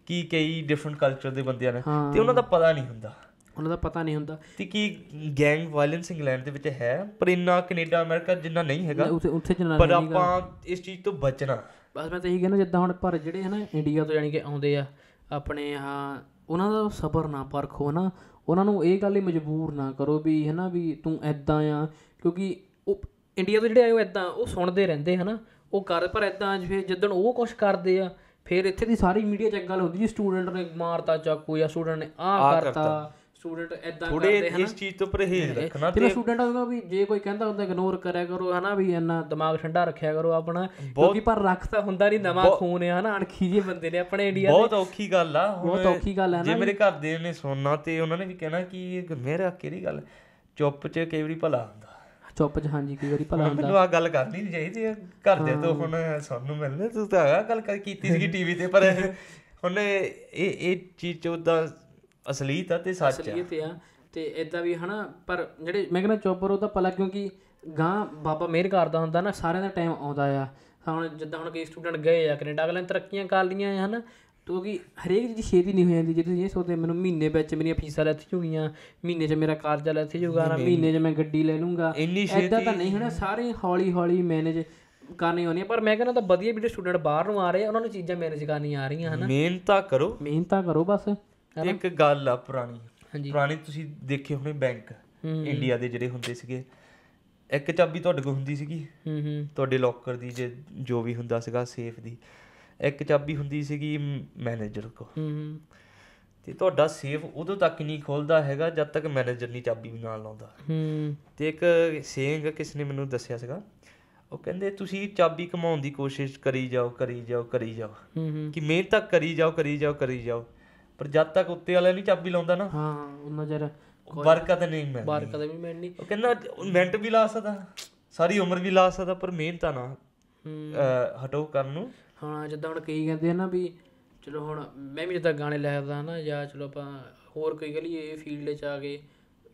B: ਕਿ ਕਈ ਡਿਫਰੈਂਟ ਕਲਚਰ ਦੇ ਬੰਦਿਆਂ ਨੇ ਤੇ ਉਹਨਾਂ ਦਾ ਪਤਾ ਨਹੀਂ ਹੁੰਦਾ।
A: ਉਹਨਾਂ ਦਾ ਪਤਾ ਨਹੀਂ ਹੁੰਦਾ।
B: ਤੇ ਕੀ ਗੈਂਗ ਵਾਇਲੈਂਸ ਇੰਗਲੈਂਡ ਦੇ ਵਿੱਚ ਹੈ? ਪਰ ਇੰਨਾ ਕੈਨੇਡਾ ਅਮਰੀਕਾ ਜਿੰਨਾ ਨਹੀਂ ਹੈਗਾ।
A: ਉੱਥੇ ਉੱਥੇ ਜਨਾਨੀ
B: ਪਰ ਆਪਾਂ ਇਸ ਚੀਜ਼ ਤੋਂ ਬਚਣਾ।
A: ਬਸ ਮੈਂ ਤਾਂ ਇਹੀ ਕਹਿੰਦਾ ਜਿੱਦਾਂ ਹੁਣ ਪਰ ਜਿਹੜੇ ਹਨਾ ਇੰਡੀਆ ਤੋਂ ਜਾਣੀ ਕਿ ਆਉਂਦੇ ਆ ਆਪਣੇ ਆ ਉਹਨਾਂ ਦਾ ਸਬਰ ਨਾ ਪਰਖੋ ਨਾ ਉਹਨਾਂ ਨੂੰ ਇਹ ਗੱਲ ਹੀ ਮਜਬੂਰ ਨਾ ਕਰੋ ਵੀ ਹਨਾ ਵੀ ਤੂੰ ਐਦਾਂ ਆ ਕਿਉਂਕਿ ਉਹ ਇੰਡੀਆ ਤੋਂ ਜਿਹੜੇ ਆਏ ਉਹ ਐਦਾਂ ਉਹ ਸੁਣਦੇ ਰਹਿੰਦੇ ਹਨਾ। ਉਹ ਕਰ ਪਰ ਐਦਾਂ ਫਿਰ ਜਦੋਂ ਉਹ ਕੁਝ ਕਰਦੇ ਆ ਫਿਰ ਇੱਥੇ ਦੀ ਸਾਰੀ ਮੀਡੀਆ 'ਚ ਇੱਕ ਗੱਲ ਹੁੰਦੀ ਜੀ ਸਟੂਡੈਂਟ ਨੇ ਮਾਰਤਾ ਚਾਕੂ ਜਾਂ ਸਟੂਡੈਂਟ ਨੇ ਆਹ ਕਰਤਾ। ਸਟੂਡੈਂਟ ਐਦਾਂ
B: ਥੋੜੇ
A: ਕਰਦੇ
B: ਇਸ ਚੀਜ਼ ਤੋਂ ਪਰਹੇਜ਼ ਰੱਖਣਾ
A: ਤੇ ਸਟੂਡੈਂਟ ਹੋਊਗਾ ਵੀ ਜੇ ਕੋਈ ਕਹਿੰਦਾ ਹੁੰਦਾ ਇਗਨੋਰ ਕਰਿਆ ਕਰੋ ਹਨਾ ਵੀ ਇੰਨਾ ਦਿਮਾਗ ਠੰਡਾ ਰੱਖਿਆ ਕਰੋ ਆਪਣਾ ਕਿਉਂਕਿ ਪਰ ਰੱਖ ਤਾਂ ਹੁੰਦਾ ਨਹੀਂ ਨਵਾਂ ਖੂਨ ਹੈ ਹਨਾ ਅਣਖੀ ਜਿਹੇ ਬੰਦੇ ਨੇ ਆਪਣੇ ਇੰਡੀਆ
B: ਬਹੁਤ ਔਖੀ ਗੱਲ ਆ
A: ਬਹੁਤ ਔਖੀ ਗੱਲ ਹੈ
B: ਜੇ ਮੇਰੇ ਘਰ ਦੇ ਨੇ ਸੁਣਨਾ ਤੇ ਉਹਨਾਂ ਨੇ ਵੀ ਕਹਿਣਾ ਕਿ ਮੇਰਾ ਕਿਹੜੀ ਗੱਲ ਚੁੱਪ 'ਚ ਕਈ ਵਾਰੀ ਭਲਾ ਹੁੰਦਾ।
A: ਚੁੱਪ ਚ ਹਾਂਜੀ ਕਈ ਵਾਰੀ ਭਲਾ
B: ਮੈਨੂੰ ਆ ਗੱਲ ਕਰਨੀ ਨਹੀਂ ਚਾਹੀਦੀ ਘਰ ਦੇ ਤੋਂ ਹੁਣ ਸਾਨੂੰ ਮਿਲਨੇ ਤੂੰ ਤਾਂ ਆ ਗੱਲ ਕਰ ਕੀਤੀ ਸੀਗੀ ਟੀਵੀ ਤੇ ਪਰ ਹੁਣ ਇਹ ਇਹ ਚੀਜ਼ ਚ ਉਹਦਾ ਅਸਲੀਤ ਆ ਤੇ ਸੱਚ ਆ।
A: ਅਸਲੀਅਤ ਆ ਤੇ ਇਦਾਂ ਵੀ ਹਨਾ ਪਰ ਜਿਹੜੇ ਮੈਂ ਕਹਿੰਦਾ ਚੁੱਪ ਰਹੋ ਤਾਂ ਭਲਾ ਕਿਉਂਕਿ ਗਾਂ ਬਾਬਾ ਮਿਹਰ ਕਰਦਾ ਹੁੰਦਾ ਨਾ ਸਾਰਿਆਂ ਦਾ ਟਾਈਮ ਆਉਂਦਾ ਆ। ਹੁਣ ਜਿੱਦਾਂ ਹੁਣ ਕਈ ਸਟੂਡੈਂਟ ਗਏ ਆ ਕੈਨੇਡਾ ਅਗਲੇ ਤਰੱਕੀਆਂ ਕਰ ਲੀਆਂ ਆ ਹਨਾ। ਕਿਉਂਕਿ ਹਰੇਕ ਚੀਜ਼ ਛੇਤੀ ਨਹੀਂ ਹੋ ਜਾਂਦੀ ਜੇ ਤੁਸੀਂ ਇਹ ਸੋਚਦੇ ਮੈਨੂੰ ਮਹੀਨੇ ਵਿੱਚ ਮੇਰੀਆਂ ਫੀਸਾਂ ਲੱਥ ਜੂਗੀਆਂ ਮਹੀਨੇ 'ਚ ਮੇਰਾ ਕਾਰਜਾ ਲੱਥ ਜੂਗਾ ਨਾ ਮਹੀਨੇ 'ਚ ਮੈਂ ਗੱਡੀ ਲੈ ਲੂੰਗਾ ਐਦਾਂ ਤਾਂ ਨਹੀਂ ਹੋਣਾ ਸਾਰੇ ਹੌਲੀ ਹੌਲੀ ਮੈਨੇਜ ਕਰਨੀ ਹੋਣੀ ਪਰ ਮੈਂ ਕਹਿੰਦਾ ਤਾਂ ਵਧੀਆ ਜਿਹੜੇ ਸਟੂਡੈਂਟ ਬਾਹਰ ਨੂੰ ਆ ਰਹੇ ਆ ਉਹਨਾਂ ਨੂੰ ਚੀਜ਼ਾਂ ਮੈਨੇਜ ਕਰਨੀਆਂ ਆ ਰਹੀਆਂ ਹਨਾ।
B: ਮਿਹਨਤਾਂ ਕਰੋ।
A: ਮਿਹਨਤਾਂ ਕਰੋ ਬਸ।
B: ਤੇ ਇੱਕ ਗੱਲ ਆ ਪੁਰਾਣੀ।
A: ਹਾਂਜੀ।
B: ਪੁਰਾਣੀ ਤੁਸੀਂ ਦੇਖੇ ਹੋਣੇ ਬੈਂਕ? ਇੰਡੀਆ ਦੇ ਜਿਹੜੇ ਹੁੰਦੇ ਸੀਗੇ। ਇੱਕ ਚਾਬੀ ਤੁਹਾਡੇ ਕੋਲ ਹੁੰਦੀ ਸੀਗੀ।
A: ਹੂੰ ਹੂੰ।
B: ਤੁਹਾਡੇ ਲੋਕਰ ਦੀ ਜੇ ਜੋ ਵੀ ਹੁੰਦਾ ਸੀਗਾ ਸੇਫ ਦੀ। ਇੱਕ ਚਾਬੀ ਹੁੰਦੀ ਸੀਗੀ ਮੈਨੇਜਰ ਕੋ
A: ਹੂੰ ਹੂੰ।
B: ਤੇ ਤੁਹਾਡਾ ਸੇਫ ਉਦੋਂ ਤੱਕ ਨਹੀਂ ਖੁੱਲਦਾ ਹੈਗਾ ਜਦ ਤੱਕ ਮੈਨੇਜਰ ਨਹੀਂ ਚਾਬੀ ਨਾਲ ਲਾਉਂਦਾ।
A: ਹੂੰ।
B: ਤੇ ਇੱਕ ਸੇਇੰਗ ਕਿਸ ਨੇ ਮੈਨੂੰ ਦੱਸਿਆ ਸੀਗਾ? ਉਹ ਕਹਿੰਦੇ ਤੁਸੀਂ ਚਾਬੀ ਕਮਾਉਣ ਦੀ ਕੋਸ਼ਿਸ਼ ਕਰੀ ਜਾਓ ਕਰੀ ਜਾਓ ਕਰੀ ਜਾਓ।
A: ਹੂੰ ਹੂੰ।
B: ਕਿ ਮਿਹਨਤ ਤੱਕ ਕਰੀ ਜਾਓ ਕਰੀ ਜਾਓ ਕਰੀ ਜਾਓ। ਪਰ ਜਦ ਤੱਕ ਉੱਤੇ ਵਾਲਾ ਨਹੀਂ ਚਾਬੀ ਲਾਉਂਦਾ ਨਾ
A: ਹਾਂ ਉਹਨਾਂ ਜਰ
B: ਬਰਕਤ ਨਹੀਂ ਮਿਲਦੀ।
A: ਬਾਹਰ ਕਦੇ ਵੀ ਮਿਲਣੀ।
B: ਉਹ ਕਹਿੰਦਾ ਮਿੰਟ ਵੀ ਲਾ ਸਕਦਾ ਸਾਰੀ ਉਮਰ ਵੀ ਲਾ ਸਕਦਾ ਪਰ ਮਿਹਨਤ ਨਾ
A: ਹੂੰ।
B: ਅਹ, ਹਟੋ ਕਰਨ ਨੂੰ।
A: ਹਾਂ ਜਿੱਦਾਂ ਹੁਣ ਕਈ ਕਹਿੰਦੇ ਆ ਨਾ ਵੀ ਚਲੋ ਹੁਣ ਮੈਂ ਵੀ ਜਿੱਦਾਂ ਗਾਣੇ ਲਿਖਦਾ ਨਾ ਜਾਂ ਚਲੋ ਆਪਾਂ ਹੋਰ ਕੋਈ ਗਲੀ ਇਹ ਫੀਲਡ 'ਚ ਆ ਗਏ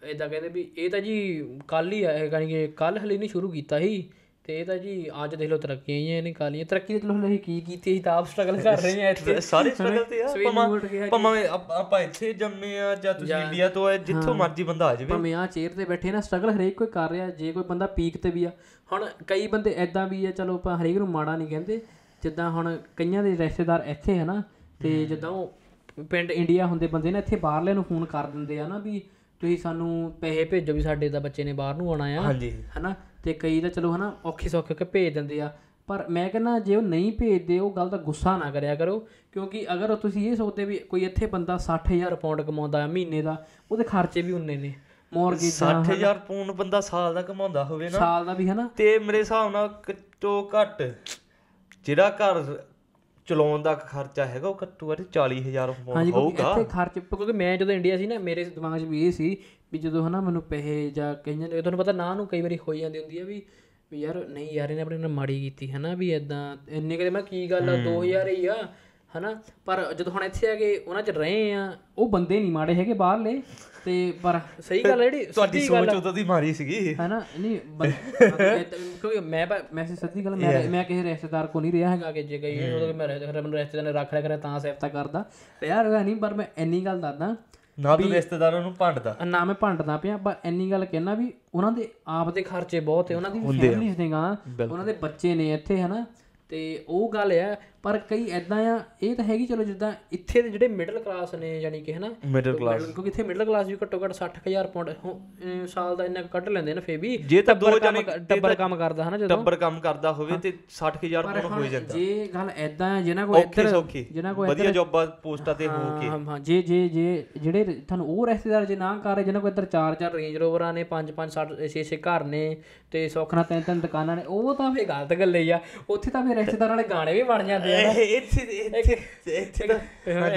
A: ਇਦਾਂ ਕਹਿੰਦੇ ਵੀ ਇਹ ਤਾਂ ਜੀ ਕੱਲ ਹੀ ਆਇਆ ਯਾਨੀ ਕਿ ਕੱਲ ਹਲੇ ਨਹੀਂ ਸ਼ੁਰੂ ਕੀਤਾ ਸੀ। ਤੇ ਇਹ ਤਾਂ ਜੀ ਅੱਜ ਦੇਖ ਲਓ ਤਰੱਕੀਆਂ ਹੀ ਨਹੀਂ ਕਾਲੀਆਂ ਤਰੱਕੀ ਤੇ ਚਲੋ ਹਲੇ ਅਸੀਂ ਕੀ ਕੀਤੀ ਅਸੀਂ ਤਾਂ ਆਪ ਸਟਰਗਲ ਕਰ ਰਹੇ ਹਾਂ ਇੱਥੇ।
B: ਸਾਰੇ ਸਟਰਗਲ ਤੇ ਆ।
A: ਨੂੰ ਕੇ
B: ਭਾਵੇਂ ਆਪ- ਇੱਥੇ ਜੰਮੇ ਆ ਜਾਂ ਤੁਸੀਂ ਇੰਡੀਆ ਤੋਂ ਆ ਜਿੱਥੋਂ ਮਰਜ਼ੀ ਬੰਦਾ ਆ ਜਾਵੇ।
A: ਭਾਵੇਂ ਆ ਚੇਅਰ ਤੇ ਬੈਠੇ ਨਾ ਸਟਰਗਲ ਹਰੇਕ ਕੋਈ ਕਰ ਰਿਹਾ ਜੇ ਕੋਈ ਬੰਦਾ ਪੀਕ ਤੇ ਵੀ ਆ। ਹੁਣ ਕਈ ਬੰਦੇ ਐਦਾਂ ਵੀ ਆ ਚਲੋ ਆਪਾਂ ਹਰੇਕ ਨੂੰ ਮਾੜਾ ਨਹੀਂ ਕਹਿੰਦੇ। ਜਿੱਦਾਂ ਹੁਣ ਕਈਆਂ ਦੇ ਰਿਸ਼ਤੇਦਾਰ ਇੱਥੇ ਹਨਾ ਤੇ ਜਿੱਦਾਂ ਉਹ ਪਿੰਡ ਇੰਡੀਆ ਹੁੰਦੇ ਬੰਦੇ ਨੇ ਇੱਥੇ ਬਾਹਰਲੇ ਨੂੰ ਫੋਨ ਕਰ ਦਿੰਦੇ ਆ ਨਾ ਵੀ ਤੁਸੀਂ ਸਾਨੂੰ ਪੈਸੇ ਭੇਜੋ ਵੀ ਸਾਡੇ ਦਾ ਬੱਚੇ ਨੇ ਬਾਹਰ ਨੂੰ ਆਉਣਾ ਆ।
B: ਹਾਂਜੀ।
A: ਹਨਾ? ਤੇ ਕਈ ਤਾਂ ਚਲੋ ਹਨਾ ਔਖੇ ਸੌਖੇ ਕੇ ਭੇਜ ਦਿੰਦੇ ਆ। ਪਰ ਮੈਂ ਕਹਿੰਦਾ ਜੇ ਉਹ ਨਹੀਂ ਭੇਜਦੇ ਉਹ ਗੱਲ ਦਾ ਗੁੱਸਾ ਨਾ ਕਰਿਆ ਕਰੋ। ਕਿਉਂਕਿ ਅਗਰ ਤੁਸੀਂ ਇਹ ਸੋਚਦੇ ਵੀ ਕੋਈ ਇੱਥੇ ਬੰਦਾ 60000 ਪਾਉਂਡ ਕਮਾਉਂਦਾ ਆ ਮਹੀਨੇ ਦਾ ਉਹਦੇ ਖਰਚੇ ਵੀ ਉਨੇ ਨੇ। ਮੌਰਗੇਜ
B: 60000 ਪੂਨ ਬੰਦਾ ਸਾਲ ਦਾ ਕਮਾਉਂਦਾ ਹੋਵੇ ਨਾ
A: ਸਾਲ ਦਾ ਵੀ ਹਨਾ।
B: ਤੇ ਮੇਰੇ ਹਿਸਾਬ ਨਾਲ ਘੱਟੋ ਘੱਟ ਜਿਹੜਾ ਘਰ ਚਲਾਉਣ ਦਾ ਖਰਚਾ ਹੈਗਾ ਉਹ ਘੱਟੋ ਘੱਟ 40000
A: ਹਾਂਜੀ ਕਿਉਂਕਿ
B: ਹੋਊਗਾ।
A: ਇੱਥੇ ਖਰਚ ਕਿਉਂਕਿ ਮੈਂ ਜਦੋਂ ਇੰਡੀਆ ਸੀ ਨਾ ਮੇਰੇ ਦਿਮਾਗ 'ਚ ਵੀ ਇਹ ਸੀ ਵੀ ਜਦੋਂ ਹਨਾ ਮੈਨੂੰ ਪੈਸੇ ਜਾਂ ਕਈਆਂ ਦੇ ਤੁਹਾਨੂੰ ਪਤਾ ਨਾ ਨੂੰ ਕਈ ਵਾਰੀ ਹੋਈ ਜਾਂਦੀ ਹੁੰਦੀ ਆ ਵੀ ਵੀ ਯਾਰ ਨਹੀਂ ਯਾਰ ਇਹਨੇ ਆਪਣੇ ਨਾਲ ਮਾੜੀ ਕੀਤੀ ਹਨਾ ਵੀ ਇਦਾਂ ਇੰਨੇ ਕਦੇ ਮੈਂ ਕੀ ਗੱਲ ਆ 2000 ਹੀ। ਆ ਹਨਾ? ਪਰ ਜਦੋਂ ਹੁਣ ਇੱਥੇ ਆ ਕੇ ਉਹਨਾਂ 'ਚ ਰਹੇ ਆ ਉਹ ਬੰਦੇ ਨਹੀਂ ਮਾੜੇ ਹੈਗੇ ਬਾਹਰਲੇ ਤੇ ਪਰ ਸਹੀ ਗੱਲ ਆ ਜਿਹੜੀ
B: ਤੁਹਾਡੀ ਸੋਚ ਉਦੋਂ ਦੀ ਮਾਰੀ ਸੀਗੀ।
A: ਹੈਨਾ? ਨਹੀਂ ਕਿਉਂਕਿ ਮੈਂ ਮੈਂ ਸੱਚੀ ਗੱਲ ਮੈਂ ਮੈਂ ਕਿਸੇ ਰਿਸ਼ਤੇਦਾਰ ਕੋ ਨਹੀਂ ਰਿਹਾ ਹੈਗਾ ਕਿ ਜੇ ਗਈ ਉਦੋਂ ਮੈਂ ਰਿਸ਼ਤੇਦਾਰ ਨੇ ਰੱਖ ਲਿਆ ਕਰਿਆ ਤਾਂ ਸਿਫਤਾਂ ਕਰਦਾ। ਤੇ ਯਾਰ ਨਹੀਂ ਪਰ ਮੈਂ ਇੰਨੀ ਗੱਲ ਦੱਸਦਾ
B: ਨਾ ਤੂੰ ਰਿਸ਼ਤੇਦਾਰਾਂ ਨੂੰ ਭੰਡਦਾ।
A: ਨਾ ਮੈਂ ਭੰਡਦਾ ਪਿਆ ਪਰ ਇੰਨੀ ਗੱਲ ਕਹਿਣਾ ਵੀ ਉਹਨਾਂ ਦੇ ਆਪ ਦੇ ਖਰਚੇ ਬਹੁਤ ਹੈ ਉਹਨਾਂ ਦੀ ਫੈਮਿਲੀਜ਼ ਨੇ ਗਾ ਉਹਨਾਂ ਦੇ ਬੱਚੇ ਨੇ ਇੱਥੇ ਹਨਾ? ਤੇ ਉਹ ਗੱਲ ਆ ਪਰ ਕਈ ਐਦਾਂ ਆ ਇਹ ਤਾਂ ਹੈਗੀ ਚਲੋ ਜਿੱਦਾਂ ਇੱਥੇ ਦੇ ਜਿਹੜੇ ਮਿਡਲ ਕਲਾਸ ਨੇ ਯਾਨੀ ਕਿ ਹਨਾ
B: ਮਿਡਲ ਕਲਾਸ
A: ਕਿਉਂਕਿ ਇੱਥੇ ਮਿਡਲ ਕਲਾਸ ਵੀ ਘੱਟੋ ਘੱਟ 60000 ਪਾਉਂਡ ਸਾਲ ਦਾ ਇੰਨਾ ਕੱਢ ਲੈਂਦੇ ਨੇ ਫੇ ਵੀ
B: ਜੇ ਤਾਂ ਦੋ ਜਣੇ
A: ਟੱਬਰ ਕੰਮ ਕਰਦਾ ਹਨਾ ਜਦੋਂ।
B: ਟੱਬਰ ਕੰਮ ਕਰਦਾ ਹੋਵੇ ਤੇ 60000 ਪੂਨ ਹੋ ਜਾਂਦਾ।
A: ਜੇ ਗੱਲ ਐਦਾਂ ਆ ਜਿਹਨਾਂ ਕੋਲ
B: ਸੌਖੇ।
A: ਜਿਹਨਾਂ ਕੋਲ
B: ਵਧੀਆ ਜੌਬਾਂ ਪੋਸਟਾਂ ਤੇ ਹੋ ਕੇ।
A: ਹਾਂ ਹਾਂ ਜੇ ਜੇ ਜੇ ਜਿਹੜੇ ਤੁਹਾਨੂੰ ਉਹ ਰਿਸ਼ਤੇਦਾਰ ਜੇ ਨਾ ਕਰ ਰਹੇ ਜਿਹਨਾਂ ਕੋਲ ਇੱਧਰ ਚਾਰ ਚਾਰ ਰੇਂਜ ਰੋਵਰਾਂ ਨੇ ਪੰਜ ਪੰਜ ਸੱਤ ਛੇ ਛੇ ਘਰ ਨੇ ਤੇ ਸੁੱਖ ਨਾਲ ਤਿੰਨ ਤਿੰਨ ਦੁਕਾਨਾਂ ਨੇ ਉਹ ਤਾਂ ਫੇ ਗਲਤ ਗੱਲ ਹੀ ਆ ਉੱਥੇ ਤਾਂ ਫੇ ਰਿਸ਼ਤੇਦਾਰਾਂ ਵਾਲੇ ਗਾਣੇ ਵੀ ਬਣ ਜਾਂਦੇ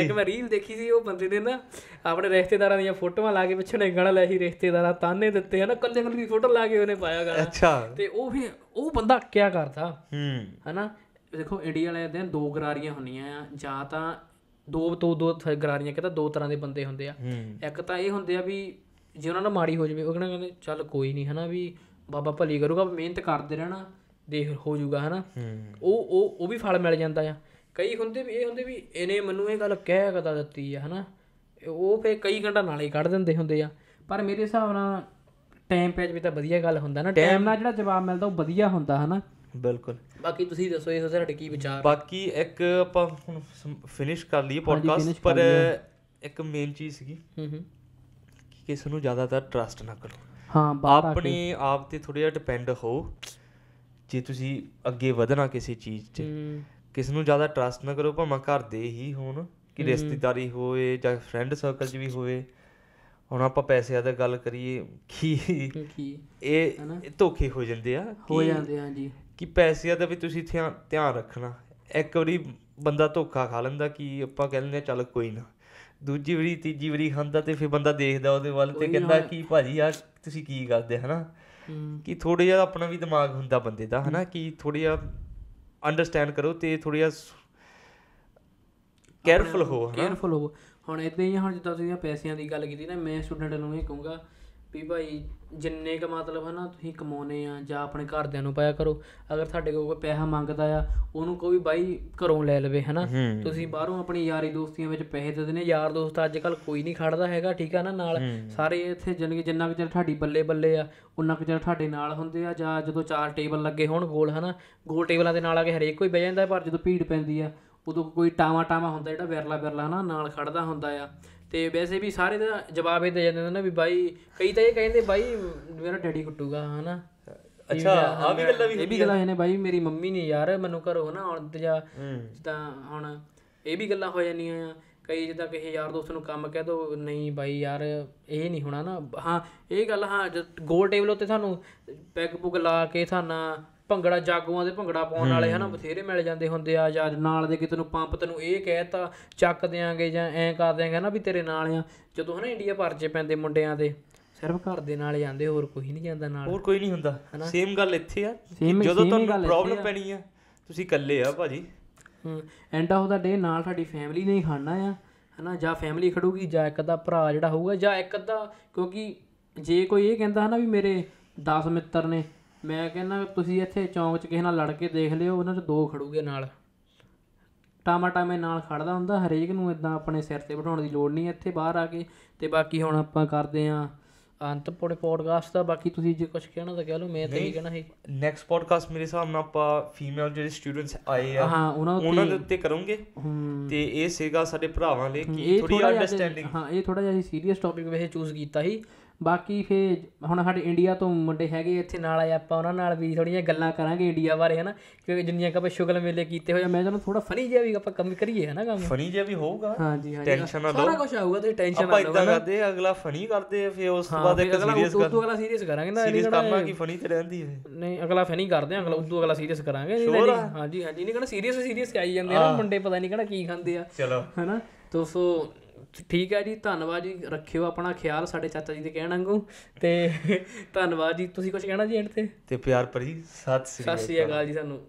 A: ਇੱਕ ਮੈਂ ਰੀਲ ਦੇਖੀ ਸੀ ਉਹ ਬੰਦੇ ਨੇ ਨਾ ਆਪਣੇ ਰਿਸ਼ਤੇਦਾਰਾਂ ਦੀਆਂ ਫੋਟੋਆਂ ਲਾ ਕੇ ਪਿੱਛੇ ਨੇ ਗਾਣਾ ਲਿਆ ਸੀ ਰਿਸ਼ਤੇਦਾਰਾਂ ਤਾਨੇ ਦਿੱਤੇ ਹਨਾ ਕੱਲੇ ਕੱਲੇ ਦੀ ਫੋਟੋ ਲਾ ਕੇ ਉਹਨੇ ਪਾਇਆ ਗਾਣਾ
B: ਅੱਛਾ।
A: ਤੇ ਉਹ ਵੀ ਉਹ ਬੰਦਾ ਕਿਆ ਕਰਦਾ।
B: ਹੂੰ।
A: ਹਨਾ? ਦੇਖੋ ਇੰਡੀਆ ਵਾਲੇ ਦੇ ਦੋ ਗਰਾਰੀਆਂ ਹੁੰਦੀਆਂ ਆ ਜਾਂ ਤਾਂ ਦੋ ਤੋਂ ਦੋ ਗਰਾਰੀਆਂ ਕਹਿੰਦਾ ਦੋ ਤਰ੍ਹਾਂ ਦੇ ਬੰਦੇ ਹੁੰਦੇ ਆ। ਇੱਕ ਤਾਂ ਇਹ ਹੁੰਦੇ ਆ ਵੀ ਜੇ ਉਹਨਾਂ ਨਾਲ ਮਾੜੀ ਹੋ ਜਾਵੇ ਉਹ ਕਹਿੰਦਾ ਕਹਿੰਦੇ ਚੱਲ ਕੋਈ ਨਹੀਂ ਹਨਾ ਵੀ ਬਾਬਾ ਭਲੀ ਕਰੂਗਾ ਮਿਹਨਤ ਕਰਦੇ ਰਹਿਣਾ। ਦੇਖ ਹੋ ਜਾਊਗਾ ਹਨਾ ਉਹ ਉਹ ਉਹ ਵੀ ਫਲ ਮਿਲ ਜਾਂਦਾ ਆ। ਕਈ ਹੁੰਦੇ ਵੀ ਇਹ ਹੁੰਦੇ ਵੀ ਇਹਨੇ ਮੈਨੂੰ ਇਹ ਗੱਲ ਕਹਿ ਕਦਾ ਦਿੱਤੀ ਆ ਹਨਾ? ਉਹ ਫੇ ਕਈ ਘੰਟਾ ਨਾਲੇ ਕੱਢ ਦਿੰਦੇ ਹੁੰਦੇ ਆ। ਪਰ ਮੇਰੇ ਹਿਸਾਬ ਨਾਲ ਟਾਈਮ ਪੈਜ ਵੀ ਤਾਂ ਵਧੀਆ ਗੱਲ ਹੁੰਦਾ ਨਾ। ਟਾਈਮ ਨਾਲ ਜਿਹੜਾ ਜਵਾਬ ਮਿਲਦਾ ਉਹ ਵਧੀਆ ਹੁੰਦਾ ਹਨਾ?
B: ਬਿਲਕੁਲ।
A: ਬਾਕੀ ਤੁਸੀਂ ਦੱਸੋ ਇਸ ਤੁਹਾਡੇ ਕੀ ਵਿਚਾਰ?
B: ਬਾਕੀ ਇੱਕ ਆਪਾਂ ਹੁਣ ਫਿਨਿਸ਼ ਕਰ ਲਈਏ ਪੋਡਕਾਸਟ ਪਰ ਇੱਕ ਮੇਨ ਚੀਜ਼ ਸੀਗੀ
A: ਹੂੰ ਹੂੰ।
B: ਕਿ ਕਿਸੇ ਨੂੰ ਜ਼ਿਆਦਾਤਰ ਟਰਸਟ ਨਾ ਕਰੋ।
A: ਹਾਂ
B: ਆਪਣੇ ਆਪ ਤੇ ਥੋੜਾ ਜਿਹਾ ਡਿਪੈਂਡ ਹੋ ਜੇ ਤੁਸੀਂ ਅੱਗੇ ਵਧਣਾ ਕਿਸੇ ਚੀਜ਼ 'ਚ ਕਿਸੇ ਨੂੰ ਜ਼ਿਆਦਾ ਟਰਸਟ ਨਾ ਕਰੋ ਭਾਵੇਂ ਘਰ ਦੇ ਹੀ ਹੋਣ ਕਿ ਰਿਸ਼ਤੇਦਾਰੀ ਹੋਵੇ ਜਾਂ ਫਰੈਂਡ ਸਰਕਲ 'ਚ ਵੀ ਹੋਵੇ। ਹੁਣ ਆਪਾਂ ਪੈਸਿਆਂ ਦੀ ਗੱਲ ਕਰੀਏ ਕਿ ਇਹ ਧੋਖੇ ਹੋ ਜਾਂਦੇ ਆ
A: ਹੋ ਜਾਂਦੇ ਹਾਂ ਜੀ
B: ਕਿ ਪੈਸਿਆਂ ਦਾ ਵੀ ਤੁਸੀਂ ਧਿਆਨ ਧਿਆਨ ਰੱਖਣਾ। ਇੱਕ ਵਾਰੀ ਬੰਦਾ ਧੋਖਾ ਖਾ ਲੈਂਦਾ ਕਿ ਆਪਾਂ ਕਹਿੰਦੇ ਆ ਚੱਲ ਕੋਈ ਨਾ। ਦੂਜੀ ਵਾਰੀ ਤੀਜੀ ਵਾਰੀ ਖਾਂਦਾ ਤੇ ਫਿਰ ਬੰਦਾ ਦੇਖਦਾ ਉਹਦੇ ਵੱਲ ਤੇ ਕਹਿੰਦਾ ਕਿ ਭਾਜੀ ਆ ਤੁਸੀਂ ਕੀ ਕਰਦੇ ਹਨਾ? ਕਿ ਥੋੜਾ ਜਿਹਾ ਆਪਣਾ ਵੀ ਦਿਮਾਗ ਹੁੰਦਾ ਬੰਦੇ ਦਾ ਹਨਾ ਕਿ ਥੋੜਾ ਜਿਹਾ ਅੰਡਰਸਟੈਂਡ ਕਰੋ ਤੇ ਥੋੜਾ ਜਿਹਾ ਕੇਅਰਫੁਲ ਹੋ ਹਨਾ।
A: ਕੇਅਰਫੁਲ ਹੋਵੋ। ਹੁਣ ਇਦਾਂ ਹੀ ਹੁਣ ਜਿੱਦਾਂ ਤੁਸੀਂ ਪੈਸਿਆਂ ਦੀ ਗੱਲ ਕੀਤੀ ਨਾ ਮੈਂ ਸਟੂਡੈਂਟ ਨੂੰ ਇਹ ਕਹੂੰਗਾ ਵੀ ਭਾਈ ਜਿੰਨੇ ਕ ਮਤਲਬ ਹਨਾ ਤੁਸੀਂ ਕਮਾਉਨੇ ਆ ਜਾਂ ਆਪਣੇ ਘਰਦਿਆਂ ਨੂੰ ਪਾਇਆ ਕਰੋ ਅਗਰ ਤੁਹਾਡੇ ਕੋਲ ਕੋਈ ਪੈਸਾ ਮੰਗਦਾ ਆ ਉਹਨੂੰ ਕੋਈ ਬਾਈ ਘਰੋਂ ਲੈ ਲਵੇ ਹਨਾ।
B: ਹੂੰ।
A: ਤੁਸੀਂ ਬਾਹਰੋਂ ਆਪਣੀ ਯਾਰੀ ਦੋਸਤੀਆਂ ਵਿੱਚ ਪੈਸੇ ਦੇ ਦਿੰਦੇ ਯਾਰ ਦੋਸਤ ਅੱਜ ਕੱਲ ਕੋਈ ਨਹੀਂ ਖੜਦਾ ਹੈਗਾ ਠੀਕ ਆ ਨਾ ਨਾਲ। ਸਾਰੇ ਇੱਥੇ ਕਿ ਜਿੰਨਾ ਕੁ ਚਿਰ ਤੁਹਾਡੀ ਬੱਲੇ ਬੱਲੇ ਆ ਉਨਾ ਕੁ ਚਿਰ ਤੁਹਾਡੇ ਨਾਲ ਹੁੰਦੇ ਆ ਜਾਂ ਜਦੋਂ ਚਾਰ ਟੇਬਲ ਲੱਗੇ ਹੋਣ ਗੋਲ ਹਨਾ। ਗੋਲ ਟੇਬਲਾਂ ਦੇ ਨਾਲ ਆ ਕੇ ਹਰੇਕ ਕੋਈ ਬਹਿ ਜਾਂਦਾ ਪਰ ਜਦੋਂ ਭੀੜ ਪੈਂਦੀ ਆ ਉਦੋਂ ਕੋਈ ਟਾਵਾ ਟਾਵਾ ਹੁੰਦਾ ਜਿਹੜਾ ਵਿਰਲਾ ਵਿਰਲਾ ਹਨਾ ਨਾਲ ਖੜਦਾ ਹੁੰਦਾ ਆ। ਤੇ ਵੈਸੇ ਵੀ ਸਾਰੇ ਦਾ ਜਵਾਬ ਇਹ ਦੇ ਜਾਂਦੇ ਨੇ ਨਾ ਵੀ ਬਾਈ ਕਈ ਤਾਂ ਇਹ ਕਹਿੰਦੇ ਬਾਈ ਮੇਰਾ ਡੈਡੀ ਕੁੱਟੂਗਾ ਹਨਾ?
B: ਅੱਛਾ ਆ ਵੀ ਗੱਲਾਂ ਵੀ
A: ਇਹ ਵੀ ਗੱਲਾਂ ਨੇ। ਬਾਈ ਮੇਰੀ ਮੰਮੀ ਨਹੀਂ ਯਾਰ ਮੈਨੂੰ ਘਰੋਂ ਨਾ ਹੁਣ ਤੇ ਜਾ
B: ਹੂੰ।
A: ਜਿੱਦਾਂ ਹੁਣ ਇਹ ਵੀ ਗੱਲਾਂ ਹੋ ਜਾਂਦੀਆਂ ਆ। ਕਈ ਜਿੱਦਾਂ ਕਿਸੇ ਯਾਰ ਦੋਸਤ ਨੂੰ ਕੰਮ ਕਹਿ ਦੋ ਨਹੀਂ ਬਾਈ ਯਾਰ ਇਹ ਨਹੀਂ ਹੋਣਾ ਨਾ। ਹਾਂ ਇਹ ਗੱਲ ਹਾਂ ਗੋਲ ਟੇਬਲ ਉੱਤੇ ਤੁਹਾਨੂੰ ਪੈਗ ਪੁਗ ਲਾ ਕੇ ਥਾਨਾ ਭੰਗੜਾ ਜਾਗੂਆਂ ਦੇ ਭੰਗੜਾ ਪਾਉਣ ਵਾਲੇ ਹਨਾ ਬਥੇਰੇ ਮਿਲ ਜਾਂਦੇ ਹੁੰਦੇ ਆ ਜਾਂ ਨਾਲ ਦੇ ਕਿਤੇ ਨੂੰ ਪੰਪ ਤੈਨੂੰ ਇਹ ਕਹਿਤਾ ਚੱਕ ਦਿਆਂਗੇ ਜਾਂ ਐਂ ਕਰ ਦਿਆਂਗੇ ਨਾ ਵੀ ਤੇਰੇ ਨਾਲ ਆ। ਜਦੋਂ ਹਨਾ ਇੰਡੀਆ ਭਰ ਚ ਪੈਂਦੇ ਮੁੰਡਿਆਂ ਦੇ ਸਿਰਫ ਘਰ ਦੇ ਨਾਲ ਜਾਂਦੇ ਹੋਰ ਕੋਈ ਨਹੀਂ ਜਾਂਦਾ ਨਾਲ।
B: ਹੋਰ ਕੋਈ ਨਹੀਂ ਹੁੰਦਾ। ਸੇਮ ਗੱਲ ਇੱਥੇ ਆ। ਜਦੋਂ ਤੁਹਾਨੂੰ ਪ੍ਰੋਬਲਮ। ਪੈਣੀ ਆ ਤੁਸੀਂ ਇਕੱਲੇ ਆ ਭਾਜੀ।
A: ਹੂੰ ਐਂਡ ਆਫ ਦਾ ਡੇ ਨਾਲ ਸਾਡੀ ਫੈਮਿਲੀ ਨੇ ਹੀ ਖਾਣਾ ਆ ਹਨਾ ਜਾਂ ਫੈਮਿਲੀ ਖੜੂਗੀ ਜਾਂ ਇੱਕ ਅੱਧਾ ਭਰਾ ਜਿਹੜਾ ਹੋਊਗਾ ਜਾਂ ਇੱਕ ਅੱਧਾ ਕਿਉਂਕਿ ਜੇ ਕੋਈ ਇਹ ਕਹਿੰਦਾ ਹਨਾ ਵੀ ਮੇਰੇ 10 ਮਿੱਤਰ ਨੇ ਮੈਂ ਕਹਿੰਦਾ ਤੁਸੀਂ ਇੱਥੇ ਚੌਂਕ 'ਚ ਕਿਸੇ ਨਾਲ ਲੜ ਕੇ ਦੇਖ ਲਿਓ ਉਹਨਾਂ 'ਚ ਦੋ ਖੜੂਗੇ ਨਾਲ। ਟਾਮਾ ਟਾਮੇ ਨਾਲ ਖੜਦਾ ਹੁੰਦਾ ਹਰੇਕ ਨੂੰ ਇਦਾਂ ਆਪਣੇ ਸਿਰ ਤੇ ਬਿਠਾਉਣ ਦੀ ਲੋੜ ਨਹੀਂ ਇੱਥੇ ਬਾਹਰ ਆ ਕੇ। ਤੇ ਬਾਕੀ ਹੁਣ ਆਪਾਂ ਕਰਦੇ ਆਂ ਅੰਤ ਪੋੜੇ ਪੋਡਕਾਸਟ ਦਾ ਬਾਕੀ ਤੁਸੀਂ ਜੇ ਕੁਝ ਕਹਿਣਾ ਤਾਂ ਕਹਿ ਲਓ ਮੈਂ ਤਾਂ ਇਹ ਕਹਿਣਾ ਸੀ।
B: ਨੈਕਸਟ ਪੋਡਕਾਸਟ ਮੇਰੇ ਹਿਸਾਬ ਨਾਲ ਆਪਾਂ ਫੀਮੇਲ ਜਿਹੜੇ ਸਟੂਡੈਂਟਸ ਆਏ ਆ
A: ਹਾਂ ਉਹਨਾਂ
B: ਦੇ ਉੱਤੇ ਕਰੋਗੇ।
A: ਹੂੰ।
B: ਤੇ ਇਹ ਸੀਗਾ ਸਾਡੇ ਭਰਾਵਾਂ ਲਈ ਕਿ ਥੋੜੀ ਅੰਡਰਸਟੈਂਡਿੰਗ
A: ਹਾਂ ਇਹ ਥੋੜਾ ਜਿਹਾ ਸੀਰੀਅਸ ਟੌਪਿਕ ਵੈਸੇ ਚੂਜ਼ ਕੀਤਾ ਸੀ। ਬਾਕੀ ਫੇ ਹੁਣ ਸਾਡੇ ਇੰਡੀਆ ਤੋਂ ਮੁੰਡੇ ਹੈਗੇ ਇੱਥੇ ਨਾਲ ਆਏ ਆਪਾਂ ਉਹਨਾਂ ਨਾਲ ਵੀ ਥੋੜੀਆਂ ਗੱਲਾਂ ਕਰਾਂਗੇ ਇੰਡੀਆ ਬਾਰੇ ਹਨਾ? ਕਿਉਂਕਿ ਜਿੰਨੀਆਂ ਕਪੇ ਸ਼ੁਗਲ ਮੇਲੇ ਕੀਤੇ ਹੋਏ ਮੈਂ ਚਲੋ ਥੋੜਾ ਫਨੀ ਜਿਹਾ ਵੀ ਆਪਾਂ ਕੰਮ ਕਰੀਏ ਹਨਾ ਕੰਮ?
B: ਫਨੀ ਜਿਹਾ ਵੀ ਹੋਊਗਾ।
A: ਹਾਂਜੀ ਹਾਂਜੀ।
B: Tension ਨਾ
A: ਸਾਰਾ ਕੁਝ ਆਊਗਾ ਤੁਸੀਂ ਟੈਨਸ਼ਨ
B: ਆਪਾਂ
A: ਨਾ ਲਓ
B: ਇਦਾਂ ਕਰਦੇ ਆ, ਅਗਲਾ ਫਨੀ ਕਰਦੇ ਆ ਫਿਰ ਉਸ ਤੋਂ ਬਾਅਦ ਇੱਕ ਸੀਰੀਅਸ
A: ਉਦੋਂ ਅਗਲਾ ਸੀਰੀਅਸ ਕਰਾਂਗੇ ਨਾ
B: ਸੀਰੀਅਸ ਕਰਨਾ ਕਿ ਫਨੀ ਤੇ ਰਹਿੰਦੀ ਹੈ
A: ਨਹੀਂ ਅਗਲਾ ਫਨੀ ਕਰਦੇ ਆ ਅਗਲਾ ਉਦੋਂ ਅਗਲਾ ਸੀਰੀਅਸ ਕਰਾਂਗੇ ਤਾਂ ਹਾਂਜੀ ਹਾਂਜੀ ਨਹੀਂ ਕਹਣਾ ਸੀਰੀਅਸ ਸੀਰੀਅਸ ਆਈ ਜਾਂਦੇ ਆ ਮੁੰਡੇ ਪਤਾ ਨਹੀਂ ਕਿਹੜਾ ਕੀ ਖਾਂਦੇ ਆ
B: ਚਲੋ।
A: ਹੈਨਾ? ਤੋ ਸੋ ਠੀਕ ਹੈ ਜੀ ਧੰਨਵਾਦ ਜੀ। ਰੱਖਿਓ ਆਪਣਾ ਖਿਆਲ ਸਾਡੇ ਚਾਚਾ ਜੀ ਦੇ ਕਹਿਣ ਵਾਂਗੂ। ਤੇ ਧੰਨਵਾਦ ਜੀ। ਤੁਸੀਂ ਕੁਝ ਕਹਿਣਾ ਜੀ ਐਂਡ ਤੇ?
B: ਤੇ ਪਿਆਰ ਭਰੀ ਸਤਿ ਸ੍ਰੀ
A: ਸਤਿ ਸ਼੍ਰੀ ਅਕਾਲ ਜੀ ਸਾਨੂੰ।